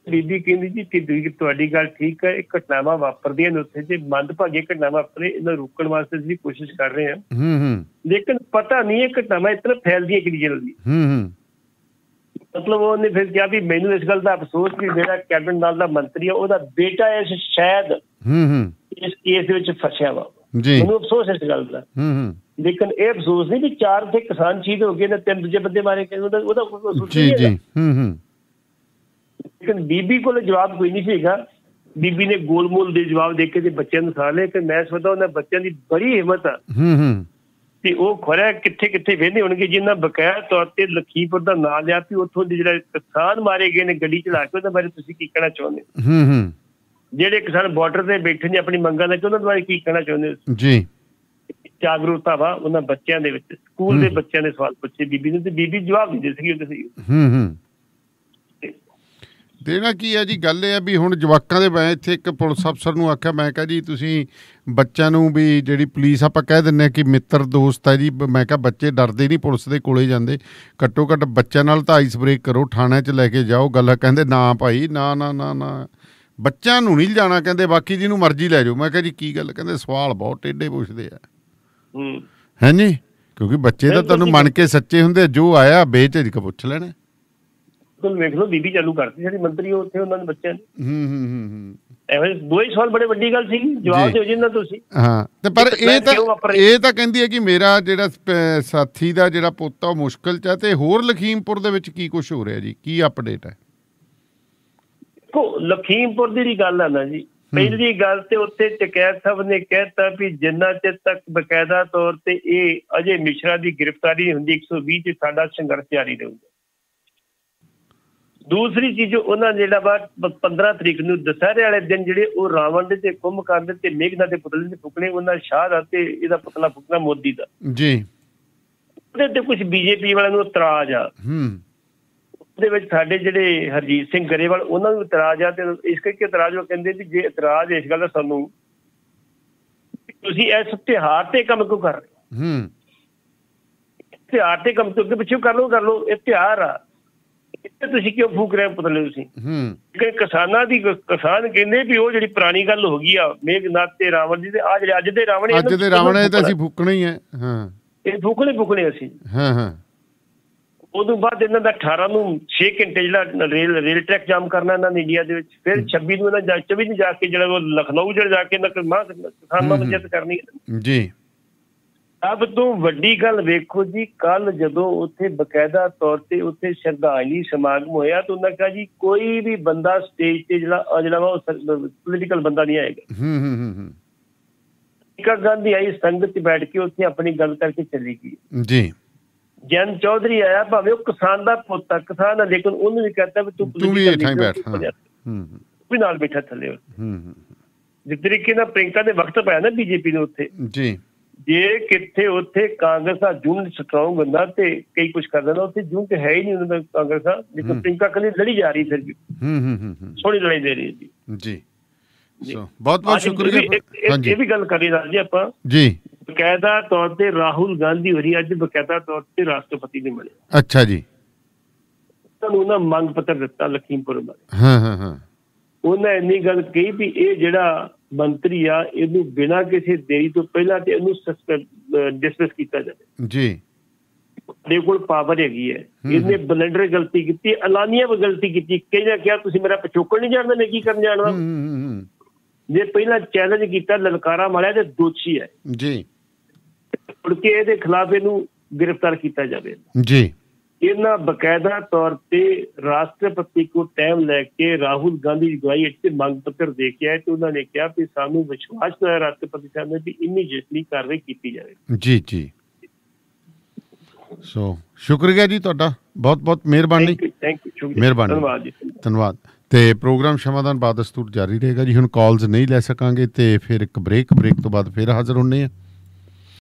ਬੀਬੀ ਕਹਿੰਦੀ ਜੀ ਕਿ ਤੁਸੀਂ- ਤੁਹਾਡੀ ਗੱਲ ਠੀਕ ਹੈ ਇਹ ਘਟਨਾਵਾਂ ਵਾਪਰਦੀਆਂ ਨੇ ਉੱਥੇ ਜੇ ਮੰਦਭਾਗੀ ਘਟਨਾ ਵਾਪਰੇ ਇਹਨਾਂ ਰੋਕਣ ਵਾਸਤੇ ਅਸੀਂ ਕੋਸ਼ਿਸ਼ ਕਰ ਰਹੇ ਹਾਂ। ਹੂੰ ਹੂੰ। ਲੇਕਿਨ ਪਤਾ ਨਹੀਂ ਇਹ ਘਟਨਾਵਾਂ ਇਤਨਾ ਫੈਲਦੀਆਂ ਕਿੰਨੀ ਜਲਦੀ। ਹੂੰ ਹੂੰ। ਮਤਲਬ ਉਹਨੇ ਫਿਰ ਕਿਹਾ ਵੀ ਮੈਨੂੰ ਇਸ ਗੱਲ ਦਾ ਅਫਸੋਸ ਵੀ ਮੇਰਾ ਕੈਬਨਿਟ ਨਾਲ ਦਾ ਮੰਤਰੀ ਹੈ ਉਹਦਾ ਬੇਟਾ ਇਸ ਸ਼ਾਇਦ ਹੂੰ ਹੂੰ। ਇਸ ਕੇਸ ਵਿੱਚ ਫਸਿਆ ਵਾ। ਜੀ। ਮੈਨੂੰ ਅਫਸੋਸ ਇਸ ਗੱਲ ਦਾ। ਹੂੰ ਹੂੰ। ਲੇਕਿਨ ਇਹ ਅਫਸੋਸ ਨਹੀਂ ਵੀ ਚਾਰ ਤੇ ਕਿਸਾਨ ਸ਼ਹੀਦ ਹੋ ਗਏ ਨੇ ਤਿੰਨ ਦੂਜੇ ਬੰਦੇ ਮਾਰੇ ਗਏ ਉਹਦਾ ਉਹਦਾ ਕੋਈ ਅਫਸੋਸ ਜੀ ਨਹੀਂ ਜੀ। ਹੈਗਾ। ਹੂੰ ਹੂੰ। ਲੇਕਿਨ ਬੀਬੀ ਕੋਲ ਜਵਾਬ ਕੋਈ ਨਹੀਂ ਸੀਗਾ ਬੀਬੀ ਨੇ ਗੋਲਮੋਲ ਦੇ ਜਵਾਬ ਦੇ ਕੇ ਤੇ ਬੱਚਿਆਂ ਨੂੰ ਸਾਹ ਕਿ ਮੈਂ ਸੋਚਦਾ ਉਹਨਾਂ ਬੱਚਿਆਂ ਦੀ ਬੜੀ ਹਿੰਮਤ ਆ। ਹੂੰ ਹੂੰ। ਤੇ ਉਹ ਖੋਰਿਆ ਕਿੱਥੇ ਕਿੱਥੇ ਵੇਂਦੇ ਹੋਣਗੇ ਜਿਨ੍ਹਾਂ ਬਕਾਇਆ ਤੌਰ ਤੇ ਲਖੀਪੁਰ ਦਾ ਨਾਂ ਲਿਆ ਵੀ ਉੱਥੋਂ ਦੇ ਜਿਹੜਾ ਕਿਸਾਨ ਮਾਰੇ ਗਏ ਨੇ ਗੱਡੀ ਚਲਾ ਕੇ ਉਹਦੇ ਬਾਰੇ ਤੁਸੀਂ ਕੀ ਕਹਿਣਾ ਚਾਹੁੰਦੇ ਹੋ? ਹੂੰ ਹੂੰ। ਜਿਹੜੇ ਕਿਸਾਨ ਬਾਰਡਰ ਤੇ ਬੈਠੇ ਨੇ ਆਪਣੀ ਮੰਗਾਂ ਲੈ ਕੇ ਉਹਨਾਂ ਬਾਰੇ ਕੀ ਕਹਿਣਾ ਚਾਹੁੰਦੇ ਹੋ? ਜੀ। ਜਾਗਰੂਕਤਾ ਵਾ ਉਹਨਾਂ ਬੱਚਿਆਂ ਦੇ ਵਿੱਚ ਸਕੂਲ ਦੇ ਬੱਚਿਆਂ ਨੇ ਸਵਾਲ ਪੁੱਛੇ ਬੀਬੀ ਨੂੰ ਤੇ ਬੀਬੀ ਜਵਾਬ ਦਿੰਦੇ ਸੀਗੇ ਉਹਦੇ ਸੀ ਹੂੰ ਹੂੰ। ਦੇਣਾ ਕੀ ਹੈ ਜੀ? ਗੱਲ ਇਹ ਹੈ ਵੀ ਹੁਣ ਜਵਾਕਾਂ ਦੇ ਮੈਂ ਇੱਥੇ ਇੱਕ ਪੁਲਿਸ ਅਫਸਰ ਨੂੰ ਆਖਿਆ ਮੈਂ ਕਿਹਾ ਜੀ ਤੁਸੀਂ ਬੱਚਿਆਂ ਨੂੰ ਵੀ ਜਿਹੜੀ ਪੁਲਿਸ ਆਪਾਂ ਕਹਿ ਦਿੰਨੇ ਆ ਕਿ ਮਿੱਤਰ ਦੋਸਤ ਹੈ ਜੀ ਮੈਂ ਕਿਹਾ ਬੱਚੇ ਡਰਦੇ ਨਹੀਂ ਪੁਲਿਸ ਦੇ ਕੋਲੇ ਜਾਂਦੇ। ਘੱਟੋ ਘੱਟ ਬੱਚਿਆਂ ਨਾਲ ਤਾਂ ਆਈਸ ਬ੍ਰੇਕ ਕਰੋ ਥਾਣੇ 'ਚ ਲੈ ਕੇ ਜਾਓ ਗੱਲ ਕਹਿੰਦੇ ਨਾ ਭਾਈ ਨਾ ਨਾ ਨਾ ਨਾ। ਬੱਚਿਆਂ ਨੂੰ ਨਹੀਂ ਜਾਣਾ ਕਹਿੰਦੇ ਬਾਕੀ ਜਿਹਨੂੰ ਮਰਜ਼ੀ ਲੈ ਜਾਓ। ਮੈਂ ਕਿਹਾ ਜੀ ਕੀ ਗੱਲ ਕਹਿੰਦੇ ਸਵਾਲ ਬਹੁਤ ਟੇਢੇ ਪੁੱਛਦੇ ਆ। ਹੂੰ। ਹੈਂਜੀ ਕਿਉਂਕਿ ਬੱਚੇ ਤਾਂ ਤੁਹਾਨੂੰ ਮੰਨ ਕੇ ਸੱਚੇ ਹੁੰਦੇ ਆ, ਜੋ ਆਇਆ ਬੇਝਿਜਕ ਪੁੱਛ ਲੈਣਾ। ਬਿਲਕੁਲ ਵੇਖ ਲਓ ਬੀਬੀ ਚਾਲੂ ਕਰਤੀ ਜਿਹੜੀ ਮੰਤਰੀ ਉੱਥੇ ਉਹਨਾਂ ਦੇ ਬੱਚਿਆਂ ਨੇ ਹੂੰ ਹੂੰ ਹੂੰ ਹੂੰ। ਐਵੇਂ ਦੋ ਹੀ ਸਵਾਲ ਬੜੇ ਵੱਡੀ ਗੱਲ ਸੀ ਜਵਾਬ। ਦਿਓ ਜਿੰਨਾ ਤੁਸੀਂ। ਹਾਂ ਤੇ ਪਰ ਇਹ ਤਾਂ? ਇਹ ਤਾਂ ਕਹਿੰਦੀ ਹੈ ਕਿ ਮੇਰਾ ਜਿਹੜਾ ਸਾਥੀ ਦਾ ਜਿਹੜਾ ਪੋਤਾ ਉਹ ਮੁਸ਼ਕਲ ਚ ਹੈ ਤੇ ਹੋਰ ਲਖੀਮਪੁਰ ਦੇ ਵਿੱਚ ਕੀ ਕੁਝ ਹੋ ਰਿਹਾ ਜੀ? ਕੀ ਅਪਡੇਟ ਹੈ? ਕੋ ਲਖੀਮਪੁਰ ਦੀ ਗੱਲ ਆ ਨਾ ਜੀ ਪਹਿਲੀ ਗੱਲ ਤੇ ਉੱਥੇ ਟਕੈਤ ਸਾਹਿਬ ਨੇ ਕਹਿਤਾ ਵੀ ਜਿੰਨਾ ਚਿਰ ਤੱਕ ਬਕਾਇਦਾ ਤੌਰ ਤੇ ਇਹ ਅਜੇ ਮਿਸ਼ਰਾ ਦੀ ਗ੍ਰਿਫਤਾਰੀ ਹੁੰਦੀ 120 ਚ ਸਾਡਾ ਸੰਘਰਸ਼ ਜਾਰੀ ਰਹੂਗਾ। ਦੂਸਰੀ ਚੀਜ਼ ਉਹਨਾਂ ਜਿਹੜਾ ਵਾ ਪ- 15 ਤਰੀਕ ਨੂੰ ਦਸਹਿਰੇ ਵਾਲੇ ਦਿਨ ਜਿਹੜੇ ਉਹ ਰਾਵਣ ਦੇ ਤੇ ਕੁੰਭਕਰਨ ਦੇ ਤੇ ਮੇਘਨਾ ਦੇ ਪੁਤਲੇ ਦੇ ਫੁਕਣੇ ਉਹਨਾਂ ਸ਼ਾਹ ਦਾ ਤੇ ਇਹਦਾ ਪੁਤਲਾ ਫੁਕਣਾ ਮੋਦੀ ਦਾ। ਜੀ। ਉਹਦੇ ਤੇ ਕੁਝ ਬੀਜੇਪੀ ਵਾਲਿਆਂ ਨੂੰ ਇਤਰਾਜ਼ ਆ। ਹੂੰ। ਉਹਦੇ ਵਿੱਚ ਸਾਡੇ ਜਿਹੜੇ ਹਰਜੀਤ ਸਿੰਘ ਗਰੇਵਾਲ ਉਹਨਾਂ ਨੂੰ ਇਤਰਾਜ਼ ਆ ਤੇ ਇਸ ਕਰਕੇ ਇਤਰਾਜ਼ ਉਹ ਕਹਿੰਦੇ ਵੀ ਜੇ ਇਤਰਾਜ਼ ਇਸ ਗੱਲ ਦਾ ਸਾਨੂੰ ਤੁਸੀਂ ਇਸ ਤਿਉਹਾਰ ਤੇ ਕੰਮ ਕਿਉਂ ਕਰ ਰਹੇ ਹੋ? ਤਿਉਹਾਰ ਤੇ ਕੰਮ ਅੱਗੇ ਪਿੱਛੇ ਕਰ ਲਓ ਕਰ ਲਓ ਇਹ ਤਿਉਹਾਰ ਆ। ਇੱਥੇ ਤੁਸੀਂ ਕਿਉਂ ਫੂਕ ਰਹੇ ਪੁਤਲੇ ਤੁਸੀਂ? ਹੂੰ। ਕਿ ਕਿਸਾਨਾਂ ਦੀ ਕਿਸਾਨ ਕਹਿੰਦੇ ਵੀ ਉਹ ਜਿਹੜੀ ਪੁਰਾਣੀ ਗੱਲ ਹੋ ਗਈ ਆ ਮੇਘਨਾਥ ਤੇ ਰਾਵਣ ਦੀ ਤੇ ਆ ਜਿਹੜੇ ਅੱਜ ਦੇ ਰਾਵਣ ਅੱਜ ਦੇ ਰਾਵਣ ਇਹ ਤਾਂ ਅਸੀਂ ਫੂਕਣਾ ਹੀ ਹੈ ਹਾਂ। ਇਹ ਫੂਕਣੇ ਫੂਕਣੇ ਅਸੀਂ। ਹਾਂ ਹਾਂ। ਉਦੋਂ ਬਾਅਦ ਇਹਨਾਂ ਦਾ 18 ਨੂੰ 6 ਘੰਟੇ ਜਿਹੜਾ ਰੇਲ ਰੇਲ ਟਰੈਕ ਜਾਮ ਕਰਨਾ ਇਹਨਾਂ ਨੇ ਇੰਡੀਆ ਦੇ ਵਿੱਚ। ਫਿਰ 26 ਨੂੰ ਇਹਨਾਂ ਜਾ 24 ਨੂੰ ਜਾ ਕੇ ਜਿਹੜਾ ਉਹ ਲਖਨਊ ਜਿਹੜਾ ਜਾ ਕੇ ਇਹਨਾਂ ਕਿਸਾਨਾਂ ਨੂੰ ਜਿੱਤ ਕਰਨੀ। ਜੀ। ਸਭ ਤੋਂ ਵੱਡੀ ਗੱਲ ਵੇਖੋ ਜੀ ਕੱਲ ਜਦੋਂ ਉੱਥੇ ਬਕਾਇਦਾ ਤੌਰ ਤੇ ਉੱਥੇ ਸ਼ਰਧਾਂਜਲੀ ਸਮਾਗਮ ਹੋਇਆ ਤਾਂ ਉਹਨਾਂ ਕਿਹਾ ਜੀ ਕੋਈ ਵੀ ਬੰਦਾ ਸਟੇਜ ਤੇ ਜਿਹੜਾ ਵਾ ਉਹ ਪੋਲੀਟੀਕਲ ਬੰਦਾ ਨਹੀਂ ਆਏਗਾ। ਹੂੰ ਹੂੰ ਹੂੰ ਪ੍ਰਿੰਕਾ ਗਾਂਧੀ ਆਈ ਸੰਗਤ 'ਚ ਬੈਠ ਕੇ ਉੱਥੇ ਆਪਣੀ ਗੱਲ ਕਰਕੇ ਚਲੀ ਗਈ। ਜੀ। ਜਨ ਚੌਧਰੀ ਆਇਆ ਭਾਵੇਂ ਉਹ ਕਿਸਾਨ ਦਾ ਪੁੱਤ ਆ ਕਿਸਾਨ ਆ ਲੇਕਿਨ ਉਹਨੂੰ ਵੀ ਕਹਤਾ ਵੀ ਤੂੰ ਤੂੰ ਵੀ ਇੱਥੇ ਬੈਠ ਹਾਂ। ਹੂੰ ਹੂੰ, ਵੀ ਨਾਲ ਬੈਠਾ ਥੱਲੇ। ਹੂੰ ਹੂੰ ਜਿਸ ਤਰੀਕੇ ਨਾਲ ਪ੍ਰਿੰਕਾ ਦੇ ਵਕਤ ਪਾਇਆ ਨਾ ਬੀਜੇਪੀ ਨੇ ਉੱਥੇ। ਜੀ। ਜੇ ਕਿੱਥੇ ਉੱਥੇ ਕਾਂਗਰਸ ਦਾ ਜੁੰਡ ਸਟਰੋਂਗ ਹੁੰਦਾ ਤੇ ਕਈ ਕੁਝ ਕਰ ਦਿੰਦਾ ਉੱਥੇ ਜੁੰਡ ਹੈ ਹੀ ਨਹੀਂ ਉਹਨਾਂ ਦਾ ਕਾਂਗਰਸ ਦਾ ਲੇਕਿਨ ਪ੍ਰਿੰਕਾ ਕੱਲੀ ਲੜੀ ਜਾ ਰਹੀ ਫਿਰ ਵੀ। ਹੂੰ ਹੂੰ ਹੂੰ ਸੋਹਣੀ ਲੜਾਈ ਦੇ ਰਹੀ ਜੀ। ਜੀ। ਸੋ ਬਹੁਤ ਬਹੁਤ ਸ਼ੁਕਰੀਆ ਹਾਂਜੀ। ਇਹ ਵੀ ਗੱਲ ਕਰੀ ਰਾਜ ਜੀ ਆਪਾਂ। ਜੀ। ਬਕਾਇਦਾ ਤੌਰ ਤੇ ਰਾਹੁਲ ਗਾਂਧੀ ਹੋਰੀ ਅੱਜ ਬਕਾਇਦਾ ਤੌਰ ਤੇ ਰਾਸ਼ਟਰਪਤੀ ਨੇ ਮਿਲੇ ਅੱਛਾ ਜੀ। ਤੁਹਾਨੂੰ ਉਹਨਾਂ ਮੰਗ ਪੱਤਰ ਦਿੱਤਾ ਲਖੀਮਪੁਰ ਬਾਰੇ। ਹਾਂ ਹਾਂ ਹਾਂ। ਉਹਨਾਂ ਇੰਨੀ ਗੱਲ ਕਹੀ ਵੀ ਇਹ ਜਿਹੜਾ ਮੰਤਰੀ ਆ ਇਹਨੂੰ ਬਿਨਾਂ ਕਿਸੇ ਦੇਰੀ ਤੋਂ ਪਹਿਲਾਂ ਤੇ ਇਹਨੂੰ ਡਿਸਮਿਸ ਕੀਤਾ ਜਾਵੇ। ਜੀ। ਦੇ ਕੋਲ ਪਾਵਰ ਹੈਗੀ ਹੈ। ਇਹਨੇ ਬਲੰਡਰ ਗਲਤੀ ਕੀਤੀ ਐਲਾਨੀਆ ਵੀ ਗਲਤੀ ਕੀਤੀ। ਕਹਿੰਦਾ ਕਿਹਾ ਤੁਸੀਂ ਮੇਰਾ ਪਿਛੋਕੜ ਨਹੀਂ ਜਾਣਦੇ ਮੈਂ ਕੀ ਕਰਨ ਜਾਣਦਾ ਜੇ ਪਹਿਲਾਂ ਚੈਲੰਜ ਕੀਤਾ ਲਲਕਾਰਾ ਮਾਰਿਆ ਤੇ ਦੋਸ਼ੀ ਹੈ। ਜੀ। ਮੁੜ ਕੇ ਇਹਦੇ ਖਿਲਾਫ ਇਹਨੂੰ ਗ੍ਰਿਫਤਾਰ ਕੀਤਾ ਜਾਵੇ। ਜੀ। ਇਹਨਾਂ ਬਕਾਇਦਾ ਤੌਰ ਤੇ ਰਾਸ਼ਟਰਪਤੀ ਕੋ ਟਾਈਮ ਲੈ ਕੇ ਰਾਹੁਲ ਗਾਂਧੀ ਦੀ ਗਵਾਹੀ ਇੱਥੇ ਮੰਗ ਪੱਤਰ ਦੇ ਕੇ ਆਏ ਤੇ ਉਹਨਾਂ ਨੇ ਕਿਹਾ ਕਿ ਸਾਨੂੰ ਵਿਸ਼ਵਾਸ ਹੈ ਰਾਸ਼ਟਰਪਤੀ ਸਾਹਿਬ ਨੇ ਵੀ ਇਮੀਡੀਏਟਲੀ ਕਾਰਵਾਈ ਕੀਤੀ ਜਾਵੇ। ਜੀ ਜੀ। ਸੋ ਸ਼ੁਕਰੀਆ ਜੀ ਤੁਹਾਡਾ। ਬਹੁਤ ਬਹੁਤ ਮਿਹਰਬਾਨੀ। ਥੈਂਕ ਯੂ ਮਿਹਰਬਾਨੀ। ਧੰਨਵਾਦ ਜੀ। ਧੰਨਵਾਦ। ਤੇ ਪ੍ਰੋਗਰਾਮ ਸ਼ਮਾਦਾਨ ਬਾਦਸਤੂਰ ਜਾਰੀ ਰਹੇਗਾ ਜੀ। ਹੁਣ ਕਾਲਸ ਨਹੀਂ ਲੈ ਸਕਾਂਗੇ ਤੇ ਫਿਰ ਇੱਕ ਬ੍ਰੇਕ ਬ੍ਰੇਕ ਤੋਂ ਬਾਅਦ ਫਿਰ ਹਾਜ਼ਰ ਹੁੰਨੇ ਆ।